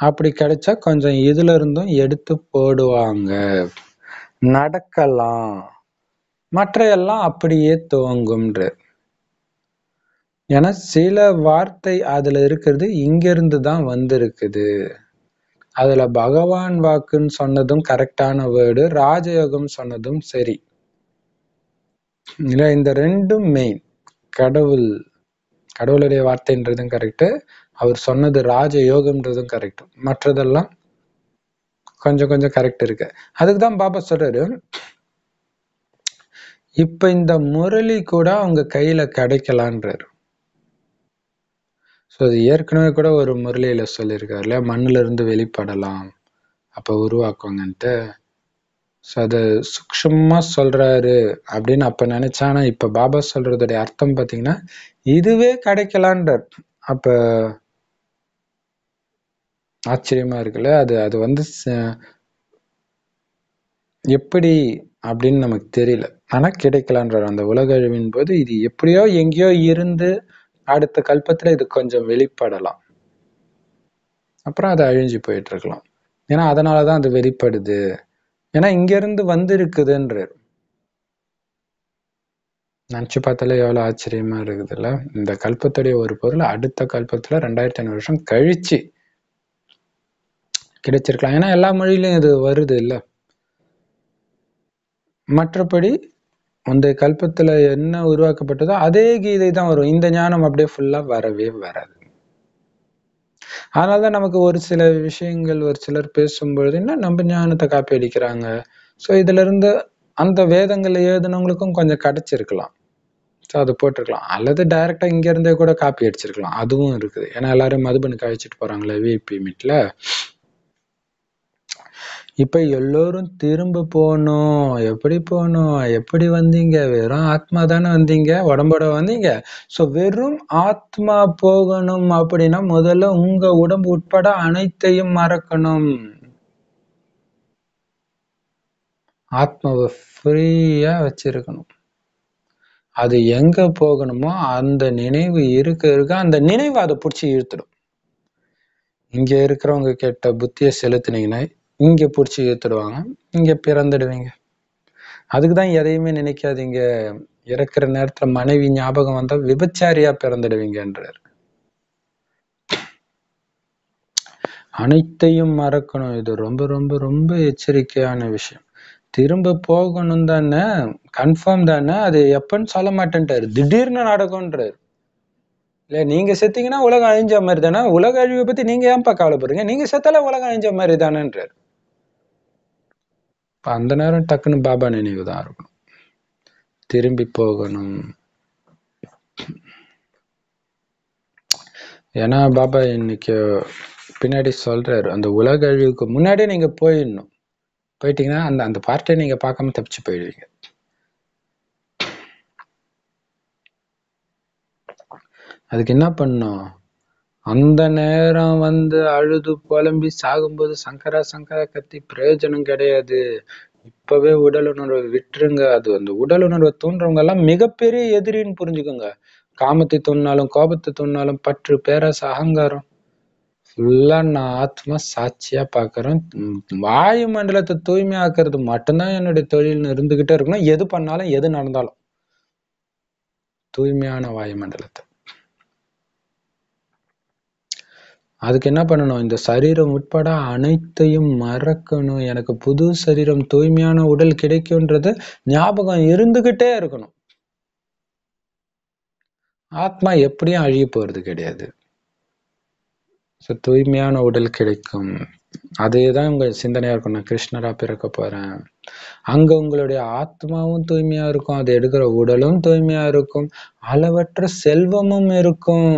அப்படி கிடைச்சா கொஞ்சம் இதுல இருந்தும் எடுத்து போடுவாங்க. நடக்கலாம். மற்ற எல்லாம் அப்படியே துவங்கும்ன்ற ஏன்னா சில வார்த்தை அதுல இருக்கிறது இங்கிருந்து தான் வந்திருக்குது. அதுல பகவான் வாக்குன்னு சொன்னதும் கரெக்டான வேர்டு ராஜயோகம் சொன்னதும் சரி. இல்லை இந்த ரெண்டும் மெயின் கடவுள் கடவுளுடைய வார்த்தைன்றதும் கரெக்டு அவர் சொன்னது ராஜ யோகம்ன்றதும் கரெக்ட் மற்றதெல்லாம் கொஞ்சம் கொஞ்சம் கரெக்ட் இருக்கு. அதுக்கு தான் பாபா சொல்றாரு இப்ப இந்த முரளி கூட அவங்க கையில கிடைக்கலான்றாரு. ஸோ அது ஏற்கனவே கூட ஒரு முரளியில சொல்லியிருக்காரு இல்லையா? மண்ணுல இருந்து வெளிப்படலாம் அப்ப உருவாக்குவாங்கன்ட்டு. ஸோ அதை சூக்ஷமா சொல்றாரு அப்படின்னு அப்ப நினைச்சா ஆனா இப்ப பாபா சொல்றதுடைய அர்த்தம் பாத்தீங்கன்னா இதுவே கிடைக்கலான்றார். அப்ப ஆச்சரியமா இருக்குல்ல? அது அது வந்து எப்படி அப்படின்னு நமக்கு தெரியல. ஆனா கிடைக்கலான்றார். அந்த உலக அழிவின் போது இது எப்படியோ எங்கேயோ இருந்து அடுத்த கல்பத்துல இது கொஞ்சம் வெளிப்படலாம். அப்புறம் அது அழிஞ்சு போயிட்டு இருக்கலாம். ஏன்னா அதனாலதான் அது வெளிப்படுது. ஏன்னா இங்க இருந்து நினச்சி நினைச்சு பார்த்தாலே எவ்வளவு ஆச்சரியமா இருக்குதுல்ல? இந்த கல்பத்துடைய ஒரு பொருள் அடுத்த கல்பத்துல ரெண்டாயிரத்தி ஐநூறு வருஷம் கழிச்சு கிடைச்சிருக்கலாம். ஏன்னா எல்லா மொழியிலும் இது வருது இல்ல. மற்றபடி அந்த கல்பத்துல என்ன உருவாக்கப்பட்டதோ அதே கீதை தான் வரும். இந்த ஞானம் அப்படியே ஃபுல்லா வரவே வராது. அதனாலதான் நமக்கு ஒரு சில விஷயங்கள் ஒரு சிலர் பேசும்பொழுது என்ன நம்ம ஞானத்தை காப்பி அடிக்கிறாங்க. ஸோ இதுல இருந்து அந்த வேதங்களை எழுதுனவங்களுக்கும் கொஞ்சம் கிடைச்சிருக்கலாம். ஸோ அது போட்டிருக்கலாம். அல்லது டைரக்டா இங்க இருந்தே கூட காப்பி அடிச்சிருக்கலாம். அதுவும் இருக்குது. ஏன்னா எல்லாரும் மதுபனுக்கு அழைச்சிட்டு போறாங்களே விஐபி மீட்ல இப்ப எல்லோரும் திரும்ப போகணும். எப்படி போகணும்? எப்படி வந்தீங்க? வெறும் ஆத்மா தானே வந்தீங்க? உடம்போட வந்தீங்க? சோ வெறும் ஆத்மா போகணும் அப்படின்னா முதல்ல உங்க உடம்பு உட்பட அனைத்தையும் மறக்கணும். ஆத்மாவை ஃப்ரீயா வச்சிருக்கணும். அது எங்க போகணுமோ அந்த நினைவு இருக்க இருக்க அந்த நினைவு அதை பிடிச்சி இழுத்துடும். இங்க இருக்கிறவங்க கேட்ட புத்தியை செலுத்தினீங்கன்னா இங்க பிடிச்சி ஏற்றுடுவாங்க இங்க பிறந்துடுவீங்க. அதுக்குதான் எதையுமே நினைக்காதீங்க. இறக்குற நேரத்துல மனைவி ஞாபகம் வந்தா விபச்சாரியா பிறந்துடுவீங்கன்றார். அனைத்தையும் மறக்கணும். இது ரொம்ப ரொம்ப ரொம்ப எச்சரிக்கையான விஷயம். திரும்ப போகணும் தானே? கன்ஃபார்ம் தானே? அது எப்பன்னு சொல்ல மாட்டேன்ட்டாரு. திடீர்னு நடக்கும்ன்றாரு. இல்ல நீங்க செத்தீங்கன்னா உலகம் அழிஞ்ச மாதிரி தானே? உலக அழிவை பத்தி நீங்க ஏன்பா கவலைப்படுறீங்க? நீங்க செத்தால உலகம் அழிஞ்ச மாதிரி தானேன்றாரு. இப்போ அந்த நேரம் டக்குன்னு பாபா நினைவு தான் இருக்கணும். திரும்பி போகணும். ஏன்னா பாபா இன்னைக்கு பின்னாடி சொல்றாரு அந்த உலக அழிவுக்கு முன்னாடியே நீங்க போயிடணும். போயிட்டீங்கன்னா அந்த அந்த பார்ட்டை நீங்க பார்க்காம தப்பிச்சு போயிடுவீங்க. அதுக்கு என்ன பண்ணும் அந்த நேரம் வந்து அழுது புலம்பி சாகும்போது சங்கரா சங்கரா கத்தி பிரயோஜனம் கிடையாது. இப்பவே உடல் உணர்வை விட்டுருங்க. அது அந்த உடல் உணர்வை தூண்டுறவங்க எல்லாம் மிகப்பெரிய எதிரின்னு புரிஞ்சுக்கோங்க. காமத்தை தூண்டினாலும் கோபத்தை தூண்டினாலும் பற்று பேராசை அகங்காரம். ஃபுல்லா நான் ஆத்மா சாட்சியா பாக்குறேன். வாயுமண்டலத்தை வாயு மண்டலத்தை தூய்மையாக்குறது மட்டும்தான் என்னுடைய தொழில்னு இருந்துகிட்டே இருக்கணும். எது பண்ணாலும் எது நடந்தாலும். தூய்மையான வாயுமண்டலத்தை அதுக்கு என்ன பண்ணணும்? இந்த சரீரம் உட்பட அனைத்தையும் மறக்கணும். எனக்கு புது சரீரம் தூய்மையான உடல் கிடைக்கும்ன்றது ஞாபகம் இருந்துகிட்டே இருக்கணும். ஆத்மா எப்படியும் அழிய போறது கிடையாது. ஸோ தூய்மையான உடல் கிடைக்கும். அதே தான் உங்க சிந்தனையா இருக்கும். நான் கிருஷ்ணரா பிறக்க போறேன். அங்க உங்களுடைய ஆத்மாவும் தூய்மையா இருக்கும். அது எடுக்கிற உடலும் தூய்மையா இருக்கும். அளவற்ற செல்வமும் இருக்கும்.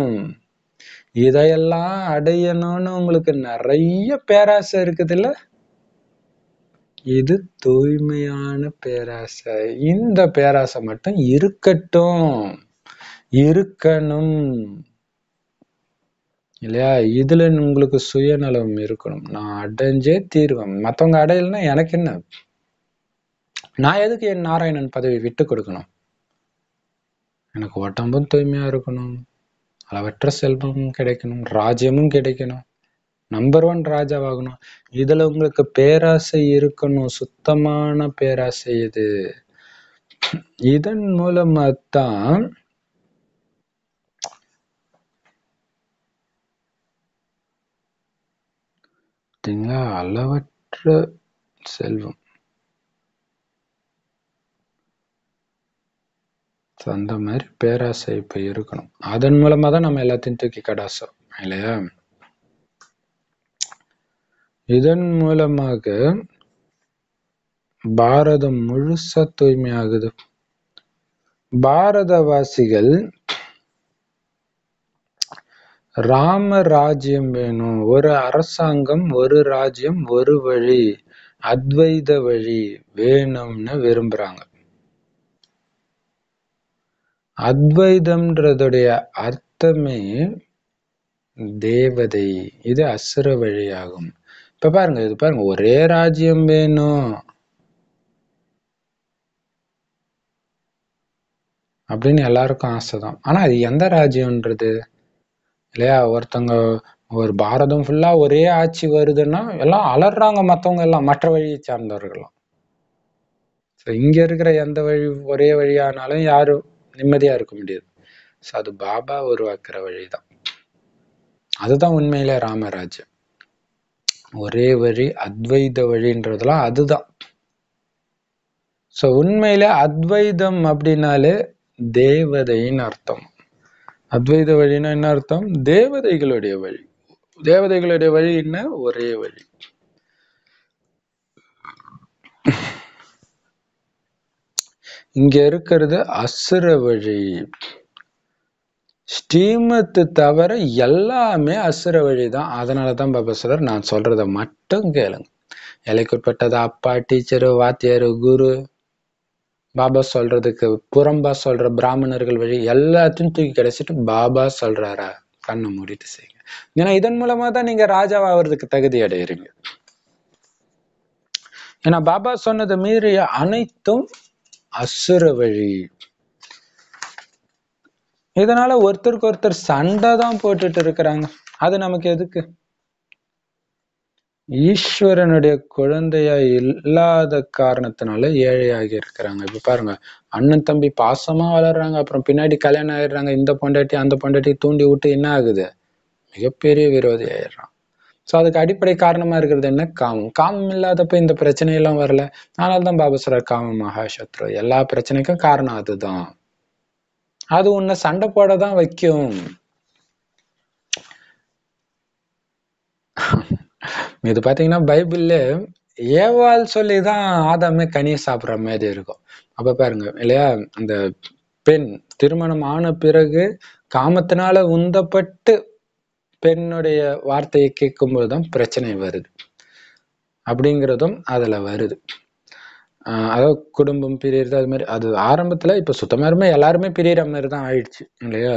இதையெல்லாம் அடையணும்னு உங்களுக்கு நிறைய பேராசை இருக்குது இல்ல இது தூய்மையான பேராசை. இந்த பேராசை மட்டும் இருக்கட்டும். இருக்கணும். இல்லையா? இதுல உங்களுக்கு சுயநலம் இருக்கணும். நான் அடைஞ்சே தீர்வேன். மத்தவங்க அடையலைன்னா எனக்கு என்ன? நான் எதுக்கு என் நாராயணன் பதவி விட்டு கொடுக்கணும்? எனக்கு உடம்பும் தூய்மையா இருக்கணும். அளவற்ற செல்வமும் கிடைக்கணும் ராஜ்யமும் கிடைக்கணும். நம்பர் ஒன் ராஜாவாகணும். இதுல உங்களுக்கு பேராசை இருக்கணும். சுத்தமான பேராசை இது. இதன் மூலமா தான் பார்த்தீங்களா அளவற்ற செல்வம். அந்த மாதிரி பேராசை இப்ப இருக்கணும். அதன் மூலமா தான் நம்ம எல்லாத்தையும் தூக்கி கடாசோம் இல்லையா? இதன் மூலமாக பாரதம் முழுசா தூய்மையாகுது. பாரதவாசிகள் ராம ராஜ்யம் வேணும். ஒரு அரசாங்கம் ஒரு ராஜ்யம் ஒரு வழி அத்வைத வழி வேணும்னு விரும்புறாங்க. அத்வைதம்ன்றதுடைய அர்த்தமே தேவதை. இது அசுர வழியாகும். இப்ப பாருங்க இது பாருங்க ஒரே ராஜ்யம் வேணும். அப்படின்னு எல்லாருக்கும் ஆசைதான். ஆனா அது எந்த ராஜ்யம்ன்றது? இல்லையா? ஒருத்தங்க ஒரு பாரதம் ஃபுல்லா ஒரே ஆட்சி வருதுன்னா எல்லாம் அலறாங்க மத்தவங்க எல்லாம் மற்ற வழியை சார்ந்தவர்களும் ஸோ இங்க இருக்கிற எந்த வழி ஒரே வழியானாலும் யாரும் நிம்மதியா இருக்க முடியாது. ஸோ அது பாபா உருவாக்குற வழிதான். அதுதான் உண்மையிலே ராமராஜ்யம். ஒரே வழி அத்வைத வழின்றதுலாம் அதுதான். ஸோ உண்மையிலே அத்வைதம் அப்படின்னாலே தேவதைன்னு அர்த்தம். அத்வைத வழின்னா என்ன அர்த்தம்? தேவதைகளுடைய வழி. தேவதைகளுடைய வழி என்ன? ஒரே வழி. இங்கே இருக்கிறது அசுர வழி. ஸ்ரீமத்து தவிர எல்லாமே அசுர வழி தான் அதனால தான் பாபா சொல்றார் நான் சொல்றத மட்டும் கேளுங்க. இலைக்குட்பட்டது அப்பா டீச்சரு வாத்தியார் குரு பாபா சொல்றதுக்கு புறம்பா சொல்ற பிராமணர்கள் வழி எல்லாத்தையும் தூக்கி கிடைச்சிட்டு பாபா சொல்றாரா? கண்ணை மூடிட்டு செய்யுங்க. ஏன்னா இதன் மூலமா தான் நீங்க ராஜாவாகிறதுக்கு தகுதி அடையிறீங்க. ஏன்னா பாபா சொன்னது மீறிய அனைத்தும் அசுர வழி. இதனால ஒருத்தருக்கு ஒருத்தர் சண்டை தான் போட்டுட்டு இருக்கிறாங்க. அது நமக்கு எதுக்கு? ஈஸ்வரனுடைய குழந்தையா இல்லாத காரணத்தினால ஏழையாகி இருக்கிறாங்க. இப்ப பாருங்க அண்ணன் தம்பி பாசமா வளர்றாங்க அப்புறம் பின்னாடி கல்யாணம் ஆயிடுறாங்க இந்த பொண்டாட்டி அந்த பொண்டாட்டி தூண்டி விட்டு என்ன ஆகுது? மிகப்பெரிய விரோதி ஆயிடுறான். ஸோ அதுக்கு அடிப்படை காரணமா இருக்கிறது என்ன? காமம். காமம் இல்லாதப்ப இந்த பிரச்சனை எல்லாம் வரல. அதனால தான் பாபா சொல்கிறார் காமம் மகாசத்ரு எல்லா பிரச்சனைக்கும் காரணம் அதுதான். அது உன்னை சண்டை போட தான் வைக்கும். இது பாத்தீங்கன்னா பைபிள்ல ஏவாள் சொல்லிதான் ஆதாமே கனியை சாப்பிடுற மாதிரி இருக்கும். அப்ப பாருங்க இல்லையா? அந்த பெண் திருமணம் ஆன பிறகு காமத்தினால உந்தப்பட்டு பெண்ணுடைய வார்த்தையை கேட்கும்போது தான் பிரச்சனை வருது. அப்படிங்கிறதும் அதுல வருது. ஆஹ் அதாவது குடும்பம் பிரியறது அது மாதிரி அது ஆரம்பத்துல இப்ப சுத்தமாருமே எல்லாருமே பிரியற மாதிரி தான் ஆயிடுச்சு இல்லையா?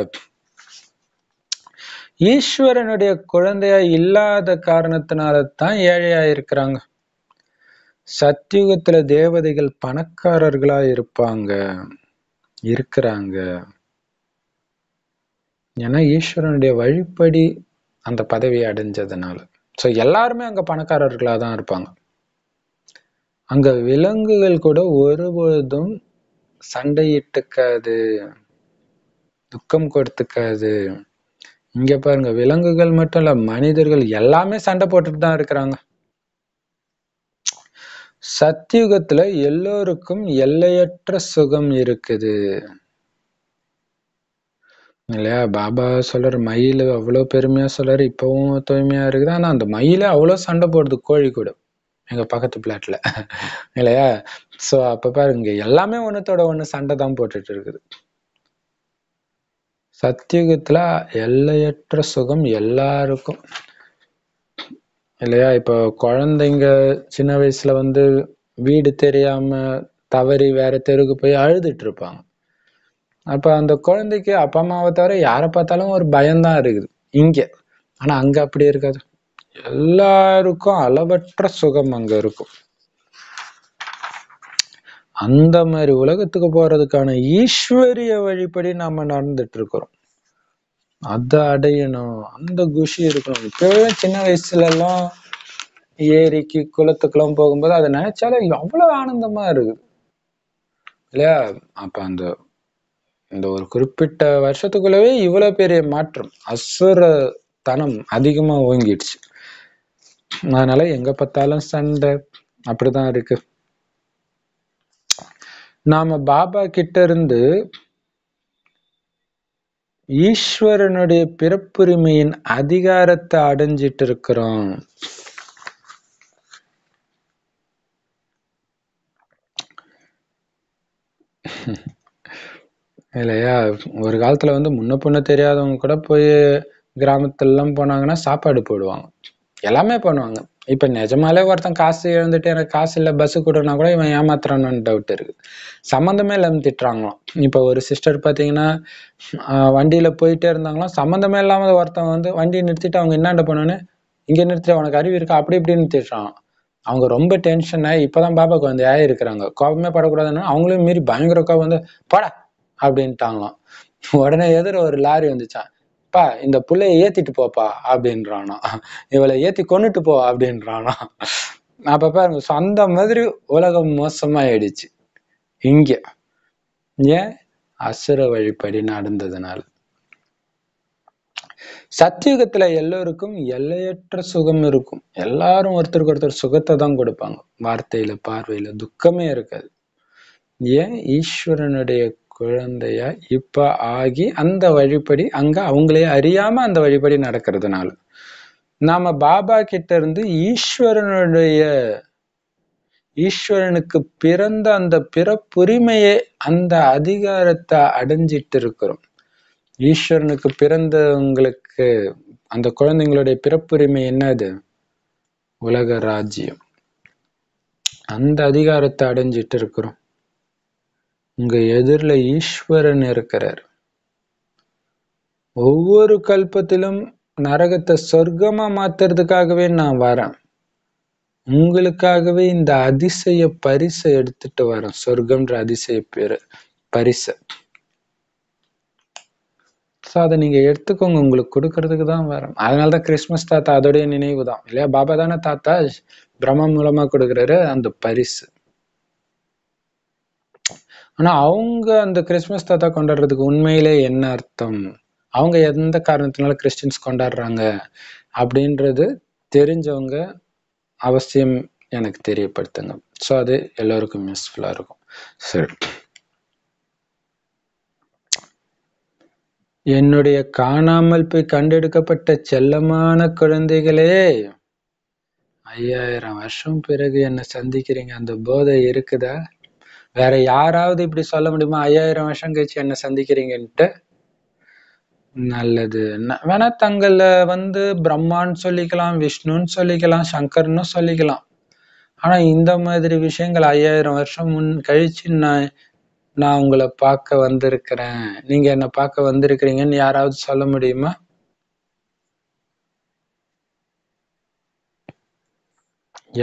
ஈஸ்வரனுடைய குழந்தையா இல்லாத காரணத்தினால தான் ஏழையா இருக்கிறாங்க சத்தியுகத்துல தேவதைகள் பணக்காரர்களா இருப்பாங்க இருக்கிறாங்க. ஏன்னா ஈஸ்வரனுடைய வழிப்படி அந்த பதவியை அடைஞ்சதுனால. சோ எல்லாருமே அங்க பணக்காரர்களாக தான் இருப்பாங்க. அங்க விலங்குகள் கூட ஒருபொழுதும் சண்டையிட்டுக்காது துக்கம் கொடுத்துக்காது. இங்க பாருங்க விலங்குகள் மட்டும் இல்ல மனிதர்கள் எல்லாமே சண்டை போட்டுட்டு தான் இருக்கிறாங்க. சத்தியுகத்துல எல்லோருக்கும் எல்லையற்ற சுகம் இருக்குது. இல்லையா? பாபா சொல்றாரு மயில் அவ்வளவு பெருமையா சொல்றாரு இப்பவும் தூய்மையா இருக்குது. ஆனா அந்த மயிலே அவ்வளவு சண்டை போடுது கோழி கூட எங்க பக்கத்து பிளாட்ல இல்லையா? சோ அப்ப பாருங்க எல்லாமே ஒண்ணுத்தோட ஒண்ணு சண்டை தான் போட்டுட்டு இருக்குது. சத்தியுகத்துல எல்லையற்ற சுகம் எல்லாருக்கும். இல்லையா? இப்போ குழந்தைங்க சின்ன வயசுல வந்து வீடு தெரியாம தவறி வேற தெருவுக்கு போய் அழுதுட்டு இருப்பாங்க. அப்ப அந்த குழந்தைக்கு அப்பா அம்மாவை தவிர யாரை பார்த்தாலும் ஒரு பயம்தான் இருக்குது. இங்க. ஆனா அங்க அப்படி இருக்காது. எல்லாருக்கும் அளவற்ற சுகம் அங்க இருக்கும். அந்த மாதிரி உலகத்துக்கு போறதுக்கான ஈஸ்வரிய வழிப்படி நாம நடந்துட்டு இருக்கிறோம் அதை அடையணும். அந்த குஷி இருக்கணும். இப்பவே சின்ன வயசுல எல்லாம் ஏரிக்கு குளத்துக்கெல்லாம் போகும்போது அதை நினைச்சாலே எவ்வளவு ஆனந்தமா இருக்குது. இல்லையா? அப்ப அந்த இந்த ஒரு குறிப்பிட்ட வருஷத்துக்குள்ளவே இவ்வளவு பெரிய மாற்றம் அசுர தனம் அதிகமா ஓங்கிடுச்சு. அதனால எங்க பார்த்தாலும் சண்டை அப்படிதான் இருக்கு. நாம பாபா கிட்ட இருந்து ஈஸ்வரனுடைய பிறப்புரிமையின் அதிகாரத்தை அடைஞ்சிட்டு இருக்கிறோம். இல்லையா? ஒரு காலத்துல வந்து முன்ன பின்ன தெரியாதவங்க கூட போய் கிராமத்துலலாம் போனாங்கன்னா சாப்பாடு போடுவாங்க. எல்லாமே பண்ணுவாங்க. இப்ப நிஜமாலே ஒருத்தன் காசு இழந்துட்டு எனக்கு காசு இல்ல பஸ் கூடனா கூட இவன் ஏமாத்துறான்னு டவுட் இருக்கு. சம்மந்தமே இல்லாம திட்டுறாங்களாம். இப்ப ஒரு சிஸ்டர் பாத்தீங்கன்னா ஆஹ் வண்டியில போயிட்டே இருந்தாங்களாம். சம்மந்தமே இல்லாம ஒருத்தன் வந்து வண்டியை நிறுத்திட்டு அவங்க என்னாண்ட போனோன்னு இங்க நிறுத்தி உனக்கு அறிவு இருக்கா? அப்படி இப்படின்னு நிறுத்திடுறான் அவங்க ரொம்ப டென்ஷன் ஆகி இப்பதான் பாப்பாக்கு வந்து ஆகி இருக்கிறாங்க கோபமே படக்கூடாதுன்னு அவங்களையும் மீறி பயங்கர கோபம் வந்து போடா அப்படின்ட்டாங்களாம். உடனே எதிர ஒரு லாரி வந்துச்சான் பா இந்த புள்ளைய ஏத்திட்டு போப்பா அப்படின்றானா இவளை ஏத்தி கொண்டுட்டு போ அப்படின்றானா அப்ப பாருங்க so அந்த மாதிரி உலகம் மோசமாயிடுச்சு. இங்க. ஏன்? அசுர வழிப்படி நடந்ததுனால. சத்தியுகத்துல எல்லோருக்கும் எல்லையற்ற சுகம் இருக்கும். எல்லாரும் ஒருத்தருக்கு ஒருத்தர் சுகத்தை தான் கொடுப்பாங்க. வார்த்தையில பார்வையில துக்கமே இருக்காது. ஏன்? ஈஸ்வரனுடைய குழந்தையா இப்ப ஆகி அந்த வழிப்படி அங்க அவங்களே அறியாம அந்த வழிப்படி நடக்கிறதுனால. நாம பாபா கிட்ட இருந்து ஈஸ்வரனுடைய ஈஸ்வரனுக்கு பிறந்த அந்த பிறப்புரிமையை அந்த அதிகாரத்தை அடைஞ்சிட்டு இருக்கிறோம் ஈஸ்வரனுக்கு பிறந்தவங்களுக்கு அந்த குழந்தைங்களுடைய பிறப்புரிமை என்னது? உலக ராஜ்யம். அந்த அதிகாரத்தை அடைஞ்சிட்டு இருக்கிறோம் உங்க எதிர்ல ஈஸ்வரன் இருக்கிறார். ஒவ்வொரு கல்பத்திலும் நரகத்தை சொர்க்கமா மாத்துறதுக்காகவே நான் வரேன். உங்களுக்காகவே இந்த அதிசய பரிசை எடுத்துட்டு வரேன். சொர்க்கம்ன்ற அதிசய பேரு பரிசை. ஸோ அதை நீங்க எடுத்துக்கோங்க. உங்களுக்கு கொடுக்கறதுக்கு தான் வரேன். அதனாலதான் கிறிஸ்மஸ் தாத்தா அதோடைய நினைவு தான் இல்லையா? பாபா தானே தாத்தா பிரம்ம மூலமா கொடுக்குறாரு அந்த பரிசு. ஆனா அவங்க அந்த கிறிஸ்மஸ் தாத்தா கொண்டாடுறதுக்கு உண்மையிலே என்ன அர்த்தம்? அவங்க எந்த காரணத்தினால கிறிஸ்டின்ஸ் கொண்டாடுறாங்க? அப்படின்றது தெரிஞ்சவங்க அவசியம் எனக்கு தெரியப்படுத்துங்க. ஸோ அது எல்லோருக்கும் யூஸ்ஃபுல்லாக இருக்கும். சரி. என்னுடைய காணாமல் போய் கண்டெடுக்கப்பட்ட செல்லமான குழந்தைகளே ஐயாயிரம் வருஷம் பிறகு என்னை சந்திக்கிறீங்க. அந்த போதை இருக்குதா? வேற யாராவது இப்படி சொல்ல முடியுமா? ஐயாயிரம் வருஷம் கழிச்சு என்ன சந்திக்கிறீங்கன்ட்டு? நல்லது. வேணா தங்கள வந்து பிரம்மான்னு சொல்லிக்கலாம் விஷ்ணுன்னு சொல்லிக்கலாம் சங்கர்னு சொல்லிக்கலாம். ஆனா இந்த மாதிரி விஷயங்கள் ஐயாயிரம் வருஷம் முன் கழிச்சு நான் நான் உங்களை பார்க்க வந்திருக்கிறேன். நீங்க என்ன பார்க்க வந்திருக்கிறீங்கன்னு யாராவது சொல்ல முடியுமா?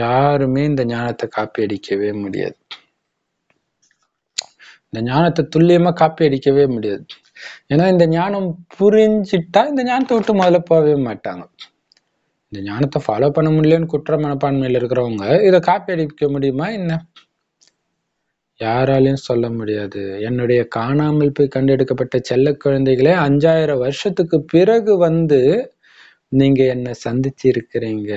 யாருமே இந்த ஞானத்தை காப்பி அடிக்கவே முடியாது. இந்த ஞானத்தை துல்லியமா காப்பி அடிக்கவே முடியாது. ஏன்னா இந்த ஞானம் புரிஞ்சிட்டா இந்த ஞானத்தை விட்டு முதல்ல போகவே மாட்டாங்க. இந்த ஞானத்தை ஃபாலோ பண்ண முடியலன்னு குற்ற மனப்பான்மையில இருக்கிறவங்க இதை காப்பி அடிக்க முடியுமா என்ன? யாராலையும் சொல்ல முடியாது. என்னுடைய காணாமல் போய் கண்டெடுக்கப்பட்ட செல்ல குழந்தைகளே அஞ்சாயிரம் வருஷத்துக்கு பிறகு வந்து நீங்க என்ன சந்திச்சு இருக்கிறீங்க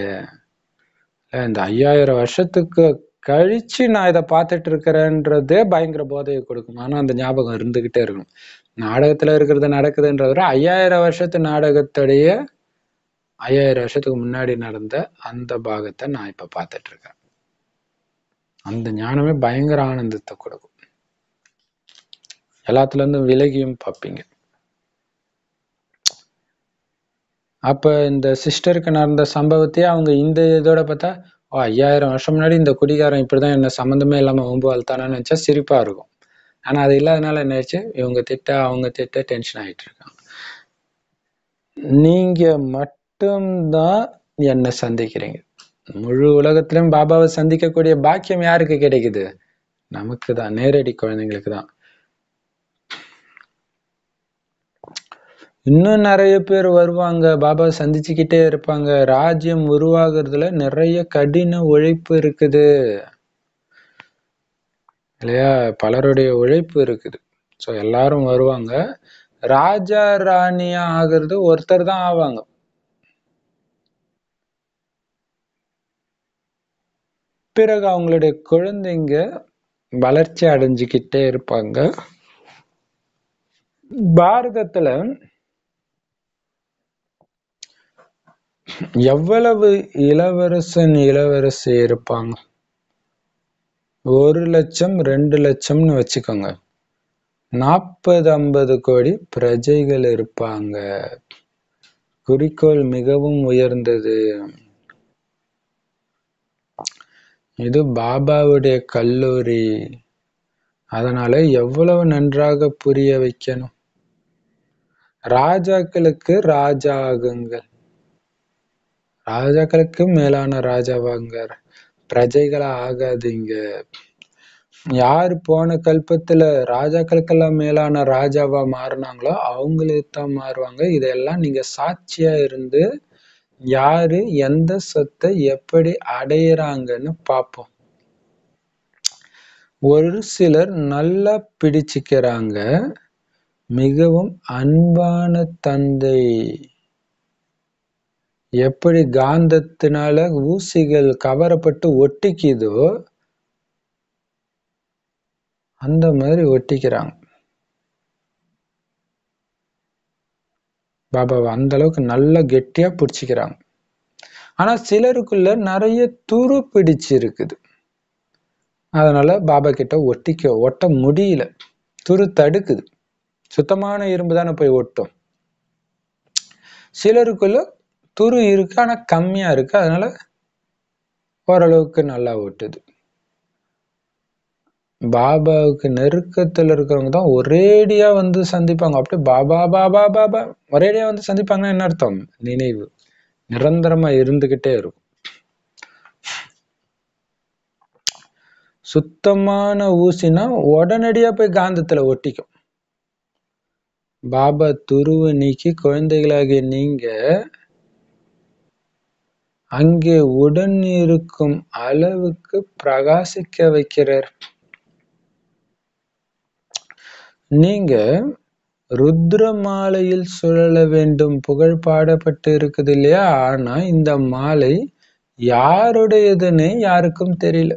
இந்த ஐயாயிரம் வருஷத்துக்கு கழிச்சு நான் இதை பார்த்துட்டு இருக்கிறேன்றதே பயங்கர போதையை கொடுக்கும். ஆனா அந்த ஞாபகம் இருந்துகிட்டே இருக்கணும். நாடகத்துல இருக்கிறது நடக்குதுன்றத ஐயாயிரம் வருஷத்து நாடகத்துடைய ஐயாயிரம் வருஷத்துக்கு முன்னாடி நடந்த அந்த பாகத்தை நான் இப்ப பார்த்துட்டு இருக்கேன் அந்த ஞானமே பயங்கர ஆனந்தத்தை கொடுக்கும். எல்லாத்துல இருந்தும் விலகியும் பார்ப்பீங்க. அப்ப இந்த சிஸ்டருக்கு நடந்த சம்பவத்தையே அவங்க இந்த இதோட பார்த்தா ஓ ஐயாயிரம் வருஷம் முன்னாடி இந்த குடிகாரன் இப்படிதான் என்ன சம்மந்தமே இல்லாம ஒம்பு வளர்த்தானான்னு நினைச்சா சிரிப்பா இருக்கும். ஆனா அது இல்லாதனால என்ன ஆயிடுச்சு? இவங்க திட்ட அவங்க திட்ட டென்ஷன் ஆயிட்டு இருக்காங்க. நீங்க மட்டும்தான் என்னை சந்திக்கிறீங்க. முழு உலகத்திலும் பாபாவை சந்திக்கக்கூடிய பாக்கியம் யாருக்கு கிடைக்குது? நமக்கு தான் நேரடி குழந்தைங்களுக்கு தான் இன்னும் நிறைய பேர் வருவாங்க. பாபா சந்திச்சுக்கிட்டே இருப்பாங்க. ராஜ்யம் உருவாகிறதுல நிறைய கடின உழைப்பு இருக்குது. இல்லையா? பலருடைய உழைப்பு இருக்குது. ஸோ எல்லாரும் வருவாங்க. ராஜா ராணியா ஆகிறது ஒருத்தர் தான் ஆவாங்க. பிறகு அவங்களுடைய குழந்தைங்க வளர்ச்சி அடைஞ்சுக்கிட்டே இருப்பாங்க. பாரதத்துல எவ்வளவு இளவரசன் இளவரசி இருப்பாங்க? ஒரு லட்சம் ரெண்டு லட்சம்னு வச்சுக்கோங்க. நாற்பது ஐம்பது கோடி பிரஜைகள் இருப்பாங்க. குறிக்கோள் மிகவும் உயர்ந்தது. இது பாபாவுடைய கல்லூரி. அதனால எவ்வளவு நன்றாக புரிய வைக்கணும்? ராஜாக்களுக்கு ராஜா ஆகுங்கள் ராஜாக்களுக்கு மேலான ராஜாவாங்க பிரஜைகளா ஆகாதீங்க. யார் போன கல்பத்துல ராஜாக்களுக்கெல்லாம் மேலான ராஜாவா மாறினாங்களோ அவங்களே தான் மாறுவாங்க. இதெல்லாம் நீங்க சாட்சியா இருந்து யாரு எந்த சொத்தை எப்படி அடையிறாங்கன்னு பார்ப்போம் ஒரு சிலர் நல்லா பிடிச்சுக்கிறாங்க. மிகவும் அன்பான தந்தை. எப்படி காந்தத்தினால ஊசிகள் கவரப்பட்டு ஒட்டிக்குதோ அந்த மாதிரி ஒட்டிக்கிறாங்க. பாபாவை அந்த அளவுக்கு நல்லா கெட்டியா பிடிச்சிக்கிறாங்க. ஆனா சிலருக்குள்ள நிறைய துரு பிடிச்சு இருக்குது. அதனால பாபா கிட்ட ஒட்டிக்க ஒட்ட முடியல. துரு தடுக்குது. சுத்தமான இரும்பு தானே போய் ஒட்டும். சிலருக்குள்ள துரு இருக்கு ஆனா கம்மியா இருக்கு. அதனால ஓரளவுக்கு நல்லா ஒட்டுது பாபாவுக்கு நெருக்கத்துல இருக்கிறவங்க தான் ஒரேடியா வந்து சந்திப்பாங்க. அப்படியே பாபா பாபா பாபா. ஒரேடியா வந்து சந்திப்பாங்கன்னா என்ன அர்த்தம்? நினைவு. நிரந்தரமா இருந்துகிட்டே இருக்கும். சுத்தமான ஊசினா உடனடியா போய் காந்தத்துல ஒட்டிக்கும். பாபா துருவை நீக்கி குழந்தைகளாகிய நீங்க அங்கே உடன் இருக்கும் அளவுக்கு பிரகாசிக்க வைக்கிறார். நீங்க ருத்ர மாலையில் சுழல வேண்டும். புகழ் பாடப்பட்டு இருக்குது இல்லையா? ஆனா இந்த மாலை யாருடையதுன்னு யாருக்கும் தெரியல.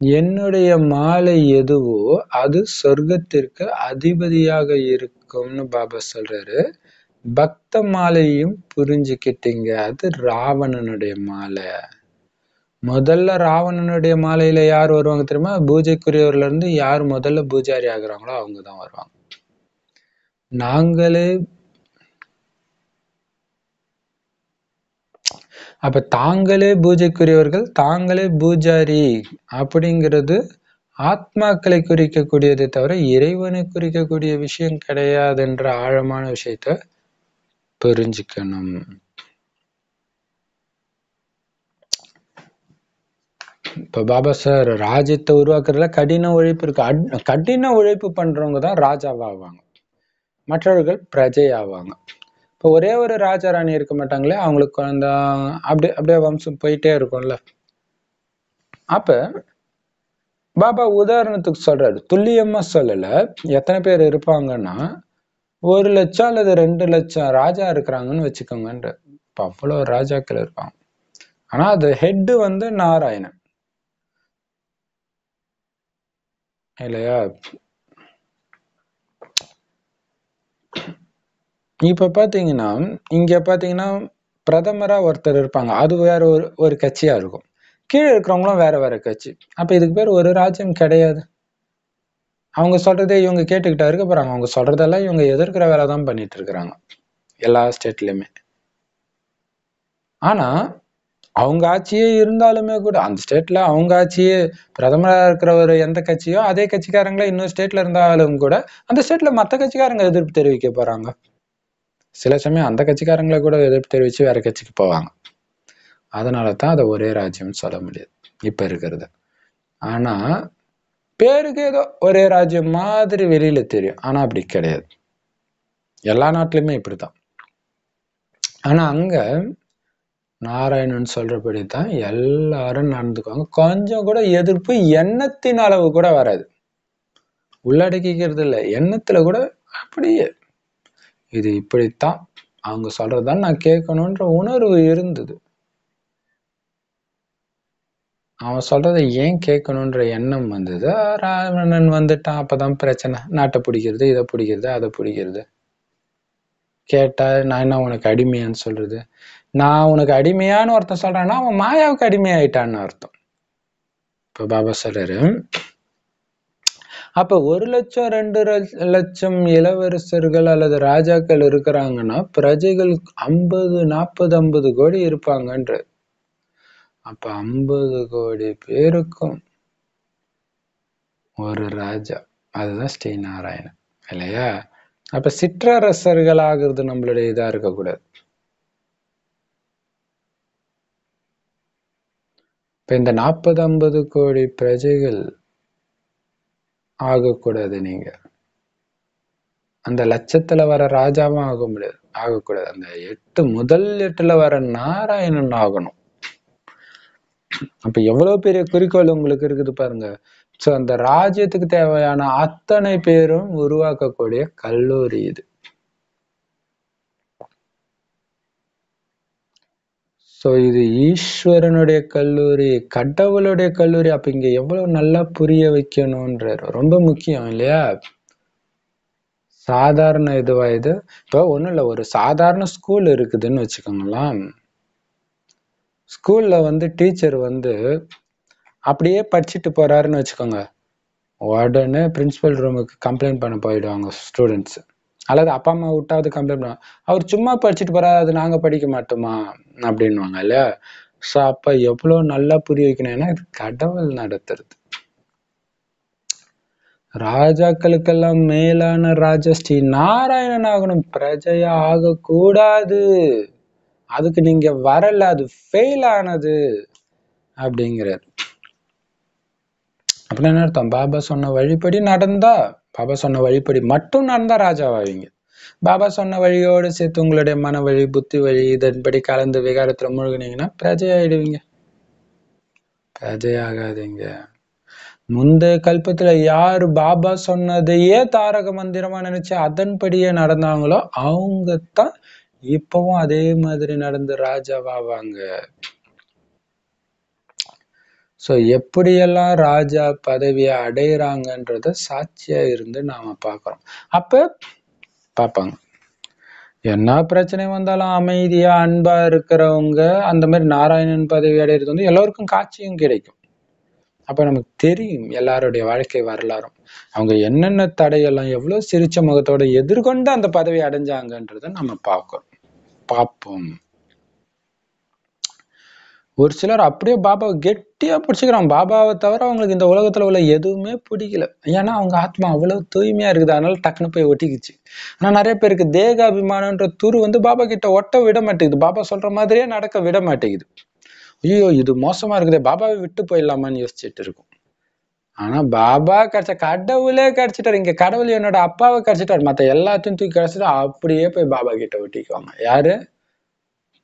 என்னுடைய மாலை எதுவோ அது சொர்க்கத்திற்கு அதிபதியாக இருக்கும்னு பாபா சொல்றாரு. பக்த மாலையும் புரிஞ்சுக்கிட்டீங்க. அது ராவணனுடைய மாலை. முதல்ல ராவணனுடைய மாலையில யார் வருவாங்க தெரியுமா? பூஜைக்குரியவர்ல இருந்து யார் முதல்ல பூஜாரி ஆகுறாங்களோ அவங்க தான் வருவாங்க. நாங்களே அப்ப தாங்களே பூஜைக்குரியவர்கள் தாங்களே பூஜாரி அப்படிங்கிறது ஆத்மாக்களை குறிக்கக்கூடியதை தவிர இறைவனை குறிக்கக்கூடிய விஷயம் கிடையாதுன்ற ஆழமான விஷயத்த புரிஞ்சுக்கணும். இப்போ பாபா சார் ராஜ்யத்தை உருவாக்குறதுல கடின உழைப்பு இருக்கு. அட்- கடின உழைப்பு பண்றவங்க தான் ராஜாவாவாங்க மற்றவர்கள் பிரஜை ஆவாங்க இப்போ ஒரே ஒரு ராஜா ராணி இருக்க மாட்டாங்களே அவங்களுக்கு குழந்தை அப்படியே அப்படியே வம்சம் போயிட்டே இருக்கும்ல. அப்ப பாபா உதாரணத்துக்கு சொல்றாரு. துல்லியமா சொல்லல. எத்தனை பேர் இருப்பாங்கன்னா ஒரு லட்சம் அல்லது ரெண்டு லட்சம் ராஜா இருக்கிறாங்கன்னு வச்சுக்கோங்கன்ற. இப்போ அவ்வளவு ராஜாக்கள் இருப்பாங்க. ஆனா அது ஹெட் வந்து நாராயணன். இல்லையா? இப்ப பாத்தீங்கன்னா இங்க பாத்தீங்கன்னா பிரதமரா ஒருத்தர் இருப்பாங்க. அது வேற ஒரு ஒரு கட்சியா இருக்கும். கீழே இருக்கிறவங்களும் வேற வேற கட்சி. அப்ப இதுக்கு பேர் ஒரு ராஜ்யம் கிடையாது. அவங்க சொல்றதே இவங்க கேட்டுக்கிட்டா இருக்க போறாங்க அவங்க சொல்றதெல்லாம் இவங்க எதிர்க்கிற வேலை தான் பண்ணிட்டு இருக்கிறாங்க எல்லா ஸ்டேட்லயுமே. ஆனா அவங்க ஆட்சியே இருந்தாலுமே கூட அந்த ஸ்டேட்ல அவங்க ஆட்சியே பிரதமராக இருக்கிற ஒரு எந்த கட்சியோ அதே கட்சிக்காரங்களே இன்னொரு ஸ்டேட்ல இருந்தாலும் கூட அந்த ஸ்டேட்ல மற்ற கட்சிக்காரங்க எதிர்ப்பு தெரிவிக்க போறாங்க. சில சமயம் அந்த கட்சிக்காரங்களை கூட எதிர்ப்பு தெரிவித்து வேற கட்சிக்கு போவாங்க. அதனால தான் அதை ஒரே ராஜ்யம்னு சொல்ல முடியாது. இப்போ இருக்கிறது. ஆனால் பேருக்கு ஏதோ ஒரே ராஜ்யம் மாதிரி வெளியில தெரியும். ஆனா அப்படி கிடையாது. எல்லா நாட்டிலுமே இப்படித்தான். ஆனா அங்க நாராயணன் சொல்றபடி தான் எல்லாரும் நடந்துக்குவாங்க. கொஞ்சம் கூட எதிர்ப்பு எண்ணத்தின் அளவு கூட வராது. உள்ளடக்கிக்கிறது இல்லை. எண்ணத்துல கூட அப்படியே. இது இப்படித்தான். அவங்க சொல்றதான் நான் கேட்கணுன்ற உணர்வு இருந்தது. அவன் சொல்றதை ஏன் கேட்கணுன்ற எண்ணம் வந்தது. ராவணன் வந்துட்டான். அப்பதான் பிரச்சனை. நாட்டை பிடிக்கிறது இதை பிடிக்கிறது அதை பிடிக்கிறது. கேட்டா நான் என்ன உனக்கு அடிமையான்னு சொல்றது? நான் உனக்கு அடிமையான்னு ஒருத்தன் சொல்றான்னா அவன் மாயாவுக்கு அடிமையாயிட்டான்னு அர்த்தம். இப்ப பாபா சொல்றாரு அப்ப ஒரு லட்சம் ரெண்டு லட்சம் இளவரசர்கள் அல்லது ராஜாக்கள் இருக்கிறாங்கன்னா பிரஜைகள் ஐம்பது நாற்பது ஐம்பது கோடி இருப்பாங்கன்றது அப்ப ஐம்பது கோடி பேருக்கும் ஒரு ராஜா. அதுதான் ஸ்ரீ நாராயணன் இல்லையா? அப்ப சிற்றரசர்கள் ஆகுறது நம்மளுடைய இதா இருக்கக்கூடாது. இப்ப இந்த நாற்பது ஐம்பது கோடி பிரஜைகள் ஆகக்கூடாது நீங்க. அந்த லட்சத்துல வர ராஜாவும் ஆக முடியாது. ஆகக்கூடாது. அந்த எட்டு முதல் எட்டுல வர நாராயணன் ஆகணும். அப்ப எவ்வளவு பெரிய குறிக்கோள் உங்களுக்கு இருக்குது பாருங்க. சோ அந்த ராஜ்யத்துக்கு தேவையான அத்தனை பேரும் உருவாக்கக்கூடிய கல்லூரி இது. சோ இது ஈஸ்வரனுடைய கல்லூரி கடவுளுடைய கல்லூரி. அப்ப இங்க எவ்வளவு நல்லா புரிய வைக்கணும்ன்றாரு. ரொம்ப முக்கியம் இல்லையா? சாதாரண இதுவா இது? இப்போ ஒண்ணும் இல்ல ஒரு சாதாரண ஸ்கூல் இருக்குதுன்னு வச்சுக்கோங்களேன். ஸ்கூல்ல வந்து டீச்சர் வந்து அப்படியே படிச்சுட்டு போறாருன்னு வச்சுக்கோங்க. உடனே பிரின்சிபல் ரூமுக்கு கம்ப்ளைண்ட் பண்ண போயிடுவாங்க ஸ்டூடெண்ட்ஸ் அல்லது அப்பா அம்மா விட்டாவது கம்ப்ளைண்ட் பண்ணுவாங்க அவர் சும்மா படிச்சுட்டு போறாரு அது நாங்கள் படிக்க மாட்டோமா? அப்படின்வாங்க இல்லையா? ஸோ அப்போ எவ்வளோ நல்லா புரிய வைக்கணும்னா இது கடவுள் நடத்துறது. ராஜாக்களுக்கெல்லாம் மேலான ராஜஸ்ரீ நாராயணன் ஆகணும். பிரஜையா ஆகக்கூடாது. அதுக்கு நீங்க வரல அது ஃபெயில் ஆனது அப்படிங்கிறார். அப்படின்னு என்ன அர்த்தம்? பாபா சொன்ன வழிப்படி நடந்தா பாபா சொன்ன வழிப்படி மட்டும் நடந்தா ராஜாவாவீங்க. பாபா சொன்ன வழியோடு சேர்த்து உங்களுடைய மன வழி புத்தி வழி இதன்படி கலந்து விகாரத்துல முழுகினீங்கன்னா பிரஜையாயிடுவீங்க. பிரஜையாகாதீங்க. முந்தைய கல்பத்துல யாரு பாபா சொன்னதையே தாரக மந்திரமா நினைச்சு அதன்படியே நடந்தாங்களோ அவங்க தான் இப்பவும் அதே மாதிரி நடந்து ராஜாவாவாங்க. சோ எப்படியெல்லாம் ராஜா பதவியை அடையிறாங்கன்றத சாட்சியா இருந்து நாம பாக்குறோம் அப்ப பார்ப்பாங்க. என்ன பிரச்சனை வந்தாலும் அமைதியா அன்பா இருக்கிறவங்க அந்த மாதிரி நாராயணன் பதவி அடைகிறது வந்து எல்லோருக்கும் காட்சியும் கிடைக்கும். அப்ப நமக்கு தெரியும் எல்லாருடைய வாழ்க்கை வரலாறும். அவங்க என்னென்ன தடையெல்லாம் எவ்வளவு சிரிச்ச முகத்தோட எதிர்கொண்டு அந்த பதவி அடைஞ்சாங்கன்றத நம்ம பார்க்கிறோம். பார்ப்போம் ஒரு சிலர் அப்படியே பாபாவை கெட்டியா பிடிச்சிக்கிறான் பாபாவை தவிர அவங்களுக்கு இந்த உலகத்துல உள்ள எதுவுமே பிடிக்கல. ஏன்னா அவங்க ஆத்மா அவ்வளவு தூய்மையா இருக்குது. அதனால டக்குன்னு போய் ஒட்டிக்குச்சு. ஆனா நிறைய பேருக்கு தேக அபிமானன்ற துரு வந்து பாபா கிட்ட ஒட்ட விட மாட்டேங்குது. பாபா சொல்ற மாதிரியே நடக்க விட மாட்டேங்குது. ஐயோ இது மோசமா இருக்குதே. பாபாவை விட்டு போயிடலாமான்னு யோசிச்சுட்டு இருக்கும். ஆனா பாபா கிடைச்ச கடவுளே கிடைச்சிட்டாரு. இங்க கடவுள் என்னோட அப்பாவை கிடைச்சிட்டாரு. மத்த எல்லாத்தையும் தூக்கி கிடைச்சிட்டு அப்படியே போய் பாபா கிட்ட ஒட்டிக்குவாங்க. யாரு?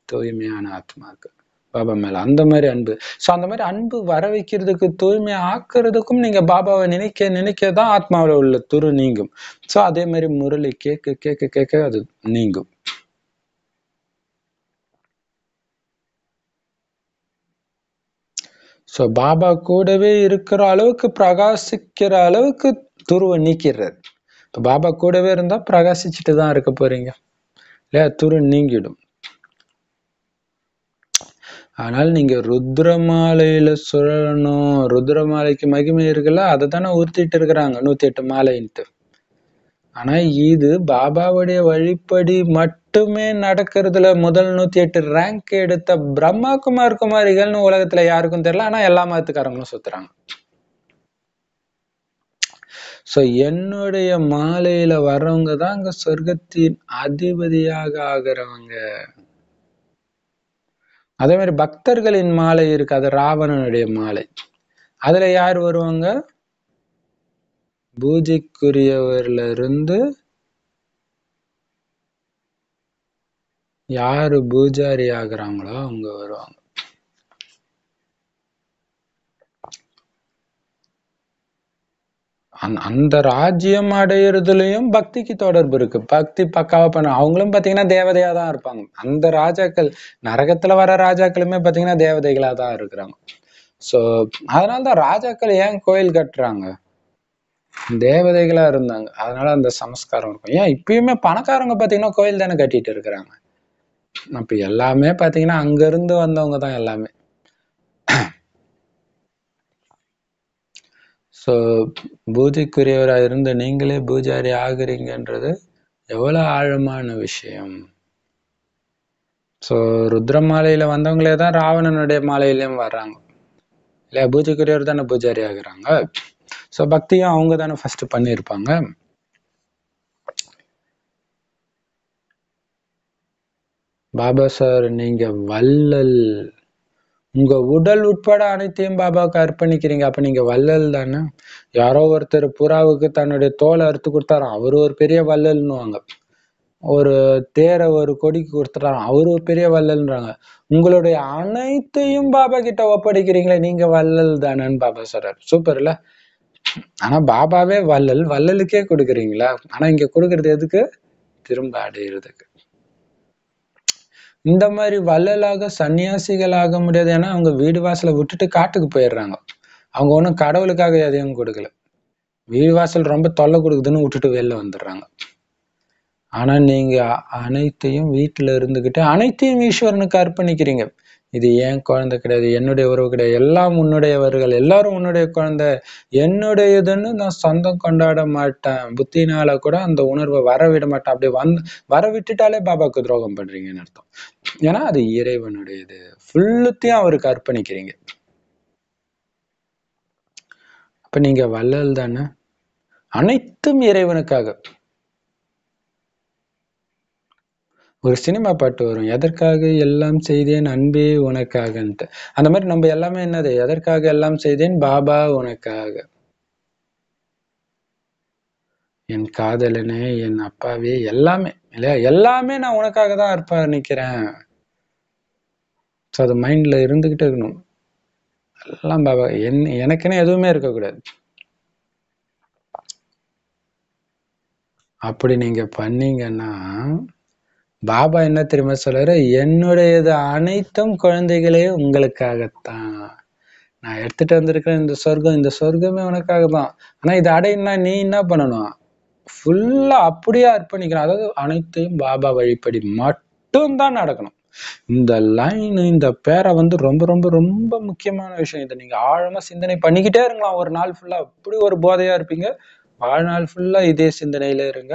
தூய்மையான ஆத்மாக்கு பாபா மேல அந்த மாதிரி அன்பு. சோ அந்த மாதிரி அன்பு வர வைக்கிறதுக்கு தூய்மை ஆக்குறதுக்கும் நீங்க பாபாவை நினைக்க நினைக்க தான் ஆத்மாவில உள்ள துரு நீங்கும். சோ அதே மாதிரி முரளி கேட்க கேட்க கேட்க அது நீங்கும். ஸோ பாபா கூடவே இருக்கிற அளவுக்கு பிரகாசிக்கிற அளவுக்கு துருவை நீக்கிறார் இப்போ பாபா கூடவே இருந்தால் பிரகாசிச்சுட்டு தான் இருக்க போறீங்க. இல்லையா? துரு நீங்கிடும். ஆனால் நீங்க ருத்ரமாலையில சுழலணும். ருத்ரமாலைக்கு மகிமை இருக்குல்ல? அதை தானே ஊர்த்திட்டு இருக்கிறாங்க. நூத்தி எட்டு மாலைன்ட்டு. ஆனா இது பாபாவுடைய வழிப்படி மட்டுமே நடக்கிறதுல முதல் நூத்தி எட்டு ரேங்க் எடுத்த பிரம்மா குமார் குமாரிகள்னு உலகத்துல யாருக்கும் தெரியல. ஆனா எல்லா மதத்துக்காரங்களும் சுத்துறாங்க. சோ என்னுடைய மாலையில வர்றவங்க தான் அங்க சொர்க்கத்தின் அதிபதியாக ஆகிறவங்க. அதே மாதிரி பக்தர்களின் மாலை இருக்கு. அது ராவணனுடைய மாலை. அதுல யார் வருவாங்க? பூஜைக்குரியவர்ல இருந்து யாரு பூஜாரி ஆகுறாங்களோ அவங்க வருவாங்க. அந் அந்த ராஜ்யம் அடையிறதுலயும் பக்திக்கு தொடர்பு இருக்கு. பக்தி பக்காவா பண்ண அவங்களும் பாத்தீங்கன்னா தேவதையா தான் இருப்பாங்க. அந்த ராஜாக்கள் நரகத்துல வர ராஜாக்களுமே பாத்தீங்கன்னா தேவதைகளா தான் இருக்கிறாங்க. சோ அதனாலதான் ராஜாக்கள் ஏன் கோயில் கட்டுறாங்க? தேவதைகளா இருந்தாங்க. அதனால அந்த சமஸ்காரம் இருக்கும். ஏன் இப்பயுமே பணக்காரங்க பாத்தீங்கன்னா கோயில் தானே கட்டிட்டு இருக்கிறாங்க. அப்ப எல்லாமே பாத்தீங்கன்னா அங்க இருந்து வந்தவங்க தான் எல்லாமே. சோ பூஜைக்குரியவரா இருந்து நீங்களே பூஜாரி ஆகுறீங்கன்றது எவ்வளவு ஆழமான விஷயம். சோ ருத்ர மாலையில வந்தவங்களே தான் ராவணனுடைய மாலையிலயும் வர்றாங்க. இல்லையா பூஜைக்குரியவர் தானே பூஜாரி ஆகுறாங்க. ஸோ பக்தியும் அவங்க தானே ஃபர்ஸ்ட் பண்ணியிருப்பாங்க. பாபா சார் நீங்க வள்ளல். உங்க உடல் உட்பட அனைத்தையும் பாபாவுக்கு அர்ப்பணிக்கிறீங்க. அப்ப நீங்க வள்ளல் தானே? யாரோ ஒருத்தர் புறாவுக்கு தன்னுடைய தோலை அறுத்து கொடுத்தாராம். அவரு ஒரு பெரிய வள்ளல்னுவாங்க. ஒரு தேரை ஒரு கொடிக்கு கொடுத்துட்டாராம். அவரு ஒரு பெரிய வள்ளல்ன்றாங்க. உங்களுடைய அனைத்தையும் பாபா கிட்ட ஒப்படைக்கிறீங்களே நீங்க வள்ளல் தானேன்னு பாபா சொல்றாரு. சூப்பர் இல்ல ஆனா பாபாவே வள்ளல் வள்ளலுக்கே கொடுக்குறீங்களா? ஆனா இங்க கொடுக்கறது எதுக்கு? திரும்ப அடையிறதுக்கு. இந்த மாதிரி வள்ளலாக சன்னியாசிகள் ஆக முடியாது. ஏன்னா அவங்க வீடு வாசலை விட்டுட்டு காட்டுக்கு போயிடுறாங்க. அவங்க ஒண்ணும் கடவுளுக்காக எதையும் கொடுக்கல. வீடு வாசல் ரொம்ப தொல்லை கொடுக்குதுன்னு விட்டுட்டு வெளில வந்துடுறாங்க. ஆனா நீங்க அனைத்தையும் வீட்டுல இருந்துகிட்டு அனைத்தையும் ஈஸ்வரனுக்கு அர்ப்பணிக்கிறீங்க. இது ஏன் குழந்தை கிடையாது? என்னுடைய உறவு கிடையாது. எல்லாம் உன்னுடையவர்கள். எல்லாரும் உன்னுடைய குழந்தை. என்னுடையதுன்னு நான் சொந்தம் கொண்டாட மாட்டேன். புத்தினால கூட அந்த உணர்வை வர விட மாட்டேன். அப்படி வந்து வர விட்டுட்டாலே பாபாக்கு துரோகம் பண்றீங்கன்னு அர்த்தம். ஏன்னா அது இறைவனுடையது. ஃபுல்லுத்தையும் அவருக்கு அர்ப்பணிக்கிறீங்க. அப்ப நீங்க வள்ளல் தானே? அனைத்தும் இறைவனுக்காக. ஒரு சினிமா பாட்டு வரும். எதற்காக எல்லாம் செய்தேன் அன்பே உனக்காகன்ட்டு. அந்த மாதிரி நம்ம எல்லாமே என்னது? எதற்காக எல்லாம் செய்தேன் பாபா உனக்காக. என் காதலனே என் அப்பாவே எல்லாமே இல்லையா? எல்லாமே நான் உனக்காக தான் அர்ப்பணிக்கிறேன் ஸோ அது மைண்ட்ல இருந்துகிட்டே இருக்கணும். எல்லாம் பாபா என் எனக்குன்னு எதுவுமே இருக்கக்கூடாது. அப்படி நீங்க பண்ணீங்கன்னா பாபா என்ன தெரியுமா சொல்றாரு? என்னுடையது அனைத்தும் குழந்தைகளே உங்களுக்காகத்தான். நான் எடுத்துட்டு வந்திருக்கிற இந்த சொர்க்கம் இந்த சொர்க்கமே உனக்காக தான் ஆனா இதை அடையினா நீ என்ன பண்ணணும்? ஃபுல்லா அப்படியே அர்ப்பணிக்கணும். அதாவது அனைத்தையும் பாபா வழிப்படி மட்டும்தான் நடக்கணும். இந்த லைன் இந்த பேரை வந்து ரொம்ப ரொம்ப ரொம்ப முக்கியமான விஷயம். இதை நீங்க ஆழமா சிந்தனை பண்ணிக்கிட்டே இருக்கலாம் ஒரு நாள் ஃபுல்லா அப்படி ஒரு போதையா இருப்பீங்க. வாழ்நாள் ஃபுல்லா இதே சிந்தனையில இருங்க.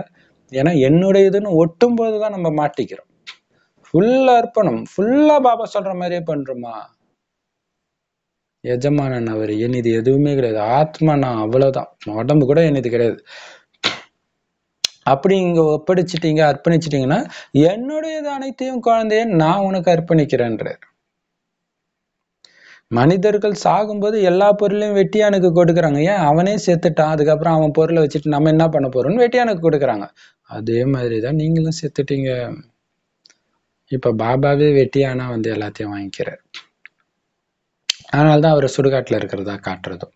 ஏன்னா என்னுடையதுன்னு ஒட்டும் போதுதான் நம்ம மாட்டிக்கிறோம். ஃபுல்லா அர்ப்பணம் ஃபுல்லா பாபா சொல்ற மாதிரியே பண்றோமா? எஜமானன் அவர் என் இது எதுவுமே கிடையாது. ஆத்மா நான் அவ்வளவுதான். உடம்பு கூட என் இது கிடையாது. அப்படி இங்க ஒப்படைச்சிட்டீங்க அர்ப்பணிச்சிட்டீங்கன்னா என்னுடையது அனைத்தையும் குழந்தைய நான் உனக்கு அர்ப்பணிக்கிறேன்றார். மனிதர்கள் சாகும்போது எல்லா பொருளையும் வெட்டியானுக்கு கொடுக்குறாங்க. ஏன்? அவனே செத்துட்டான். அதுக்கப்புறம் அவன் பொருளை வச்சுட்டு நம்ம என்ன பண்ண போறோம்னு வெட்டியானுக்கு கொடுக்குறாங்க. அதே மாதிரி தான் நீங்களும் செத்துட்டீங்க. இப்போ பாபாவே வெட்டியானா வந்து எல்லாத்தையும் வாங்கிக்கிறார். அதனால்தான் அவர் சுடுகாட்டில் இருக்கிறதா காட்டுறதும்.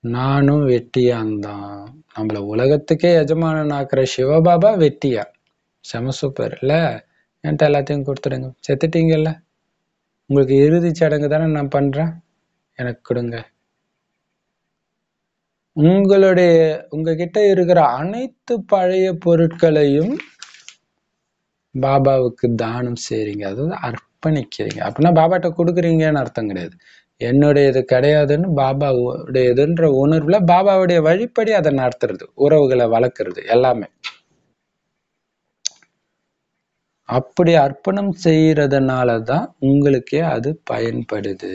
நானும் வெட்டியான் தான் நம்மள உலகத்துக்கே எஜமானன் ஆக்குற சிவபாபா வெட்டியா? செம சூப்பர் இல்லை? என்கிட்ட எல்லாத்தையும் கொடுத்துடுங்க. செத்துட்டீங்கல்ல? உங்களுக்கு இறுதி சடங்கு தானே நான் பண்றேன்? எனக்கு கொடுங்க. உங்களுடைய உங்ககிட்ட இருக்கிற அனைத்து பழைய பொருட்களையும் பாபாவுக்கு தானம் செய்றீங்க. அதாவது அர்ப்பணிக்கிறீங்க. அப்படின்னா பாபாட்ட கொடுக்குறீங்கன்னு அர்த்தம் கிடையாது. என்னுடையது கிடையாதுன்னு பாபாவுடையதுன்ற உணர்வுல பாபாவுடைய வழிப்படி அதை நடத்துறது உறவுகளை வளர்க்குறது எல்லாமே. அப்படி அர்ப்பணம் செய்யறதுனால தான் உங்களுக்கே அது பயன்படுது.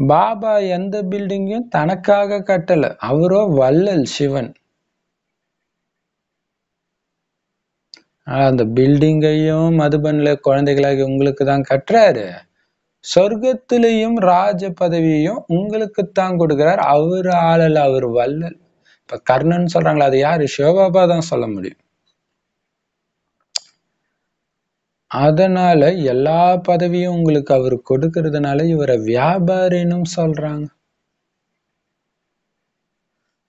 பாபா எந்த பில்டிங்கையும் தனக்காக கட்டல. அவரோ வள்ளல் சிவன். அந்த பில்டிங்கையும் மதுபன்ல குழந்தைகளாகி உங்களுக்கு தான் கட்டுறாரு. சொர்க்கத்திலையும் ராஜ பதவியையும் உங்களுக்கு தான் கொடுக்கிறார். அவர் ஆளல் அவர் வல்லல் இப்ப கர்ணன் சொல்றாங்களா அது யாரு? சிவபாபா தான் சொல்ல முடியும். அதனால எல்லா பதவியும் உங்களுக்கு அவர் கொடுக்கறதுனால இவரை வியாபாரினும் சொல்றாங்க.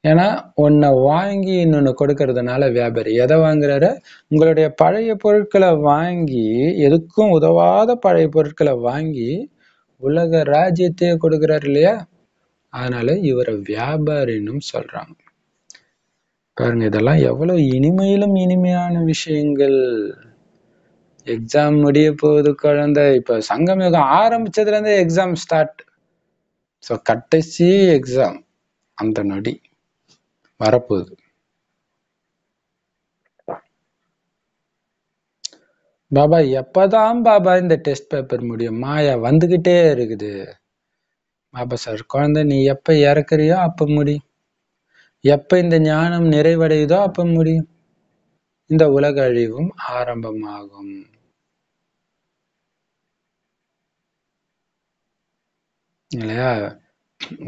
ஏன்னா ஒன்ன வாங்கி இன்னொன்னு கொடுக்கறதுனால வியாபாரி. எதை வாங்குறாரு? உங்களுடைய பழைய பொருட்களை வாங்கி எதுக்கும் உதவாத பழைய பொருட்களை வாங்கி உலக ராஜ்யத்தையே கொடுக்குறாரு இல்லையா? அதனால இவரை வியாபாரினும் சொல்றாங்க. பாருங்க இதெல்லாம் எவ்வளவு இனிமையிலும் இனிமையான விஷயங்கள். எக்ஸாம் முடிய போகுது குழந்தை. இப்ப சங்கம் யுகம் ஆரம்பிச்சதுல இருந்தே எக்ஸாம் ஸ்டார்ட் ஸோ கடைசி எக்ஸாம் அந்த நொடி வரப்போகுது. பாபா எப்பதான் பாபா இந்த டெஸ்ட் பேப்பர் முடியும்? மாயா வந்துகிட்டே இருக்குது. பாபா சார் குழந்தை நீ எப்ப இறக்குறியோ அப்ப முடியும் எப்ப இந்த ஞானம் நிறைவடையுதோ அப்ப முடியும் இந்த உலக அழிவும் ஆரம்பமாகும். இல்லையா?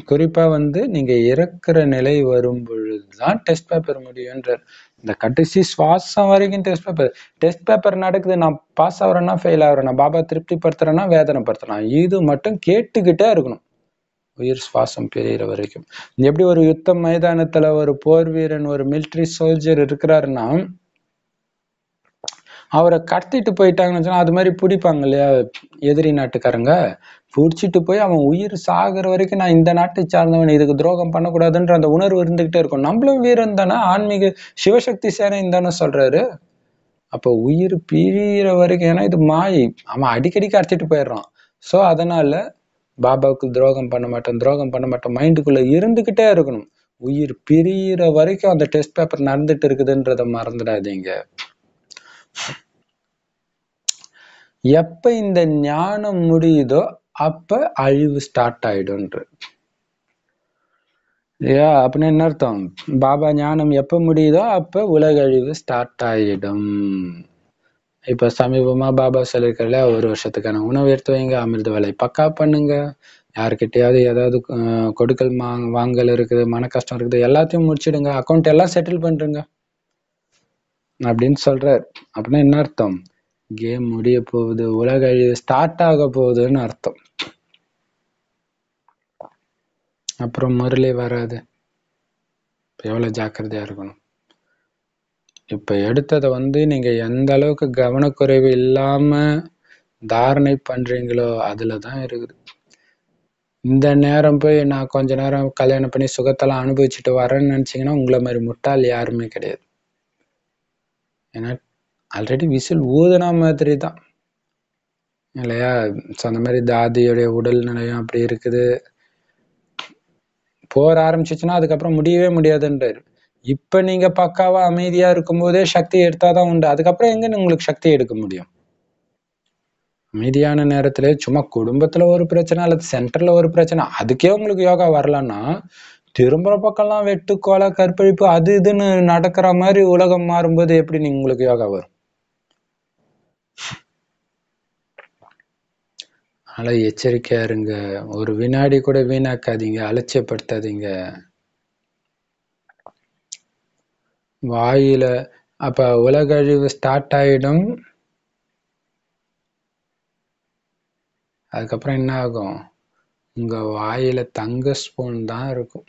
குறிப்பா வந்து நீங்க இறக்குற நிலை வரும் பொழுதுதான் டெஸ்ட் பேப்பர் முடியுன்றார் இந்த கடைசி சுவாசம் வரைக்கும் டெஸ்ட் பேப்பர் டெஸ்ட் பேப்பர் நடக்குது நான் பாஸ் ஆகுறேன்னா ஃபெயில் ஆகுறேன்னா பாபா திருப்திப்படுத்துறேன்னா வேதனைப்படுத்தலாம் இது மட்டும் கேட்டுக்கிட்டே இருக்கணும். உயிர் சுவாசம் பிரியிற வரைக்கும். எப்படி ஒரு யுத்த மைதானத்துல ஒரு போர் வீரன் ஒரு மிலிட்ரி சோல்ஜர் இருக்கிறாருன்னா அவரை கடத்திட்டு போயிட்டாங்கன்னு வச்சுன்னா அது மாதிரி பிடிப்பாங்க இல்லையா எதிரி நாட்டுக்காரங்க? பிடிச்சிட்டு போய் அவன் உயிர் சாகிற வரைக்கும் நான் இந்த நாட்டை சார்ந்தவன் இதுக்கு துரோகம் பண்ணக்கூடாதுன்ற அந்த உணர்வு இருந்துகிட்டே இருக்கும். நம்மளும் வீரன் தானே ஆன்மீக சிவசக்தி சேனைன்னு தானே சொல்றாரு. அப்போ உயிர் பிரியிற வரைக்கும் ஏன்னா இது மாயி அவன் அடிக்கடி கடத்திட்டு போயிடுறான். ஸோ அதனால பாபாவுக்கு துரோகம் பண்ண மாட்டேன் துரோகம் பண்ண மாட்டேன் மைண்டுக்குள்ள இருந்துகிட்டே இருக்கணும். உயிர் பிரியிற வரைக்கும் அந்த டெஸ்ட் பேப்பர் நடந்துட்டு இருக்குதுன்றதை மறந்துடாதீங்க. எப்ப இந்த ஞானம் முடியுதோ அப்ப அழிவு ஸ்டார்ட் ஆயிடும்ன்ற இல்லையா? அப்படின்னு என்ன அர்த்தம்? பாபா ஞானம் எப்ப முடியுதோ அப்ப உலக அழிவு ஸ்டார்ட் ஆயிடும். இப்ப சமீபமா பாபா சொல்லியிருக்கல ஒரு வருஷத்துக்கான உணவு எடுத்து வைங்க அமிர்த வேலை பக்கா பண்ணுங்க. யாருக்கிட்டையாவது ஏதாவது கொடுக்கல் மா- வாங்கல் இருக்குது மன கஷ்டம் இருக்குது எல்லாத்தையும் முடிச்சிடுங்க. அக்கௌண்ட் எல்லாம் செட்டில் பண்றீங்க அப்படின்னு சொல்றார். அப்படின்னா என்ன அர்த்தம்? கேம் முடிய போகுது உலக அழிவு ஸ்டார்ட் ஆக போகுதுன்னு அர்த்தம். அப்புறம் முரளி வராது. இப்ப எவ்வளவு ஜாக்கிரதையா இருக்கணும்? இப்ப எடுத்ததை வந்து நீங்க எந்த அளவுக்கு கவனக்குறைவு இல்லாம தாரணை பண்றீங்களோ அதுலதான் இருக்குது. இந்த நேரம் போய் நான் கொஞ்ச நேரம் கல்யாணம் பண்ணி சுகத்தெல்லாம் அனுபவிச்சுட்டு வரேன்னு நினைச்சீங்கன்னா உங்களை மாதிரி முட்டாள் யாருமே கிடையாது. ஏன்னா ஆல்ரெடி விசில் ஊதுனா மாதிரி தான். இல்லையா? ஸோ அந்த மாதிரி தாதியுடைய உடல் நிலையம் அப்படி இருக்குது. போர் ஆரம்பிச்சிச்சுன்னா அதுக்கப்புறம் முடியவே முடியாதுன்றாரு. இப்போ நீங்கள் பக்காவாக அமைதியாக இருக்கும்போதே சக்தி எடுத்தால் தான் உண்டு. அதுக்கப்புறம் எங்கன்னு உங்களுக்கு சக்தி எடுக்க முடியும்? அமைதியான நேரத்துல சும்மா குடும்பத்தில் ஒரு பிரச்சனை அல்லது சென்டரில் ஒரு பிரச்சனை அதுக்கே உங்களுக்கு யோகா வரலன்னா திரும்புகிற பக்கம்லாம் வெட்டு கொலை கற்பழிப்பு அது இதுன்னு நடக்கிற மாதிரி உலகம் மாறும்போது எப்படி உங்களுக்கு யோகா வரும்? அதனால எச்சரிக்கையா இருங்க ஒரு வினாடி கூட வீணாக்காதீங்க அலட்சியப்படுத்தாதீங்க. வாயில அப்ப உலக அழிவு ஸ்டார்ட் ஆயிடும். அதுக்கப்புறம் என்ன ஆகும்? உங்க வாயில தங்க ஸ்பூன் தான் இருக்கும்.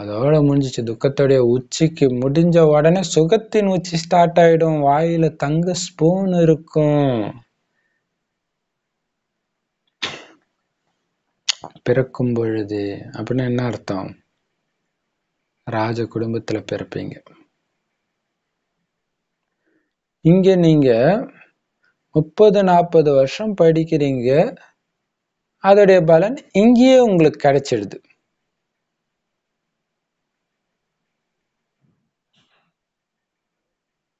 அதோட முடிஞ்சிச்சு. துக்கத்துடைய உச்சிக்கு முடிஞ்ச உடனே சுகத்தின் உச்சி ஸ்டார்ட் ஆயிடும். வாயில தங்க ஸ்பூன் இருக்கும். பிறக்கும் பொழுது அப்படின்னு என்ன அர்த்தம்? ராஜ குடும்பத்துல பிறப்பீங்க. இங்க நீங்க முப்பது நாற்பது வருஷம் படிக்கிறீங்க. அதோடைய பலன் இங்கேயே உங்களுக்கு கிடைச்சிடுது.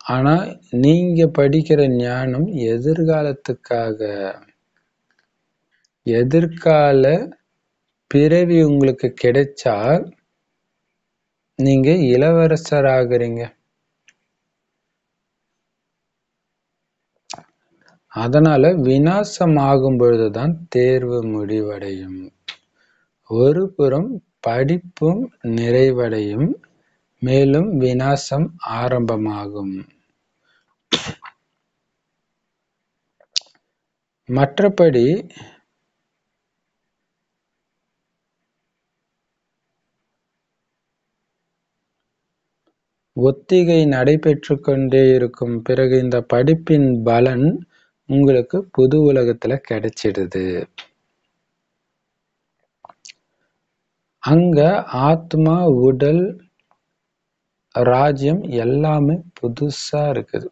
ஆனா நீங்க படிக்கிற ஞானம் எதிர்காலத்துக்காக. எதிர்கால பிறவி உங்களுக்கு கிடைச்சா நீங்க இளவரசர் ஆகுறீங்க அதனால விநாசம் ஆகும் பொழுதுதான் தேர்வு முடிவடையும். ஒரு புறம் படிப்பும் நிறைவடையும். மேலும் விநாசம் ஆரம்பமாகும். மற்றபடி ஒத்திகை நடைபெற்று கொண்டே இருக்கும் பிறகு இந்த படிப்பின் பலன் உங்களுக்கு புது உலகத்துல கிடைச்சிடுது. அங்க ஆத்மா உடல் ராஜ்யம் எல்லாமே புதுசா இருக்குது.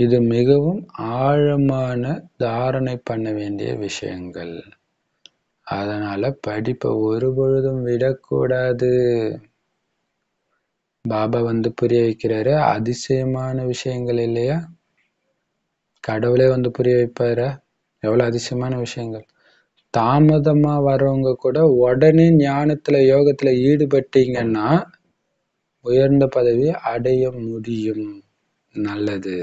இது மிகவும் ஆழமான தாரணை பண்ண வேண்டிய விஷயங்கள். அதனால படிப்பை ஒரு பொழுதும் விடக்கூடாது. பாபா வந்து புரிய வைக்கிறாரு அதிசயமான விஷயங்கள் இல்லையா? கடவுளே வந்து புரிய வைப்பாரு? எவ்வளவு அதிசயமான விஷயங்கள். தாமதமா வர்றவங்க கூட உடனே ஞானத்துல யோகத்துல ஈடுபட்டீங்கன்னா உயர்ந்த பதவி அடைய முடியும். நல்லது.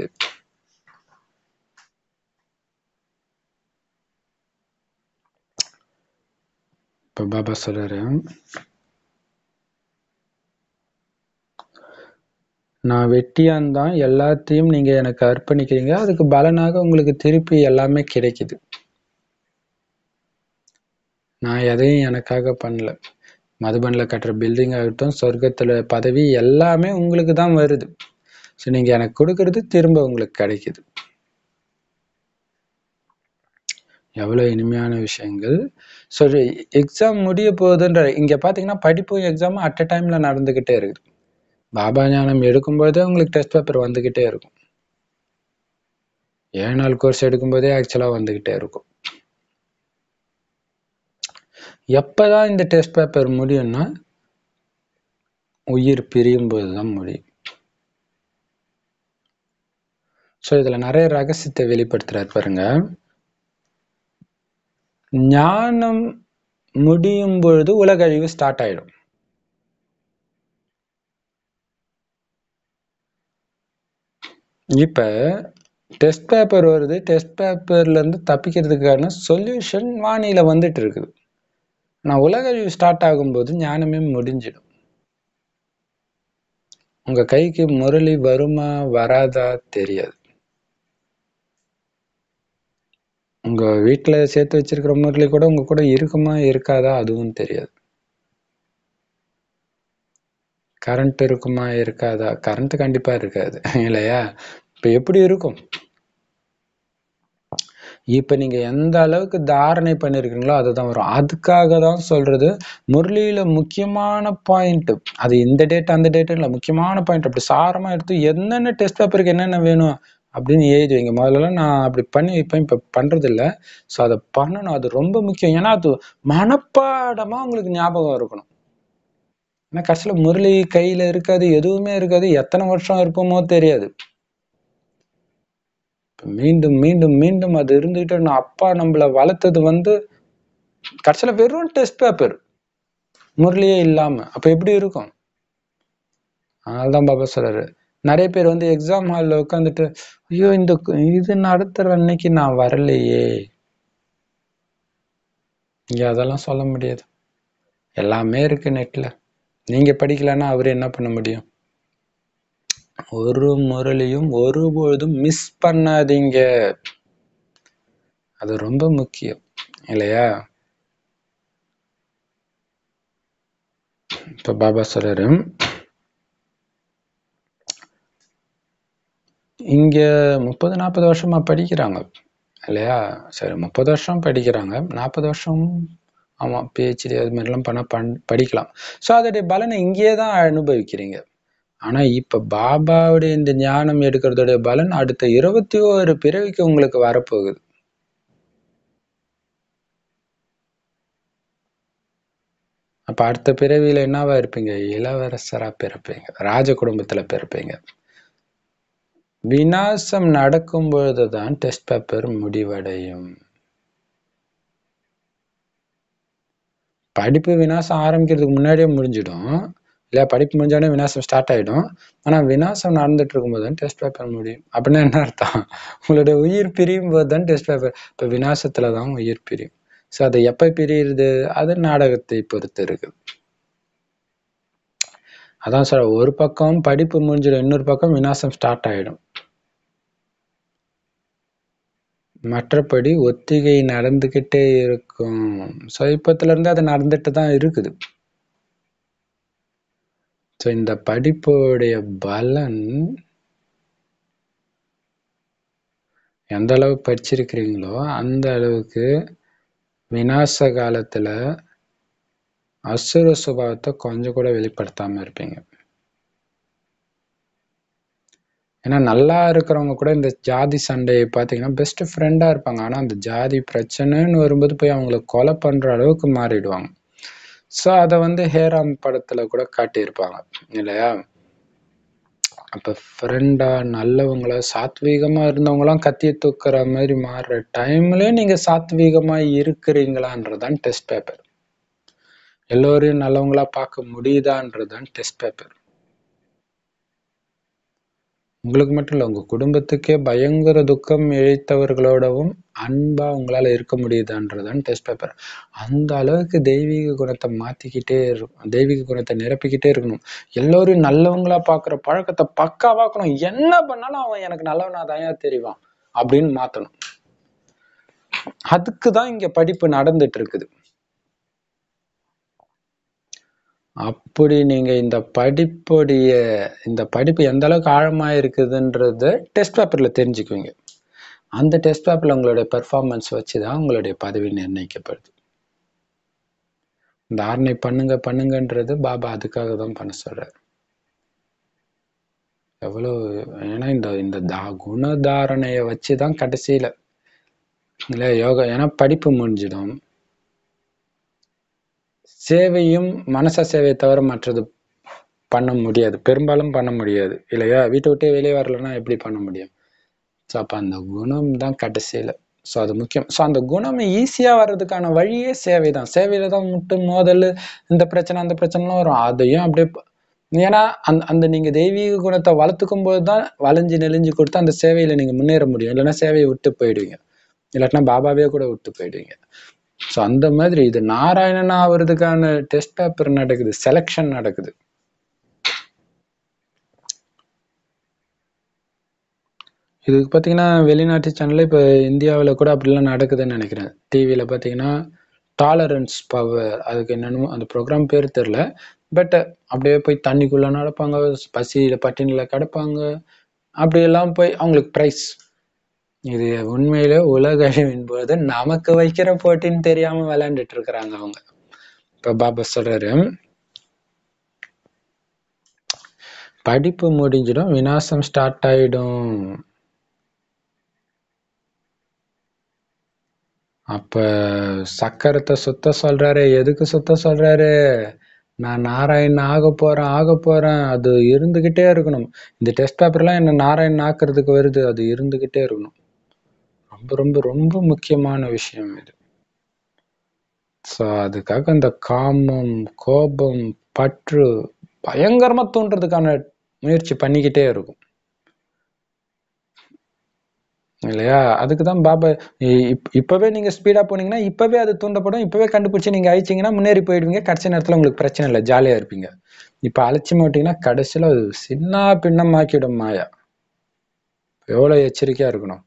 இப்போ பாபா சொல்றாரு நான் வெட்டியான் தான். எல்லாத்தையும் நீங்க எனக்கு அர்ப்பணிக்கிறீங்க. அதுக்கு பலனாக உங்களுக்கு திருப்பி எல்லாமே கிடைக்குது. நான் எதையும் எனக்காக பண்ணல. மதுபனில் கட்டுற பில்டிங் ஆகட்டும் சொர்க்கத்தில் பதவி எல்லாமே உங்களுக்கு தான் வருது. ஸோ நீங்கள் எனக்கு கொடுக்கறது திரும்ப உங்களுக்கு கிடைக்குது. எவ்வளவு இனிமையான விஷயங்கள். ஸோ எக்ஸாம் முடிய போகுதுன்ற இங்க பாத்தீங்கன்னா படிப்பும் எக்ஸாமும் அட் அ டைம்ல நடந்துகிட்டே இருக்குது. பாபா ஞானம் எடுக்கும்போதே உங்களுக்கு டெஸ்ட் பேப்பர் வந்துகிட்டே இருக்கும். ஏழு நாள் கோர்ஸ் எடுக்கும்போதே ஆக்சுவலா வந்துகிட்டே இருக்கும். எப்போதான் இந்த டெஸ்ட் பேப்பர் முடியும்னா உயிர் பிரியும் போதுதான் முடியும். ஸோ இதுல நிறைய ரகசியத்தை வெளிப்படுத்துறாரு பாருங்க. ஞானம் முடியும் பொழுது உலக அழிவு ஸ்டார்ட் ஆயிடும். இப்ப டெஸ்ட் பேப்பர் வருது. டெஸ்ட் பேப்பர்ல இருந்து தப்பிக்கிறதுக்கான சொல்யூஷன் வானியில் வந்துட்டு இருக்குது. நான் உலக அழிவு ஸ்டார்ட் ஆகும்போது ஞானமே முடிஞ்சிடும். உங்க கைக்கு முரளி வருமா வராதா தெரியாது. உங்க வீட்டுல சேர்த்து வச்சிருக்கிற முரளி கூட உங்க கூட இருக்குமா இருக்காதா? அதுவும் தெரியாது. கரண்ட் இருக்குமா இருக்காதா? கரண்ட் கண்டிப்பா இருக்காது. இல்லையா? இப்ப எப்படி இருக்கும்? இப்ப நீங்க எந்த அளவுக்கு தாரணை பண்ணிருக்கீங்களோ அதுதான் வரும். அதுக்காக தான் சொல்றது முரளியில முக்கியமான பாயிண்ட் அது இந்த டேட் அந்த டேட் இல்ல. முக்கியமான பாயிண்ட் அப்படி சாரமா எடுத்து என்னென்ன டெஸ்ட் பேப்பருக்கு என்னென்ன வேணும்? அப்படின்னு எழுதுவீங்க முதல்ல நான் அப்படி பண்ணி வைப்பேன். இப்ப பண்றது இல்ல ஸோ அதை பண்ணணும். அது ரொம்ப முக்கியம். ஏன்னா அது மனப்பாடமா உங்களுக்கு ஞாபகம் இருக்கணும். ஏன்னா கடைசியில் முரளி கையில இருக்காது எதுவுமே இருக்காது. எத்தனை வருஷம் இருப்போமோ தெரியாது. மீண்டும் மீண்டும் மீண்டும் அது இருந்துகிட்டு நான் அப்பா நம்மள வளர்த்தது வந்து கடைசியில வெறும் டெஸ்ட் பேப்பர் முரளியே இல்லாம. அப்போ எப்படி இருக்கும்? அதனால்தான் பாபா சொல்கிறாரு நிறைய பேர் வந்து எக்ஸாம் ஹால்ல உட்காந்துட்டு ஐயோ இந்த இது நடத்துற அன்னைக்கு நான் வரலையே. இங்க அதெல்லாம் சொல்ல முடியாது. எல்லாமே இருக்கு நெட்ல நீங்க படிக்கலைன்னா அவரு என்ன பண்ண முடியும்? ஒரு முரளியும் ஒருபொழுதும் மிஸ் பண்ணாதீங்க. அது ரொம்ப முக்கியம் இல்லையா? இப்ப பாபா சொல்றாரு இங்க முப்பது நாற்பது வருஷமா படிக்கிறாங்க. இல்லையா? சரி முப்பது வருஷம் படிக்கிறாங்க. நாற்பது வருஷம் ஆமா பிஹெச்டி அது மாதிரிலாம் பண்ண பண் படிக்கலாம். ஸோ அதோடைய பலனை இங்கேயே தான் அனுபவிக்கிறீங்க. ஆனா இப்ப பாபாவுடைய இந்த ஞானம் எடுக்கிறதுடைய பலன் அடுத்த இருபத்தி ஓரு பிறவிக்கு உங்களுக்கு வரப்போகுது. அப்ப அடுத்த பிறவியில என்னவா இருப்பீங்க? இளவரசரா பிறப்பீங்க. ராஜ குடும்பத்துல பிறப்பீங்க. விநாசம் நடக்கும் பொழுதுதான் டெஸ்ட் பேப்பர் முடிவடையும். படிப்பு விநாசம் ஆரம்பிக்கிறதுக்கு முன்னாடியே முடிஞ்சிடும். இல்லையா படிப்பு முடிஞ்சோடனே விநாசம் ஸ்டார்ட் ஆகிடும் ஆனால் விநாசம் நடந்துட்டு இருக்கும்போது தான் டெஸ்ட் பேப்பர் முடியும். அப்படின்னா என்ன அர்த்தம்? உங்களுடைய உயிர் பிரியும் போது தான் டெஸ்ட் பேப்பர் இப்போ வினாசத்தில் தான் உயிர் பிரியும். ஸோ அது எப்போ பிரியுது அது நாடகத்தை பொறுத்து இருக்குது அதான் சார் ஒரு பக்கம் படிப்பு முடிஞ்சிடும் இன்னொரு பக்கம் விநாசம் ஸ்டார்ட் ஆகிடும் மற்றபடி ஒத்திகை நடந்துக்கிட்டே இருக்கும். ஸோ இப்பத்துல அது நடந்துட்டு தான் இருக்குது. ஸோ இந்த படிப்புடைய பலன் எந்த அளவு படிச்சிருக்கிறீங்களோ அந்த அளவுக்கு விநாச காலத்தில் அசுர சுபாவத்தை கொஞ்சம் கூட வெளிப்படுத்தாமல் இருப்பீங்க. ஏன்னா நல்லா இருக்கிறவங்க கூட இந்த ஜாதி சண்டையை பார்த்தீங்கன்னா பெஸ்ட் ஃப்ரெண்டாக இருப்பாங்க. ஆனால் அந்த ஜாதி பிரச்சனைன்னு வரும்போது போய் அவங்கள கொலை பண்ணுற அளவுக்கு மாறிடுவாங்க. ஸோ அதை வந்து ஹேராம் படத்தில் கூட காட்டியிருப்பாங்க. இல்லையா? அப்போ ஃப்ரெண்டாக நல்லவங்களா சாத்வீகமாக இருந்தவங்களாம் கத்திய தூக்குற மாதிரி மாறுற டைம்லேயே நீங்கள் சாத்வீகமாக இருக்கிறீங்களான்றதான் டெஸ்ட் பேப்பர் எல்லோரையும் நல்லவங்களா பார்க்க முடியுதான்றதுதான் டெஸ்ட் பேப்பர் உங்களுக்கு மட்டும் இல்லை உங்க குடும்பத்துக்கே பயங்கர துக்கம் இழைத்தவர்களோடவும் அன்பா உங்களால இருக்க முடியுதான்றதுதான் டெஸ்ட் பேப்பர் அந்த அளவுக்கு தெய்வீக குணத்தை மாத்திக்கிட்டே இருக்கும் தெய்வீக குணத்தை நிரப்பிக்கிட்டே இருக்கணும். எல்லோரும் நல்லவங்களா பாக்குற பழக்கத்தை பக்காவாக்கணும் என்ன பண்ணாலும் அவன் எனக்கு நல்லவனா தான் தெரிவான் அப்படின்னு மாத்தணும். அதுக்குதான் இங்க படிப்பு நடந்துட்டு இருக்குது. அப்படி நீங்கள் இந்த படிப்புடைய இந்த படிப்பு எந்த அளவுக்கு ஆழமாக இருக்குதுன்றத டெஸ்ட் பேப்பரில் தெரிஞ்சுக்குவீங்க. அந்த டெஸ்ட் பேப்பரில் உங்களுடைய பெர்ஃபார்மன்ஸ் வச்சு தான் உங்களுடைய பதவி நிர்ணயிக்கப்படுது. தாரணை பண்ணுங்க பண்ணுங்கன்றது பாபா அதுக்காக தான் பண்ண சொல்கிறார் எவ்வளோ ஏன்னா இந்த இந்த தா குணதாரணையை வச்சு தான் கடைசியில். இல்லை யோகா ஏன்னா படிப்பு முடிஞ்சிடும். சேவையும் மனச சேவையை தவிர மற்றது பண்ண முடியாது. பெரும்பாலும் பண்ண முடியாது. இல்லையா? வீட்டை விட்டே வெளியே வரலன்னா எப்படி பண்ண முடியும்? ஸோ அப்போ அந்த குணம் தான் கடைசியில். ஸோ அது முக்கியம். ஸோ அந்த குணம் ஈஸியாக வர்றதுக்கான வழியே சேவை தான். சேவையில் தான் முட்டு மோதல் இந்த பிரச்சனை அந்த பிரச்சனைலாம் வரும். அதையும் அப்படியே ஏன்னா அந்த அந்த நீங்கள் தெய்வீக குணத்தை வளர்த்துக்கும் போது தான் வளைஞ்சு நெளிஞ்சு கொடுத்து அந்த சேவையில் நீங்கள் முன்னேற முடியும். இல்லைன்னா சேவையை விட்டு போயிடுவீங்க. இல்லாட்டினா பாபாவே கூட விட்டு போயிடுவீங்க. ஸோ அந்த மாதிரி இது நாராயணன் ஆவறதுக்கான டெஸ்ட் பேப்பர் நடக்குது செலெக்ஷன் நடக்குது. இதுக்கு பார்த்தீங்கன்னா வெளிநாட்டு சேனல்ல இப்போ இந்தியாவில் கூட அப்படிலாம் நடக்குதுன்னு நினைக்கிறேன். டிவியில் பார்த்தீங்கன்னா டாலரன்ஸ் பவர் அதுக்கு என்னென்னமோ அந்த ப்ரோக்ராம் பேர் தெரில பட் அப்படியே போய் தண்ணிக்குள்ள நடப்பாங்க பசியில் பட்டினியில் கிடப்பாங்க. அப்படியெல்லாம் போய் அவங்களுக்கு ப்ரைஸ் இது உண்மையிலே உலக அழிவின் போது நமக்கு வைக்கிற போட்டின்னு தெரியாம விளையாண்டுட்டு இருக்கிறாங்க அவங்க. இப்ப பாபா சொல்றாரு படிப்பு முடிஞ்சிடும் விநாசம் ஸ்டார்ட் ஆயிடும். அப்ப சக்கரத்தை சுத்த சொல்றாரு எதுக்கு சுத்த சொல்றாரு? நான் நாராயணன் ஆக போறேன் ஆக போறேன் அது இருந்துகிட்டே இருக்கணும். இந்த டெஸ்ட் பேப்பர்லாம் என்ன நாராயணன் ஆக்குறதுக்கு வருது அது இருந்துகிட்டே இருக்கணும். ரொம்ப ரொம்ப ரொம்ப முக்கியமான விஷயம் இது. ஸோ அதுக்காக அந்த காமம் கோபம் பற்று பயங்கரமா தூண்டுறதுக்கான முயற்சி பண்ணிக்கிட்டே இருக்கும். இல்லையா? அதுக்கு தான் பாபா இப்போவே நீங்கள் இப்பவே நீங்க போனீங்கன்னா இப்பவே அது தூண்டப்படும். இப்போவே கண்டுபிடிச்சி நீங்க அழிச்சீங்கன்னா முன்னேறி போயிடுவீங்க. கடைசி நேரத்தில் உங்களுக்கு பிரச்சனை இல்லை. ஜாலியாக இருப்பீங்க. இப்போ அலட்சியம் மாட்டிங்கன்னா கடைசியில அது சின்ன பின்னமாக்கிடும் மாயா. எவ்வளவு எச்சரிக்கையா இருக்கணும்.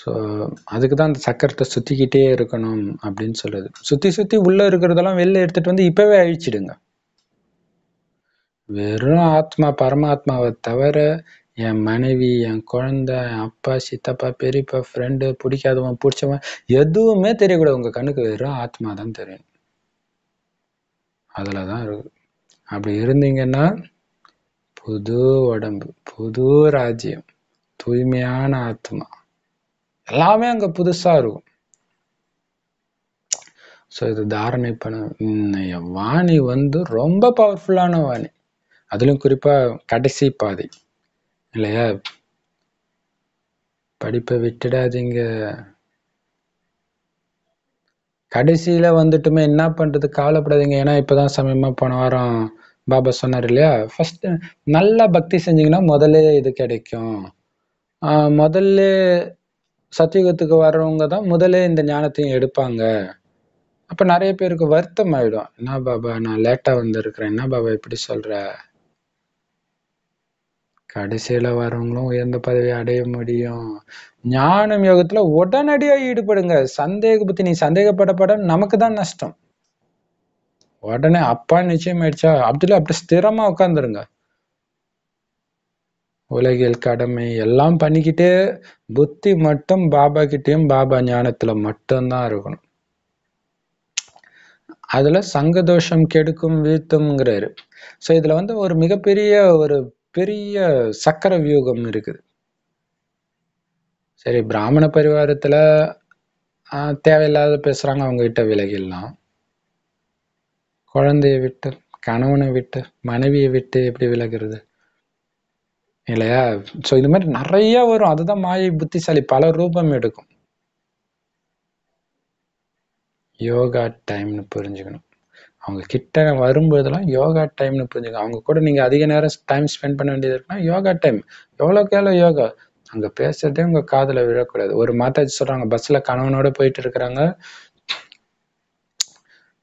ஸோ அதுக்கு தான் அந்த சக்கரத்தை சுற்றிக்கிட்டே இருக்கணும் அப்படின்னு சொல்லுது சுற்றி சுற்றி உள்ளே இருக்கிறதெல்லாம் வெளில எடுத்துகிட்டு வந்து இப்போவே அழிச்சிடுங்க. வெறும் ஆத்மா பரமாத்மாவை தவிர என் மனைவி என் குழந்தை என் அப்பா சித்தப்பா பெரியப்பா ஃப்ரெண்டு பிடிக்காதவன் பிடிச்சவன் எதுவுமே தெரியக்கூடாது. உங்கள் கண்ணுக்கு வெறும் ஆத்மா தான் தெரியும். அதில் தான் இருக்கு. அப்படி இருந்தீங்கன்னா புது உடம்பு புது ராஜ்யம் தூய்மையான ஆத்மா. எல்லாமே அங்க புதுசா இருக்கும். ஸோ இது தாரணை பண்ண வாணி வந்து ரொம்ப பவர்ஃபுல்லான வாணி. அதிலும் குறிப்பா கடைசி பாதை. இல்லையா? படிப்பை விட்டுடாதீங்க. கடைசியில வந்துட்டுமே என்ன பண்றது? கவலைப்படாதீங்க. ஏன்னா இப்பதான் சமயமா போன வாரம் பாபா சொன்னார் இல்லையா? ஃபர்ஸ்ட் நல்லா பக்தி செஞ்சீங்கன்னா முதல்ல இது கிடைக்கும். ஆஹ் முதல்ல சத்தியுகத்துக்கு வர்றவங்க தான் முதலே இந்த ஞானத்தையும் எடுப்பாங்க. அப்ப நிறைய பேருக்கு வருத்தம் ஆயிடும். என்ன பாபா நான் லேட்டா வந்திருக்கிறேன். என்ன பாபா இப்படி சொல்ற? கடைசியில் வரவங்களும் உயர்ந்த பதவி அடைய முடியும். ஞானம் யோகத்துல உடனடியா ஈடுபடுங்க. சந்தேக பத்தி நீ சந்தேகப்படப்பட நமக்கு தான் நஷ்டம். உடனே அப்பா நிச்சயம் ஆயிடுச்சா அப்படி அப்படி ஸ்திரமா உட்காந்துருங்க உலகில் கடமை எல்லாம் பண்ணிக்கிட்டே புத்தி மட்டும் பாபா கிட்டேயும் பாபா ஞானத்துல மட்டும்தான் இருக்கணும். அதுல சங்கதோஷம் கெடுக்கும் வீழ்த்தும்ங்கிறாரு ஸோ இதுல வந்து ஒரு மிகப்பெரிய ஒரு பெரிய சக்கர வியூகம் இருக்குது. சரி பிராமண பரிவாரத்துல ஆஹ் தேவையில்லாத பேசுறாங்க அவங்க கிட்ட விலகிடலாம். குழந்தைய விட்டு கணவனை விட்டு மனைவியை விட்டு எப்படி விலகிறது? இல்லையா? சோ இது மாதிரி நிறைய வரும். அதுதான் மாயை புத்திசாலி. பல ரூபம் எடுக்கும். யோகா டைம்னு புரிஞ்சுக்கணும். அவங்க கிட்ட வரும்போதெல்லாம் யோகா டைம்னு புரிஞ்சுக்கணும். அவங்க கூட நீங்க அதிக நேரம் டைம் ஸ்பெண்ட் பண்ண வேண்டியது இருக்குன்னா யோகா டைம் எவ்வளோக்கு எவ்வளோ யோகா? அங்க பேசுறதே உங்க காதுல விழக்கூடாது. ஒரு மாதாஜி சொல்றாங்க பஸ்ல கணவனோட போயிட்டு இருக்கிறாங்க.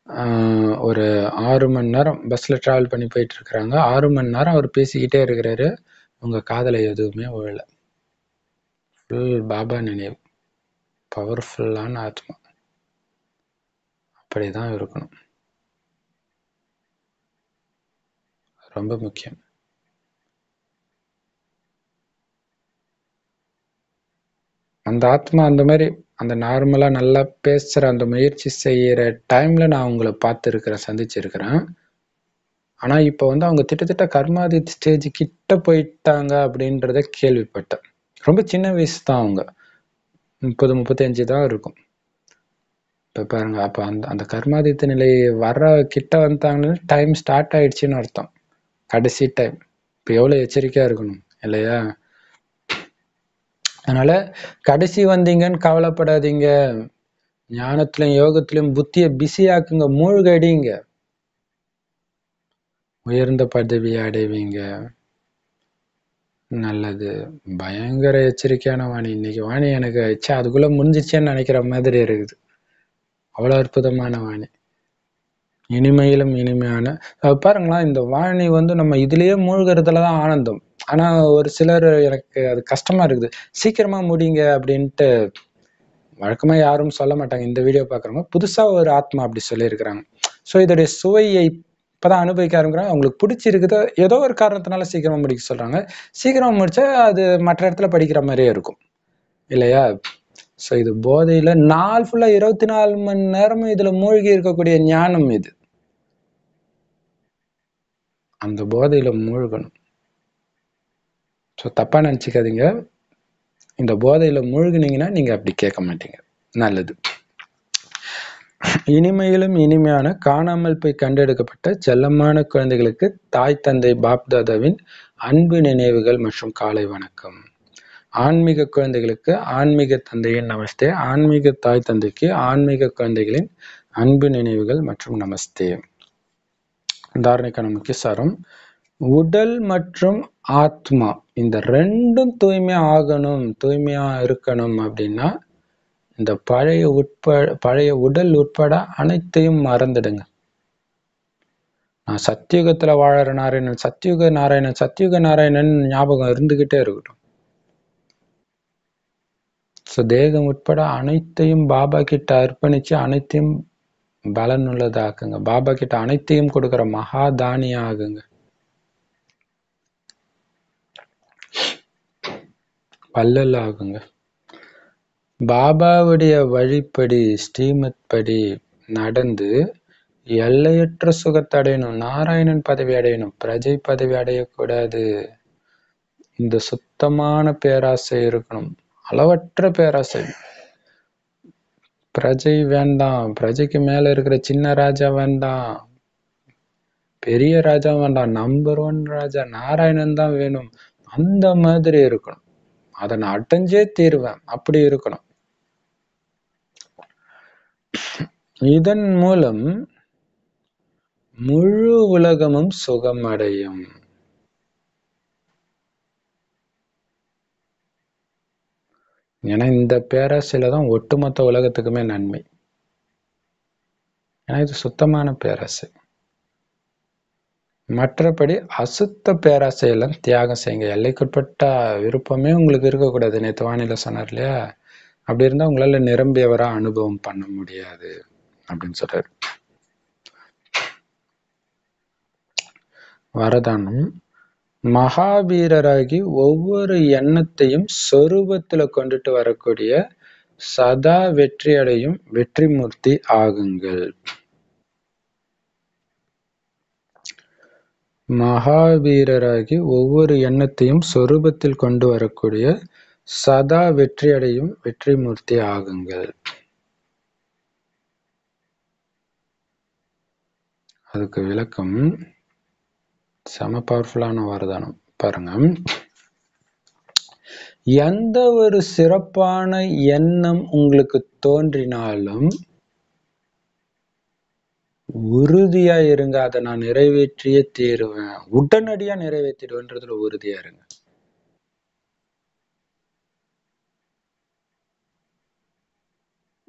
ஆஹ் ஒரு ஆறு மணி நேரம் பஸ்ல டிராவல் பண்ணி போயிட்டு இருக்கிறாங்க. ஆறு மணி நேரம் அவர் பேசிக்கிட்டே இருக்கிறாரு. உங்க காதில் எதுவுமே விழல ஃபுல் பாபா நினைவு. பவர்ஃபுல்லான ஆத்மா. அப்படிதான் இருக்கணும். ரொம்ப முக்கியம். அந்த ஆத்மா அந்த மாதிரி அந்த நார்மலா நல்லா பேசுற அந்த முயற்சி செய்கிற டைம்ல நான் உங்களை பார்த்துருக்குறேன் சந்திச்சிருக்கிறேன். ஆனால் இப்போ வந்து அவங்க திட்டத்தட்ட கர்மாதி ஸ்டேஜ் கிட்ட போயிட்டாங்க அப்படின்றத கேள்விப்பட்டேன். ரொம்ப சின்ன வயசு தான் அவங்க. முப்பது முப்பத்தஞ்சு தான் இருக்கும். இப்போ பாருங்க அப்போ அந்த அந்த கர்மாதித்த நிலை வர்ற கிட்ட வந்தாங்கன்னு டைம் ஸ்டார்ட் ஆயிடுச்சுன்னு அர்த்தம். கடைசி டைம் இப்போ எவ்வளோ எச்சரிக்கையாக இருக்கணும் இல்லையா? அதனால கடைசி வந்தீங்கன்னு கவலைப்படாதீங்க. ஞானத்திலும் யோகத்திலையும் புத்தியை பிஸி ஆக்குங்க மூழ்கடிங்க. உயர்ந்த பதவியை அடைவீங்க. நல்லது. பயங்கர எச்சரிக்கையான வாணி. இன்னைக்கு வாணி எனக்கு ச்சே அதுக்குள்ள முடிஞ்சிச்சேன்னு நினைக்கிற மாதிரி இருக்குது. அவ்வளோ அற்புதமான வாணி. இனிமையிலும் இனிமையான. பாருங்களேன் இந்த வாணி வந்து நம்ம இதுலயே மூழ்கிறதுலதான் ஆனந்தம். ஆனா ஒரு சிலர் எனக்கு அது கஷ்டமா இருக்குது. சீக்கிரமா முடிங்க அப்படின்ட்டு வழக்கமா யாரும் சொல்ல மாட்டாங்க. இந்த வீடியோ பாக்குறவங்க புதுசா ஒரு ஆத்மா அப்படி சொல்லியிருக்கிறாங்க. ஸோ இதோடைய சுவையை இப்போ தான் அனுபவிக்க ஆரம்பிக்கிறாங்க. அவங்களுக்கு பிடிச்சிருக்குதோ ஏதோ ஒரு காரணத்தினால சீக்கிரமாக முடிக்க சொல்கிறாங்க சீக்கிரமாக முடித்தா அது மற்ற இடத்துல படிக்கிற மாதிரியே இருக்கும். இல்லையா? ஸோ இது போதையில் நாள் ஃபுல்லாக இருபத்தி நாலு மணி நேரமும் இதில் மூழ்கி இருக்கக்கூடிய ஞானம் இது. அந்த போதையில் மூழ்கணும். ஸோ தப்பாக நினச்சிக்காதீங்க. இந்த போதையில் மூழ்கினீங்கன்னா நீங்கள் அப்படி கேட்க மாட்டீங்க. நல்லது. இனிமையிலும் இனிமையான காணாமல் போய் கண்டெடுக்கப்பட்ட செல்லமான குழந்தைகளுக்கு தாய் தந்தை பாப்தாதாவின் அன்பு நினைவுகள் மற்றும் காலை வணக்கம். ஆன்மீக குழந்தைகளுக்கு ஆன்மீக தந்தையின் நமஸ்தே. ஆன்மீக தாய் தந்தைக்கு ஆன்மீக குழந்தைகளின் அன்பு நினைவுகள் மற்றும் நமஸ்தே. தாரணிக்கான முக்கிய சாரம் உடல் மற்றும் ஆத்மா இந்த ரெண்டும் தூய்மையாக ஆகணும் தூய்மையா இருக்கணும் அப்படின்னா இந்த பழைய உட்ப பழைய உடல் உட்பட அனைத்தையும் மறந்துடுங்க. நான் சத்தியுகத்தில் வாழற நாராயணன் சத்தியுக நாராயணன் சத்தியுக நாராயணன் ஞாபகம் இருந்துகிட்டே இருக்கட்டும். ஸோ தேகம் உட்பட அனைத்தையும் பாபா கிட்ட அர்ப்பணித்து அனைத்தையும் பலனுள்ளதாக்குங்க. பாபா கிட்ட அனைத்தையும் கொடுக்குற மகா தானியா ஆகுங்க வள்ளல் ஆகுங்க பாபாவுடைய வழிப்படி ஸ்ரீமத் படி நடந்து எல்லையற்ற சுகத்தை அடையணும் நாராயணன் பதவி அடையணும் பிரஜை பதவி அடையக்கூடாது. இந்த சுத்தமான பேராசை இருக்கணும் அளவற்ற பேராசை. பிரஜை வேண்டாம் பிரஜைக்கு மேல இருக்கிற சின்ன ராஜா வேண்டாம் பெரிய ராஜா வேண்டாம் நம்பர் ஒன் ராஜா நாராயணன் தான் வேணும். அந்த மாதிரி இருக்கணும். அதை நான் அடைஞ்சே தீருவேன். அப்படி இருக்கணும். இதன் மூலம் முழு உலகமும் சுகமடையும். ஏன்னா இந்த பேராசையில தான் ஒட்டுமொத்த உலகத்துக்குமே நன்மை. ஏன்னா இது சுத்தமான பேராசை மற்றபடி அசுத்த பேராசையெல்லாம் தியாகம் செய்யுங்க. எல்லைக்குட்பட்ட விருப்பமே உங்களுக்கு இருக்கக்கூடாது. நேற்று வானிலை சொன்னார் இல்லையா? அப்படி இருந்தா உங்களால நிரம்பியவரா அனுபவம் பண்ண முடியாது அப்படின்னு சொல்றாரு. வரதானம். மகாவீரராகி ஒவ்வொரு எண்ணத்தையும் சொரூபத்துல கொண்டுட்டு வரக்கூடிய சதா வெற்றி அடையும் வெற்றிமூர்த்தி ஆகுங்கள். மகாவீரராகி ஒவ்வொரு எண்ணத்தையும் சொரூபத்தில் கொண்டு வரக்கூடிய சதா வெற்றி அடையும் வெற்றிமூர்த்தி ஆகுங்கள். அதுக்கு விளக்கம் செம பவர்ஃபுல்லான வரதானம். பாருங்க. எந்த ஒரு சிறப்பான எண்ணம் உங்களுக்கு தோன்றினாலும் உறுதியா இருங்க. அதை நான் நிறைவேற்றியே தீருவேன். உடனடியா நிறைவேற்றிடுவேன்றதுல உறுதியா இருங்க.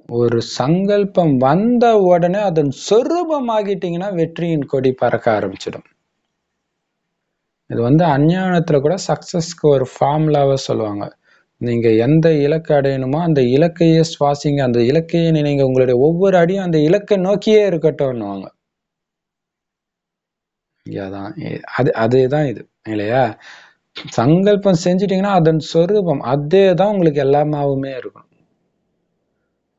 ஒரு சங்கல்பம் வந்த உடனே அதன் சொரூபமாகிட்டீங்கன்னா வெற்றியின் கொடி பறக்க ஆரம்பிச்சிடும். இது வந்து அஞ்ஞானத்தில் கூட சக்ஸஸ்க்கு ஒரு ஃபார்முலாவை சொல்லுவாங்க. நீங்கள் எந்த இலக்கை அடையணுமோ அந்த இலக்கையே சுவாசிங்க அந்த இலக்கையே நினைங்க. உங்களுடைய ஒவ்வொரு அடியும் அந்த இலக்கை நோக்கியே இருக்கட்டும்னுவாங்க. அதான் அது அதேதான் இது இல்லையா? சங்கல்பம் செஞ்சிட்டிங்கன்னா அதன் சொரூபம் அதே தான் உங்களுக்கு எல்லாமாவுமே இருக்கணும்.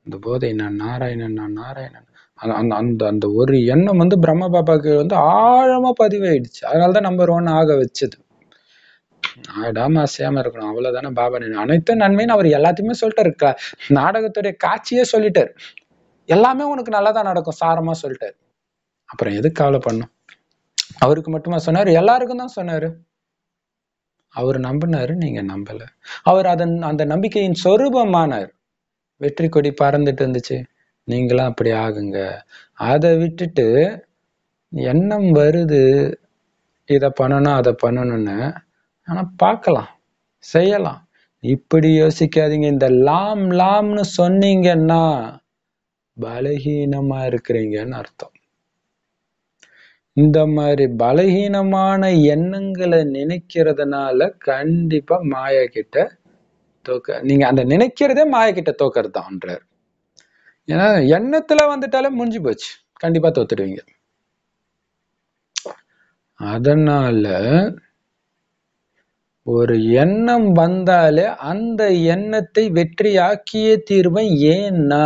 இந்த போதை நான் நாராயணன் நான் நாராயணன். அந்த அந்த அந்த அந்த ஒரு எண்ணம் வந்து பிரம்ம பாபாக்கு வந்து ஆழமா பதிவாயிடுச்சு. அதனாலதான் நம்பர் ஒன் ஆக வச்சது. ஆடாம அசையாம இருக்கணும். அவ்வளவுதானே பாபா நினை அனைத்து நன்மைன்னு அவர் எல்லாத்தையுமே சொல்லிட்டாரு. நாடகத்துடைய காட்சியே சொல்லிட்டாரு. எல்லாமே உனக்கு நல்லா தான் நடக்கும். சாரமா சொல்லிட்டாரு. அப்புறம் எது கவலை பண்ணும்? அவருக்கு மட்டுமா சொன்னாரு? எல்லாருக்கும் தான் சொன்னாரு. அவர் நம்பினாரு நீங்க நம்பல. அவர் அதன் அந்த நம்பிக்கையின் சொரூபமானார். வெற்றி கொடி பறந்துட்டு இருந்துச்சு. நீங்களாம் அப்படி ஆகுங்க. அதை விட்டுட்டு எண்ணம் வருது. இதை பண்ணணும் அதை பண்ணணும்னு. ஆனா பார்க்கலாம். செய்யலாம். இப்படி யோசிக்காதீங்க. இந்த லாம் லாம்னு சொன்னீங்கன்னா பலகீனமா இருக்கிறீங்கன்னு அர்த்தம். இந்த மாதிரி பலகீனமான எண்ணங்களை நினைக்கிறதுனால கண்டிப்பா மாயா கிட்ட தோக்க நீங்க அந்த நினைக்கிறதே மாயக்கிட்ட கிட்ட தோக்கிறது தான்ன்றார் ஏன்னா எண்ணத்துல வந்துட்டாலே முடிஞ்சு போச்சு. கண்டிப்பா தோத்துடுவீங்க. அதனால ஒரு எண்ணம் வந்தாலே அந்த எண்ணத்தை வெற்றியாக்கியே தீர்வேன். ஏன்னா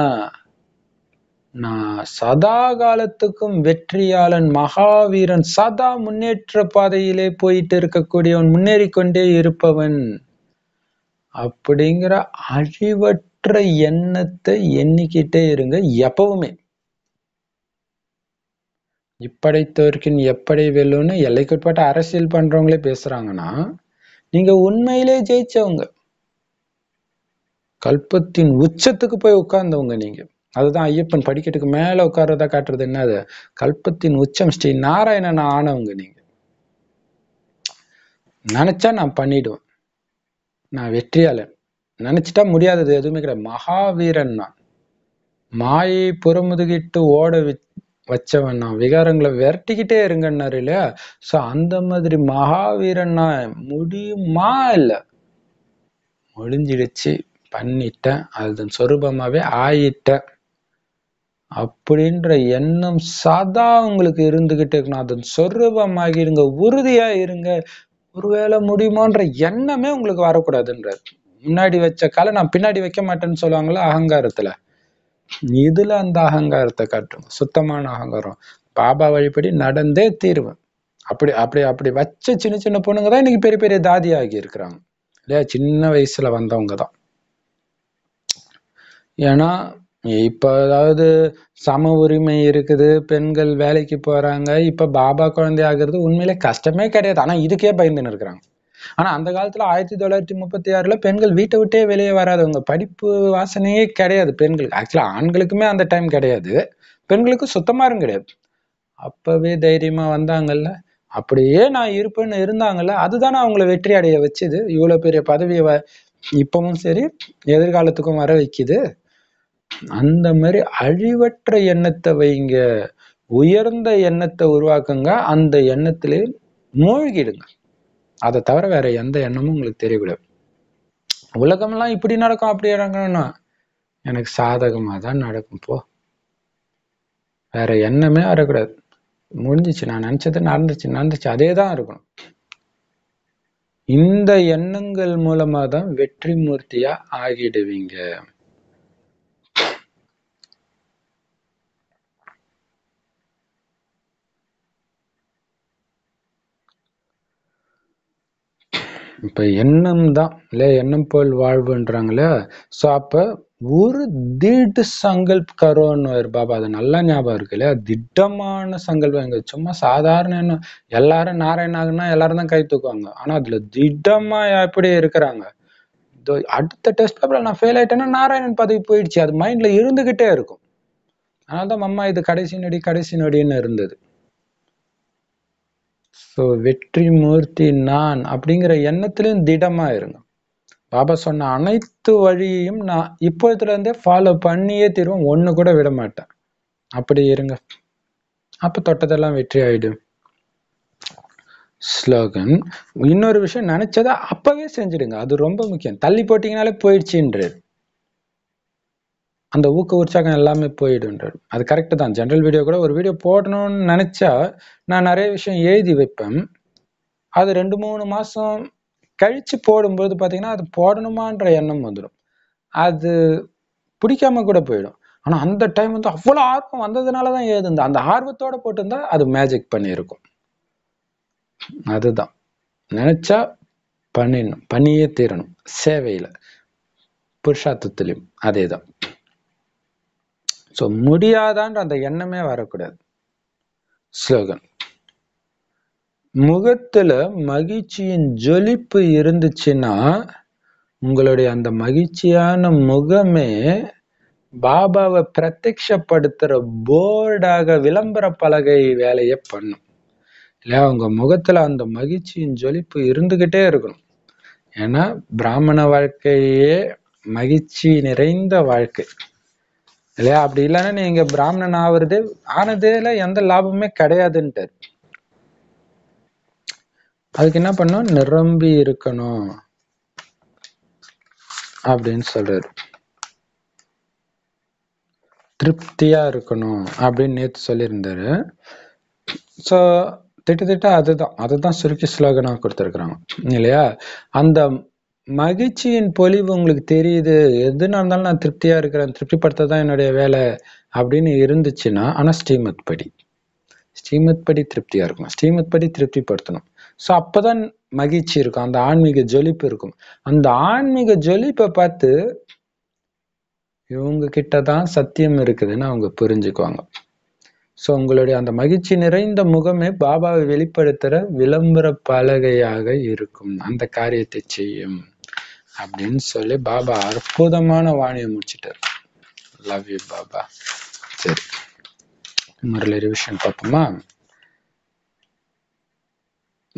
நான் சதா காலத்துக்கும் வெற்றியாளன் மகாவீரன் சதா முன்னேற்ற பாதையிலே போயிட்டு இருக்கக்கூடியவன் முன்னேறி கொண்டே இருப்பவன். அப்படிங்கிற அழிவற்ற எண்ணத்தை எண்ணிக்கிட்டே இருங்க எப்பவுமே. இப்படைத்தோர்க்கின் எப்படி வெல்லும்னு எல்லைக்குட்பட்ட அரசியல் பண்றவங்களே பேசுறாங்கன்னா நீங்க உண்மையிலே ஜெயிச்சவங்க. கல்பத்தின் உச்சத்துக்கு போய் உட்கார்ந்தவங்க நீங்க. அதுதான் ஐயப்பன் படிக்கட்டுக்கு மேல உட்கார்றதா காட்டுறது என்னது? கல்பத்தின் உச்சம் ஸ்ரீ நாராயணன் ஆனவங்க நீங்க. நினைச்சா நான் பண்ணிடுவேன். நான் வெற்றியாளன். நினைச்சிட்டா முடியாதது எதுவுமே கிடையாது. மகாவீரன் நான். மாயை புறமுதுகிட்டு ஓட வச்சவன் நான். விகாரங்களை விரட்டிக்கிட்டே இருங்கன்னாரு இல்லையா? சோ அந்த மாதிரி மகாவீரன் நான் முடியுமா இல்ல? முடிஞ்சிடுச்சு. பண்ணிட்டேன். அதன் சொரூபமாவே ஆயிட்டேன். அப்படின்ற எண்ணம் சதா உங்களுக்கு இருந்துகிட்டே இருக்கணும். அதன் சொரூபமாகி இருங்க உறுதியா இருங்க. ஒருவேளை முடியுமோன்ற எண்ணமே உங்களுக்கு வரக்கூடாதுன்றார். முன்னாடி வச்ச காலை நான் பின்னாடி வைக்க மாட்டேன்னு சொல்லுவாங்களா அகங்காரத்துல. இதுல அந்த அகங்காரத்தை காட்டுங்க சுத்தமான அகங்காரம். பாபா வழிபடி நடந்தே தீர்வேன் அப்படி அப்படி அப்படி வச்ச சின்ன சின்ன பொண்ணுங்க தான் இன்னைக்கு பெரிய பெரிய தாதி ஆகி இருக்கிறாங்க. இல்லையா? சின்ன வயசுல வந்தவங்க தான். ஏன்னா இப்ப அதாவது சம உரிமை இருக்குது பெண்கள் வேலைக்கு போறாங்க. இப்ப பாபா குழந்தை ஆகிறது உண்மையிலே கஷ்டமே கிடையாது. ஆனா இதுக்கே பயந்துன்னு இருக்கிறாங்க. ஆனா அந்த காலத்துல ஆயிரத்தி தொள்ளாயிரத்தி முப்பத்தி ஆறுல பெண்கள் வீட்டை விட்டே வெளியே வராதவங்க. படிப்பு வாசனையே கிடையாது பெண்களுக்கு. ஆக்சுவலா ஆண்களுக்குமே அந்த டைம் கிடையாது. பெண்களுக்கு சுத்தமாரும் கிடையாது. அப்பவே தைரியமா வந்தாங்கல்ல. அப்படியே நான் இருப்பேன்னு இருந்தாங்கல்ல. அதுதானே அவங்கள வெற்றி அடைய வச்சுது. இவ்வளவு பெரிய பதவியை வ- இப்பவும் சரி எதிர்காலத்துக்கும் வர வைக்குது. அந்த மாதிரி அழிவற்ற எண்ணத்தை வைங்க. உயர்ந்த எண்ணத்தை உருவாக்குங்க. அந்த எண்ணத்திலே மூழ்கிடுங்க. அதை தவிர வேற எந்த எண்ணமும் உங்களுக்கு தெரியக்கூடாது உலகம்லாம் இப்படி நடக்கும் அப்படி நடக்கணும்னா எனக்கு சாதகமாக தான் நடக்கும் போ. வேற எண்ணமே வரக்கூடாது. முடிஞ்சிச்சு. நான் நினைச்சது நடந்துச்சு நடந்துச்சு. அதே தான் இருக்கணும். இந்த எண்ணங்கள் மூலமாக தான் வெற்றி மூர்த்தியா ஆகிடுவீங்க. இப்போ எண்ணம் தான். இல்லை எண்ணம் போல் வாழ்வுன்றாங்களே. ஸோ அப்போ ஒரு திடு சங்கல்ப் கரோன்னு ஒரு பாபா அது நல்லா ஞாபகம் இருக்கு இல்லையா? திட்டமான சங்கல்பம். எங்க சும்மா சாதாரண எண்ணம். எல்லாரும் நாராயணாகனா எல்லாரும் தான் கை தூக்குவாங்க. ஆனா அதுல திடமாக எப்படி இருக்கிறாங்க? இதோ அடுத்த டெஸ்ட் பேப்பர்ல நான் ஃபெயில் ஆயிட்டேன்னா நாராயணன் பதவி போயிடுச்சு. அது மைண்ட்ல இருந்துகிட்டே இருக்கும். அதனாலதான் அம்மா இது கடைசி நொடி கடைசி நொடின்னு இருந்தது. ஸோ வெற்றி மூர்த்தி நான் அப்படிங்கிற எண்ணத்துலையும் திடமாக இருங்க. பாபா சொன்ன அனைத்து வழியையும் நான் இப்போதுலேருந்தே ஃபாலோ பண்ணியே தீருவேன் ஒன்று கூட விட மாட்டேன். அப்படி இருங்க. அப்போ தொட்டதெல்லாம் வெற்றி ஆயிடும். ஸ்லோகன் இன்னொரு விஷயம் நினைச்சதை அப்பவே செஞ்சிடுங்க. அது ரொம்ப முக்கியம். தள்ளி போட்டீங்கனாலே போயிடுச்சுன்றது. அந்த ஊக்க உற்சாகம் எல்லாமே போயிடுன்றார் அது கரெக்டு தான். ஜென்ரல் வீடியோ கூட ஒரு வீடியோ போடணும்னு நினச்சா நான் நிறைய விஷயம் எழுதி வைப்பேன். அது ரெண்டு மூணு மாதம் கழித்து போடும்போது பார்த்தீங்கன்னா அது போடணுமான்ற எண்ணம் வந்துடும் அது பிடிக்காம கூட போயிடும். ஆனால் அந்த டைம் வந்து அவ்வளோ ஆர்வம் வந்ததுனால தான் எழுதுந்தா அந்த ஆர்வத்தோட போட்டிருந்தா அது மேஜிக் பண்ணியிருக்கும். அதுதான். நினச்சா பண்ணிடணும். பண்ணியே தீரணும். சேவையில. புருஷார்த்தத்திலையும் அதேதான். ஸோ முடியாதான்ற அந்த எண்ணமே வரக்கூடாது. ஸ்லோகன் முகத்துல மகிழ்ச்சியின் ஜொலிப்பு இருந்துச்சுன்னா உங்களுடைய அந்த மகிழ்ச்சியான முகமே பாபாவை பிரத்யப்படுத்துற போர்டாக விளம்பர பலகை வேலையை பண்ணும். இல்லையா உங்க முகத்துல அந்த மகிழ்ச்சியின் ஜொலிப்பு இருந்துகிட்டே இருக்கணும். ஏன்னா பிராமண வாழ்க்கையே மகிழ்ச்சி நிறைந்த வாழ்க்கை. இல்லையா? அப்படி இல்லைன்னா நீங்க பிராமணன் ஆவறதே ஆனதுல எந்த லாபமுமே கிடையாதுன்ட்டார். அதுக்கு என்ன பண்ணும் நிரம்பி இருக்கணும் அப்படின்னு சொல்றாரு. திருப்தியா இருக்கணும் அப்படின்னு நேத்து சொல்லியிருந்தாரு. ஸோ திட்டத்திட்ட அதுதான். அதுதான் சுருக்கி ஸ்லோகனா கொடுத்துருக்குறாங்க. இல்லையா? அந்த மகிழ்ச்சியின் பொலிவு உங்களுக்கு தெரியுது. எதுனா இருந்தாலும் நான் திருப்தியா இருக்கிறேன். திருப்திப்படுத்த தான் என்னுடைய வேலை அப்படின்னு இருந்துச்சுன்னா ஆனால் ஸ்ரீமத் படி. ஸ்ரீமத் படி திருப்தியா இருக்கணும். ஸ்ரீமத் படி திருப்திப்படுத்தணும். ஸோ அப்போதான் மகிழ்ச்சி இருக்கும். அந்த ஆன்மீக ஜொலிப்பு இருக்கும். அந்த ஆன்மீக ஜொலிப்பை பார்த்து இவங்க கிட்ட தான் சத்தியம் இருக்குதுன்னு அவங்க புரிஞ்சுக்குவாங்க. ஸோ உங்களுடைய அந்த மகிழ்ச்சி நிறைந்த முகமே பாபாவை வெளிப்படுத்துகிற விளம்பர பலகையாக இருக்கும். அந்த காரியத்தை செய்யும். அப்படின்னு சொல்லி பாபா அற்புதமான வாணியை முடிச்சிட்டார். Love you Baba. சரி. முரளி ரிவிஷன் பார்ப்போமா?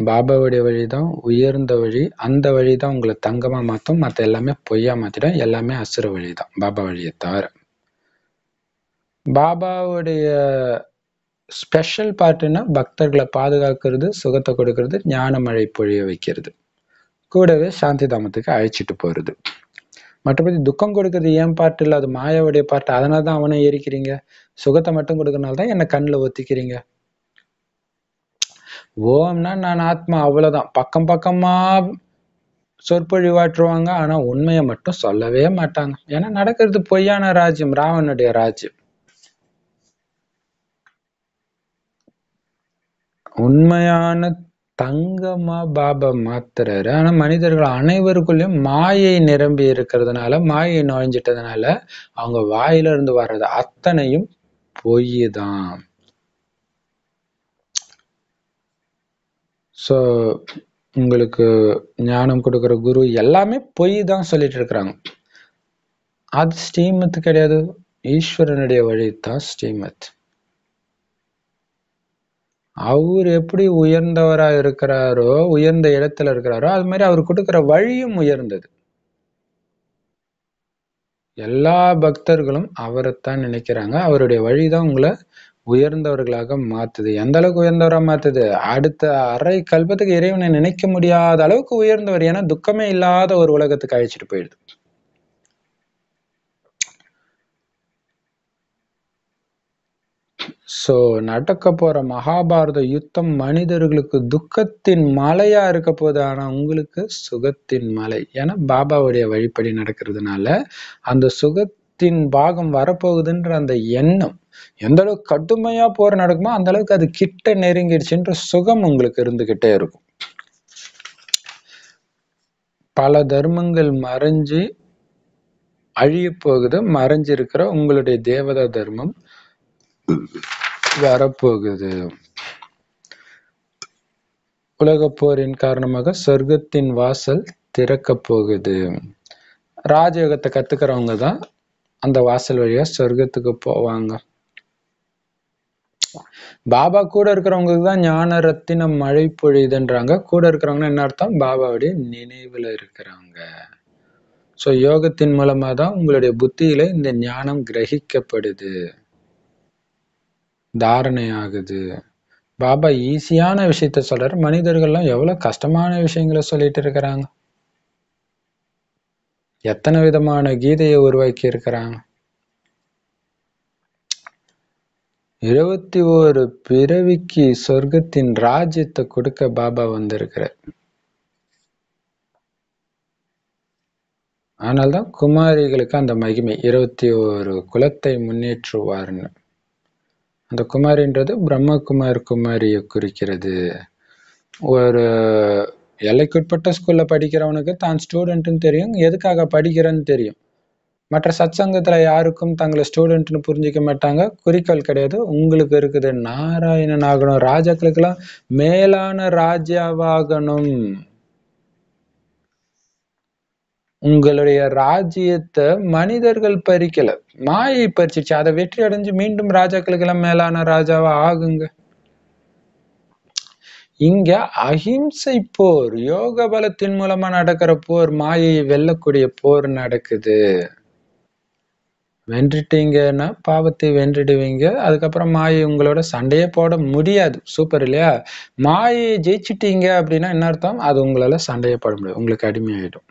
பாபாவுடைய வழிதான் உயர்ந்த வழி அந்த வழிதான் உங்களை தங்கமா மாத்தும். மற்ற எல்லாமே பொய்யா மாத்திடும். எல்லாமே அசுர வழி தான் பாபா வழியை தவிர. பாபாவுடைய ஸ்பெஷல் பார்ட்டுன்னா பக்தர்களை பாதுகாக்கிறது சுகத்தை கொடுக்கறது ஞான மழை பொழிய வைக்கிறது. கூடவே சாந்தி தாமத்துக்கு அழைச்சிட்டு போறது. மற்றபடி துக்கம் கொடுக்கறது ஏன் பார்ட் இல்லை? அது மாயாவுடைய பாட்டு அதனால தான் அவனை எரிக்கிறீங்க. சுகத்தை மட்டும் கொடுக்கறனால தான் என்னை கண்ணில் ஒத்திக்கிறீங்க. ஓம்னா நான் ஆத்மா அவ்வளவுதான். பக்கம் பக்கமா சொற்பொழிவாற்றுவாங்க. ஆனா உண்மையை மட்டும் சொல்லவே மாட்டாங்க. ஏன்னா நடக்கிறது பொய்யான ராஜ்யம் ராவனுடைய ராஜ்யம். உண்மையான தங்கமா பாபா மாத்துறாரு. ஆனா மனிதர்கள் அனைவருக்குள்ளயும் மாயை நிரம்பி இருக்கிறதுனால மாயை நுழைஞ்சிட்டதுனால அவங்க வாயில இருந்து வர்றது அத்தனையும் பொய் தான் ஸோ உங்களுக்கு ஞானம் கொடுக்குற குரு எல்லாமே பொய் தான் சொல்லிட்டு இருக்கிறாங்க. அது ஸ்ரீமத் கிடையாது. ஈஸ்வரனுடைய வழி தான் ஸ்ரீமத். அவர் எப்படி உயர்ந்தவரா இருக்கிறாரோ உயர்ந்த இடத்துல இருக்கிறாரோ அது மாதிரி அவர் கொடுக்கிற வழியும் உயர்ந்தது. எல்லா பக்தர்களும் அவரைத்தான் நினைக்கிறாங்க. அவருடைய வழிதான் உங்களை உயர்ந்தவர்களாக மாத்துது. எந்த அளவுக்கு உயர்ந்தவரா மாத்துது? அடுத்த அரை கல்பத்துக்கு இறைவனை நினைக்க முடியாத அளவுக்கு உயர்ந்தவர். ஏன்னா துக்கமே இல்லாத ஒரு உலகத்துக்கு அழைச்சிட்டு போயிடுது. ஸோ நடக்க போகிற மகாபாரத யுத்தம் மனிதர்களுக்கு துக்கத்தின் மலையா இருக்க போது ஆனால் உங்களுக்கு சுகத்தின் மலை. ஏன்னா பாபாவுடைய வழிப்படி நடக்கிறதுனால அந்த சுகத்தின் பாகம் வரப்போகுதுன்ற அந்த எண்ணம் எந்த அளவுக்கு கடுமையா போர் நடக்குமோ அந்த அளவுக்கு அது கிட்ட நெருங்கிடுச்சுன்ற சுகம் உங்களுக்கு இருந்துகிட்டே இருக்கும். பல தர்மங்கள் மறைஞ்சு அழிய போகுது. மறைஞ்சிருக்கிற உங்களுடைய தேவதா தர்மம். வரப்போகுது. உலகப் போரின் காரணமாக சொர்க்கத்தின் வாசல் திறக்க போகுது. ராஜயோகத்தை கத்துக்கிறவங்க தான் அந்த வாசல் வழியா சொர்க்கத்துக்கு போவாங்க. பாபா கூட இருக்கிறவங்களுக்கு தான் ஞான ரத்தினம் மழை பொழியுதுன்றாங்க. கூட இருக்கிறவங்க என்ன அர்த்தம்? பாபாவுடைய நினைவுல இருக்கிறாங்க. சோ யோகத்தின் மூலமா தான் உங்களுடைய புத்தியில இந்த ஞானம் கிரகிக்கப்படுது. தாரணை ஆகுது பாபா ஈஸியான விஷயத்த சொல்றாரு. மனிதர்கள்லாம் எவ்வளவு கஷ்டமான விஷயங்களை சொல்லிட்டு இருக்கிறாங்க. எத்தனை விதமான கீதையை உருவாக்கி இருக்கிறாங்க. இருபத்தி ஓரு பிறவிக்கு சொர்க்கத்தின் ராஜ்யத்தை கொடுக்க பாபா வந்திருக்கிறார். ஆனால்தான் குமாரிகளுக்கு அந்த மகிமை. இருபத்தி ஒரு குலத்தை முன்னேற்றுவார்னு. அந்த குமாரின்றது பிரம்மகுமார் குமாரியை குறிக்கிறது. ஒரு எல்லைக்குட்பட்ட ஸ்கூலில் படிக்கிறவனுக்கு தான் ஸ்டூடெண்ட்டுன்னு தெரியும். எதுக்காக படிக்கிறேன்னு தெரியும். மற்ற சத்சங்கத்தில் யாருக்கும் தங்களை ஸ்டூடெண்ட்னு புரிஞ்சிக்க மாட்டாங்க. குறிக்கோள் கிடையாது. உங்களுக்கு இருக்குது நாராயணன் ஆகணும் ராஜாக்களுக்கெல்லாம் மேலான ராஜாவாகணும். உங்களுடைய ராஜ்யத்தை மனிதர்கள் பறிக்கல. மாயை பறிச்சிச்சு அதை வெற்றி அடைஞ்சு மீண்டும் ராஜாக்களுக்கெல்லாம் மேலான ராஜாவா ஆகுங்க. இங்க அஹிம்சை போர் யோக பலத்தின் மூலமா நடக்கிற போர் மாயையை வெல்லக்கூடிய போர் நடக்குது. வென்றுட்டீங்கன்னா பாவத்தை வென்றுடுவீங்க. அதுக்கப்புறம் மாயை உங்களோட சண்டையே போட முடியாது. சூப்பர் இல்லையா? மாயையை ஜெயிச்சிட்டீங்க அப்படின்னா என்ன அர்த்தம்? அது உங்களால சண்டையே போட முடியாது. உங்களுக்கு அடிமையாயிடும்.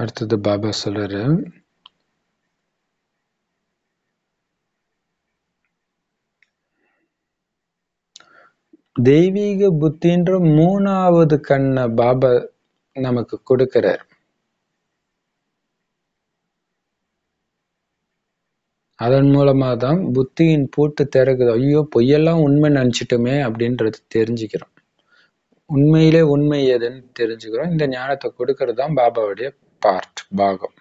அடுத்தது பாபா சொல்றாரு தெய்வீக புத்தின்ற மூணாவது கண்ணை பாபா நமக்கு கொடுக்கிறார் அதன் மூலமா தான் புத்தியின் பூட்டு திறக்குது. ஐயோ பொய்யெல்லாம் உண்மை நினைச்சிட்டோமே அப்படின்றது தெரிஞ்சுக்கிறோம். உண்மையிலே உண்மை எதுன்னு தெரிஞ்சுக்கிறோம். இந்த ஞானத்தை கொடுக்கறது தான் பாபாவுடைய பார்ட் பாகம்.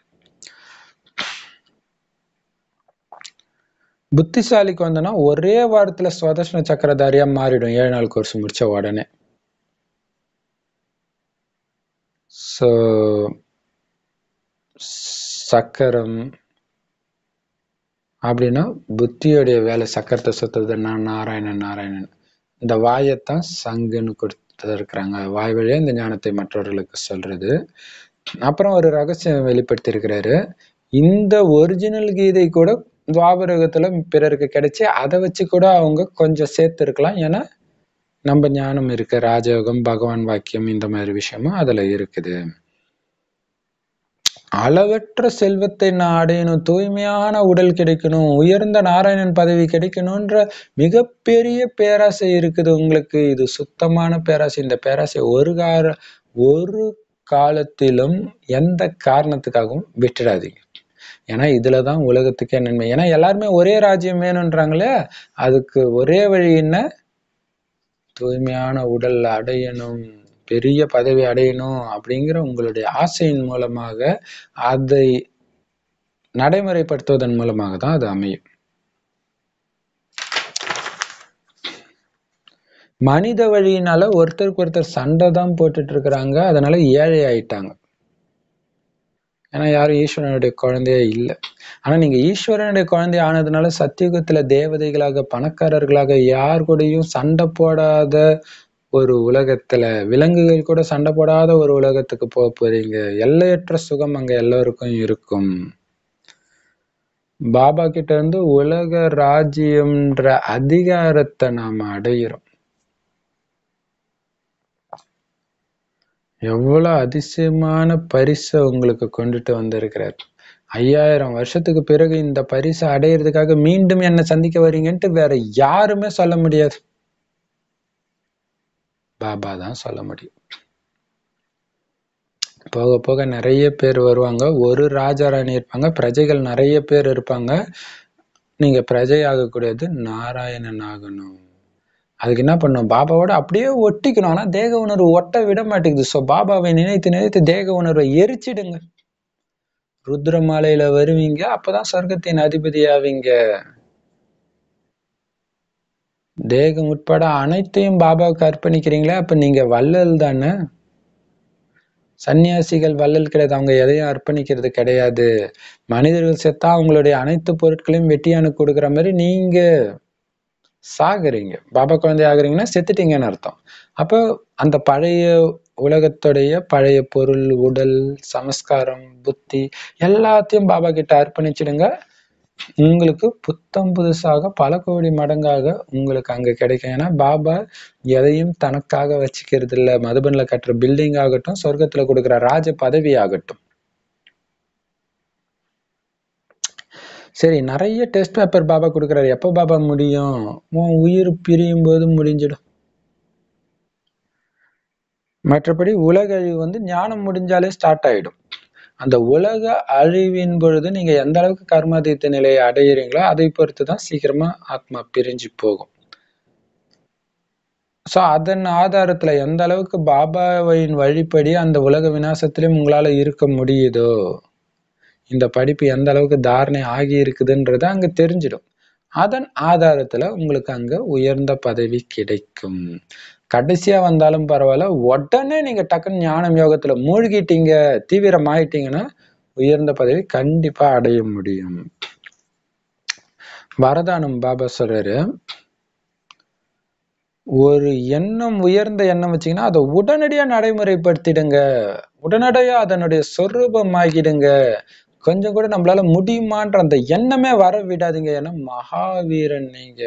புத்திசாலிக்கு வந்தோன்னா ஒரே வாரத்துல சுவதர்ஷன சக்கரதாரியா மாறிடும். ஏழு நாள் கோர்ஸ் முடிச்ச உடனே. ஸோ சக்கரம் அப்படின்னா புத்தியோடைய வேலை சக்கரத்தை சுத்துறது நான் நாராயணன் நாராயணன். இந்த வாயைத்தான் சங்குன்னு கொடுத்து இருக்கிறாங்க. வாய் வழியே இந்த ஞானத்தை மற்றவர்களுக்கு சொல்றது. அப்புறம் ஒரு ரகசியம் வெளிப்படுத்தி இருக்கிறாரு இந்த ஒரிஜினல் கீதை கூட துவாபரகத்துல பிறருக்கு கிடைச்சி அதை வச்சு கூட அவங்க கொஞ்சம் சேர்த்து இருக்கலாம் ஏன்னா நம்ம ஞானம் இருக்கு. ராஜயோகம் பகவான் வாக்கியம் இந்த மாதிரி விஷயமும் அதுல இருக்குது. அளவற்ற செல்வத்தை நான் அடையணும் தூய்மையான உடல் கிடைக்கணும் உயர்ந்த நாராயணன் பதவி கிடைக்கணும்ன்ற மிகப்பெரிய பேராசை இருக்குது உங்களுக்கு. இது சுத்தமான பேராசை. இந்த பேராசை ஒரு கார ஒரு காலத்திலும் எந்த காரணத்துக்காகவும் விட்டுடாதீங்க. ஏன்னா இதுலதான் உலகத்துக்கே நன்மை. ஏன்னா எல்லாருமே ஒரே ராஜ்யம் வேணுன்றாங்களே அதுக்கு ஒரே வழி என்ன? தூய்மையான உடல் அடையணும். பெரிய பதவி அடையணும் அப்படிங்கிற உங்களுடைய ஆசையின் மூலமாக அதை நடைமுறைப்படுத்துவதன் மூலமாக தான் அது அமையும். மனித வழியினால ஒருத்தருக்கு ஒருத்தர் சண்டை தான் போட்டுட்டு இருக்கிறாங்க. அதனால ஏழை ஆயிட்டாங்க. ஏன்னா யாரும் ஈஸ்வரனுடைய குழந்தையே இல்லை. ஆனா நீங்க ஈஸ்வரனுடைய குழந்தை ஆனதுனால சத்தியுகத்துல தேவதைகளாக பணக்காரர்களாக யார் கூடயும் சண்டை போடாத ஒரு உலகத்துல விலங்குகள் கூட சண்டை போடாத ஒரு உலகத்துக்கு போக போறீங்க. எல்லையற்ற சுகம் அங்க எல்லோருக்கும் இருக்கும். பாபா கிட்ட இருந்து உலக ராஜ்யம்ன்ற அதிகாரத்தை நாம அடையிறோம். எவ்வளவு அதிசயமான பரிசை உங்களுக்கு கொண்டுட்டு வந்திருக்கிறார். ஐயாயிரம் வருஷத்துக்கு பிறகு இந்த பரிசை அடையிறதுக்காக மீண்டும் என்ன சந்திக்க வரீங்கன்ட்டு வேற யாருமே சொல்ல முடியாது. பாபா தான் சொல்ல முடியும். போக போக நிறைய பேர் வருவாங்க. ஒரு ராஜாராணி இருப்பாங்க. பிரஜைகள் நிறைய பேர் இருப்பாங்க. நீங்க பிரஜை ஆகக்கூடியது நாராயணன் ஆகணும். அதுக்கு என்ன பண்ணும் பாபாவோட அப்படியே ஒட்டிக்கணும். ஆனா தேக உணர்வு ஒட்ட விட மாட்டேங்குது. ஸோ பாபாவை நினைத்து நினைத்து தேக உணர்வை எரிச்சிடுங்க. ருத்ரமாலையில வருவீங்க. அப்பதான் சொர்க்கத்தின் அதிபதி ஆவீங்க தேகம் உட்பட அனைத்தையும் பாபாவுக்கு அர்ப்பணிக்கிறீங்களே அப்ப நீங்க வள்ளல் தானே? சன்னியாசிகள் வள்ளல் கிடையாது அவங்க எதையும் அர்ப்பணிக்கிறது கிடையாது. மனிதர்கள் செத்தா அவங்களுடைய அனைத்து பொருட்களையும் வெட்டியானு கொடுக்குற மாதிரி நீங்க சாகுறீங்க. பாபா குழந்தை ஆகுறீங்கன்னா செத்துட்டீங்கன்னு அர்த்தம். அப்போ அந்த பழைய உலகத்துடைய பழைய பொருள் உடல் சமஸ்காரம் புத்தி எல்லாத்தையும் பாபா கிட்ட அர்ப்பணிச்சிடுங்க. உங்களுக்கு புத்தம் புதுசாக பல கோடி மடங்காக உங்களுக்கு அங்க கிடைக்கும். ஏன்னா பாபா எதையும் தனக்காக வச்சுக்கிறது இல்ல மதுபன்ல கட்டுற பில்டிங் ஆகட்டும் சொர்க்கத்துல கொடுக்குற ராஜ பதவி ஆகட்டும் சரி நிறைய டெஸ்ட் பேப்பர் பாபா கொடுக்குறாரு. எப்போ பாபா முடியும்? உன் உயிர் பிரியும் போது முடிஞ்சிடும். மற்றபடி உலக அழிவு வந்து ஞானம் முடிஞ்சாலே ஸ்டார்ட் ஆயிடும். அந்த உலக அழிவின் பொழுது நீங்க எந்த அளவுக்கு கர்மாதித்த நிலையை அடையிறீங்களோ அதை பொறுத்து தான் சீக்கிரமா ஆத்மா பிரிஞ்சு போகும். ஸோ அதன் ஆதாரத்துல எந்த அளவுக்கு பாபாவின் வழிப்படி அந்த உலக விநாசத்திலையும் உங்களால இருக்க முடியுதோ இந்த படிப்பு எந்த அளவுக்கு தாரணை ஆகி இருக்குதுன்றதை அங்க தெரிஞ்சிடும். அதன் ஆதாரத்துல உங்களுக்கு அங்க உயர்ந்த பதவி கிடைக்கும். கடைசியா வந்தாலும் பரவாயில்ல. உடனே நீங்க டக்குன்னு ஞானம் யோகத்துல மூழ்கிட்டீங்க தீவிரமாயிட்டீங்கன்னா உயர்ந்த பதவி கண்டிப்பா அடைய முடியும். வரதானம் பாபா சொல்றாரு. ஒரு எண்ணம் உயர்ந்த எண்ணம் வச்சீங்கன்னா அதை உடனடியா நடைமுறைப்படுத்திடுங்க. உடனடியா அதனுடைய சொரூபமாகிடுங்க. கொஞ்சம் கூட நம்மளால முடியுமான்ற அந்த எண்ணமே வர விடாதீங்க. ஏன்னா மகாவீரன் நீங்க.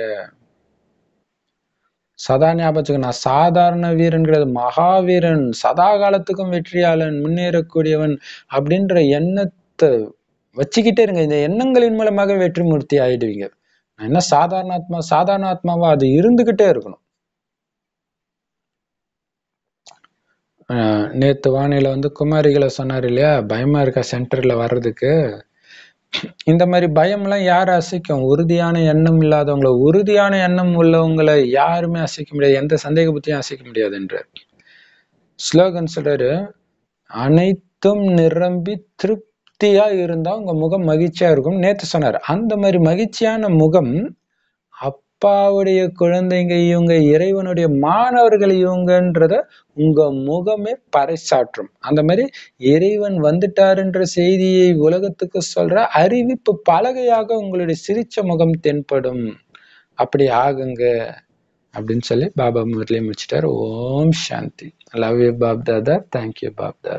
சதா ஞாபகம் நான் சாதாரண வீரன் கிடையாது. மகாவீரன் சதா காலத்துக்கும் வெற்றியாளன் முன்னேறக்கூடியவன் அப்படின்ற எண்ணத்தை வச்சுக்கிட்டே இருங்க. இந்த எண்ணங்களின் மூலமாக வெற்றி மூர்த்தி ஆயிடுவீங்க. நான் என்ன சாதாரண ஆத்மா சாதாரண ஆத்மாவா? அது இருந்துகிட்டே இருக்கணும். நேற்று வானிலை வந்து குமாரிகளை சொன்னார் இல்லையா? பயமா இருக்கா சென்டர்ல வர்றதுக்கு? இந்த மாதிரி பயம்லாம் யார் அசைக்கும்? உறுதியான எண்ணம் இல்லாதவங்கள உறுதியான எண்ணம் உள்ளவங்களை யாருமே அசைக்க முடியாது. எந்த சந்தேக புத்தியும் அசைக்க முடியாதுன்ற ஸ்லோகன் சொல்றாரு அனைத்தும் நிரம்பி திருப்தியா இருந்தா உங்க முகம் மகிழ்ச்சியா இருக்கும். நேத்து சொன்னார் அந்த மாதிரி மகிழ்ச்சியான முகம் அப்பாவுடைய குழந்தைங்க இவங்க இறைவனுடைய மாணவர்கள் இவங்கன்றத உங்க முகமே பறைசாற்றும். அந்த மாதிரி இறைவன் வந்துட்டாருன்ற செய்தியை உலகத்துக்கு சொல்ற அறிவிப்பு பலகையாக உங்களுடைய சிரிச்ச முகம் தென்படும். அப்படி ஆகுங்க அப்படின்னு சொல்லி பாபா முரளியை முடிச்சிட்டார் Om Shanti. Love you Bap Dada thank you Bap Dada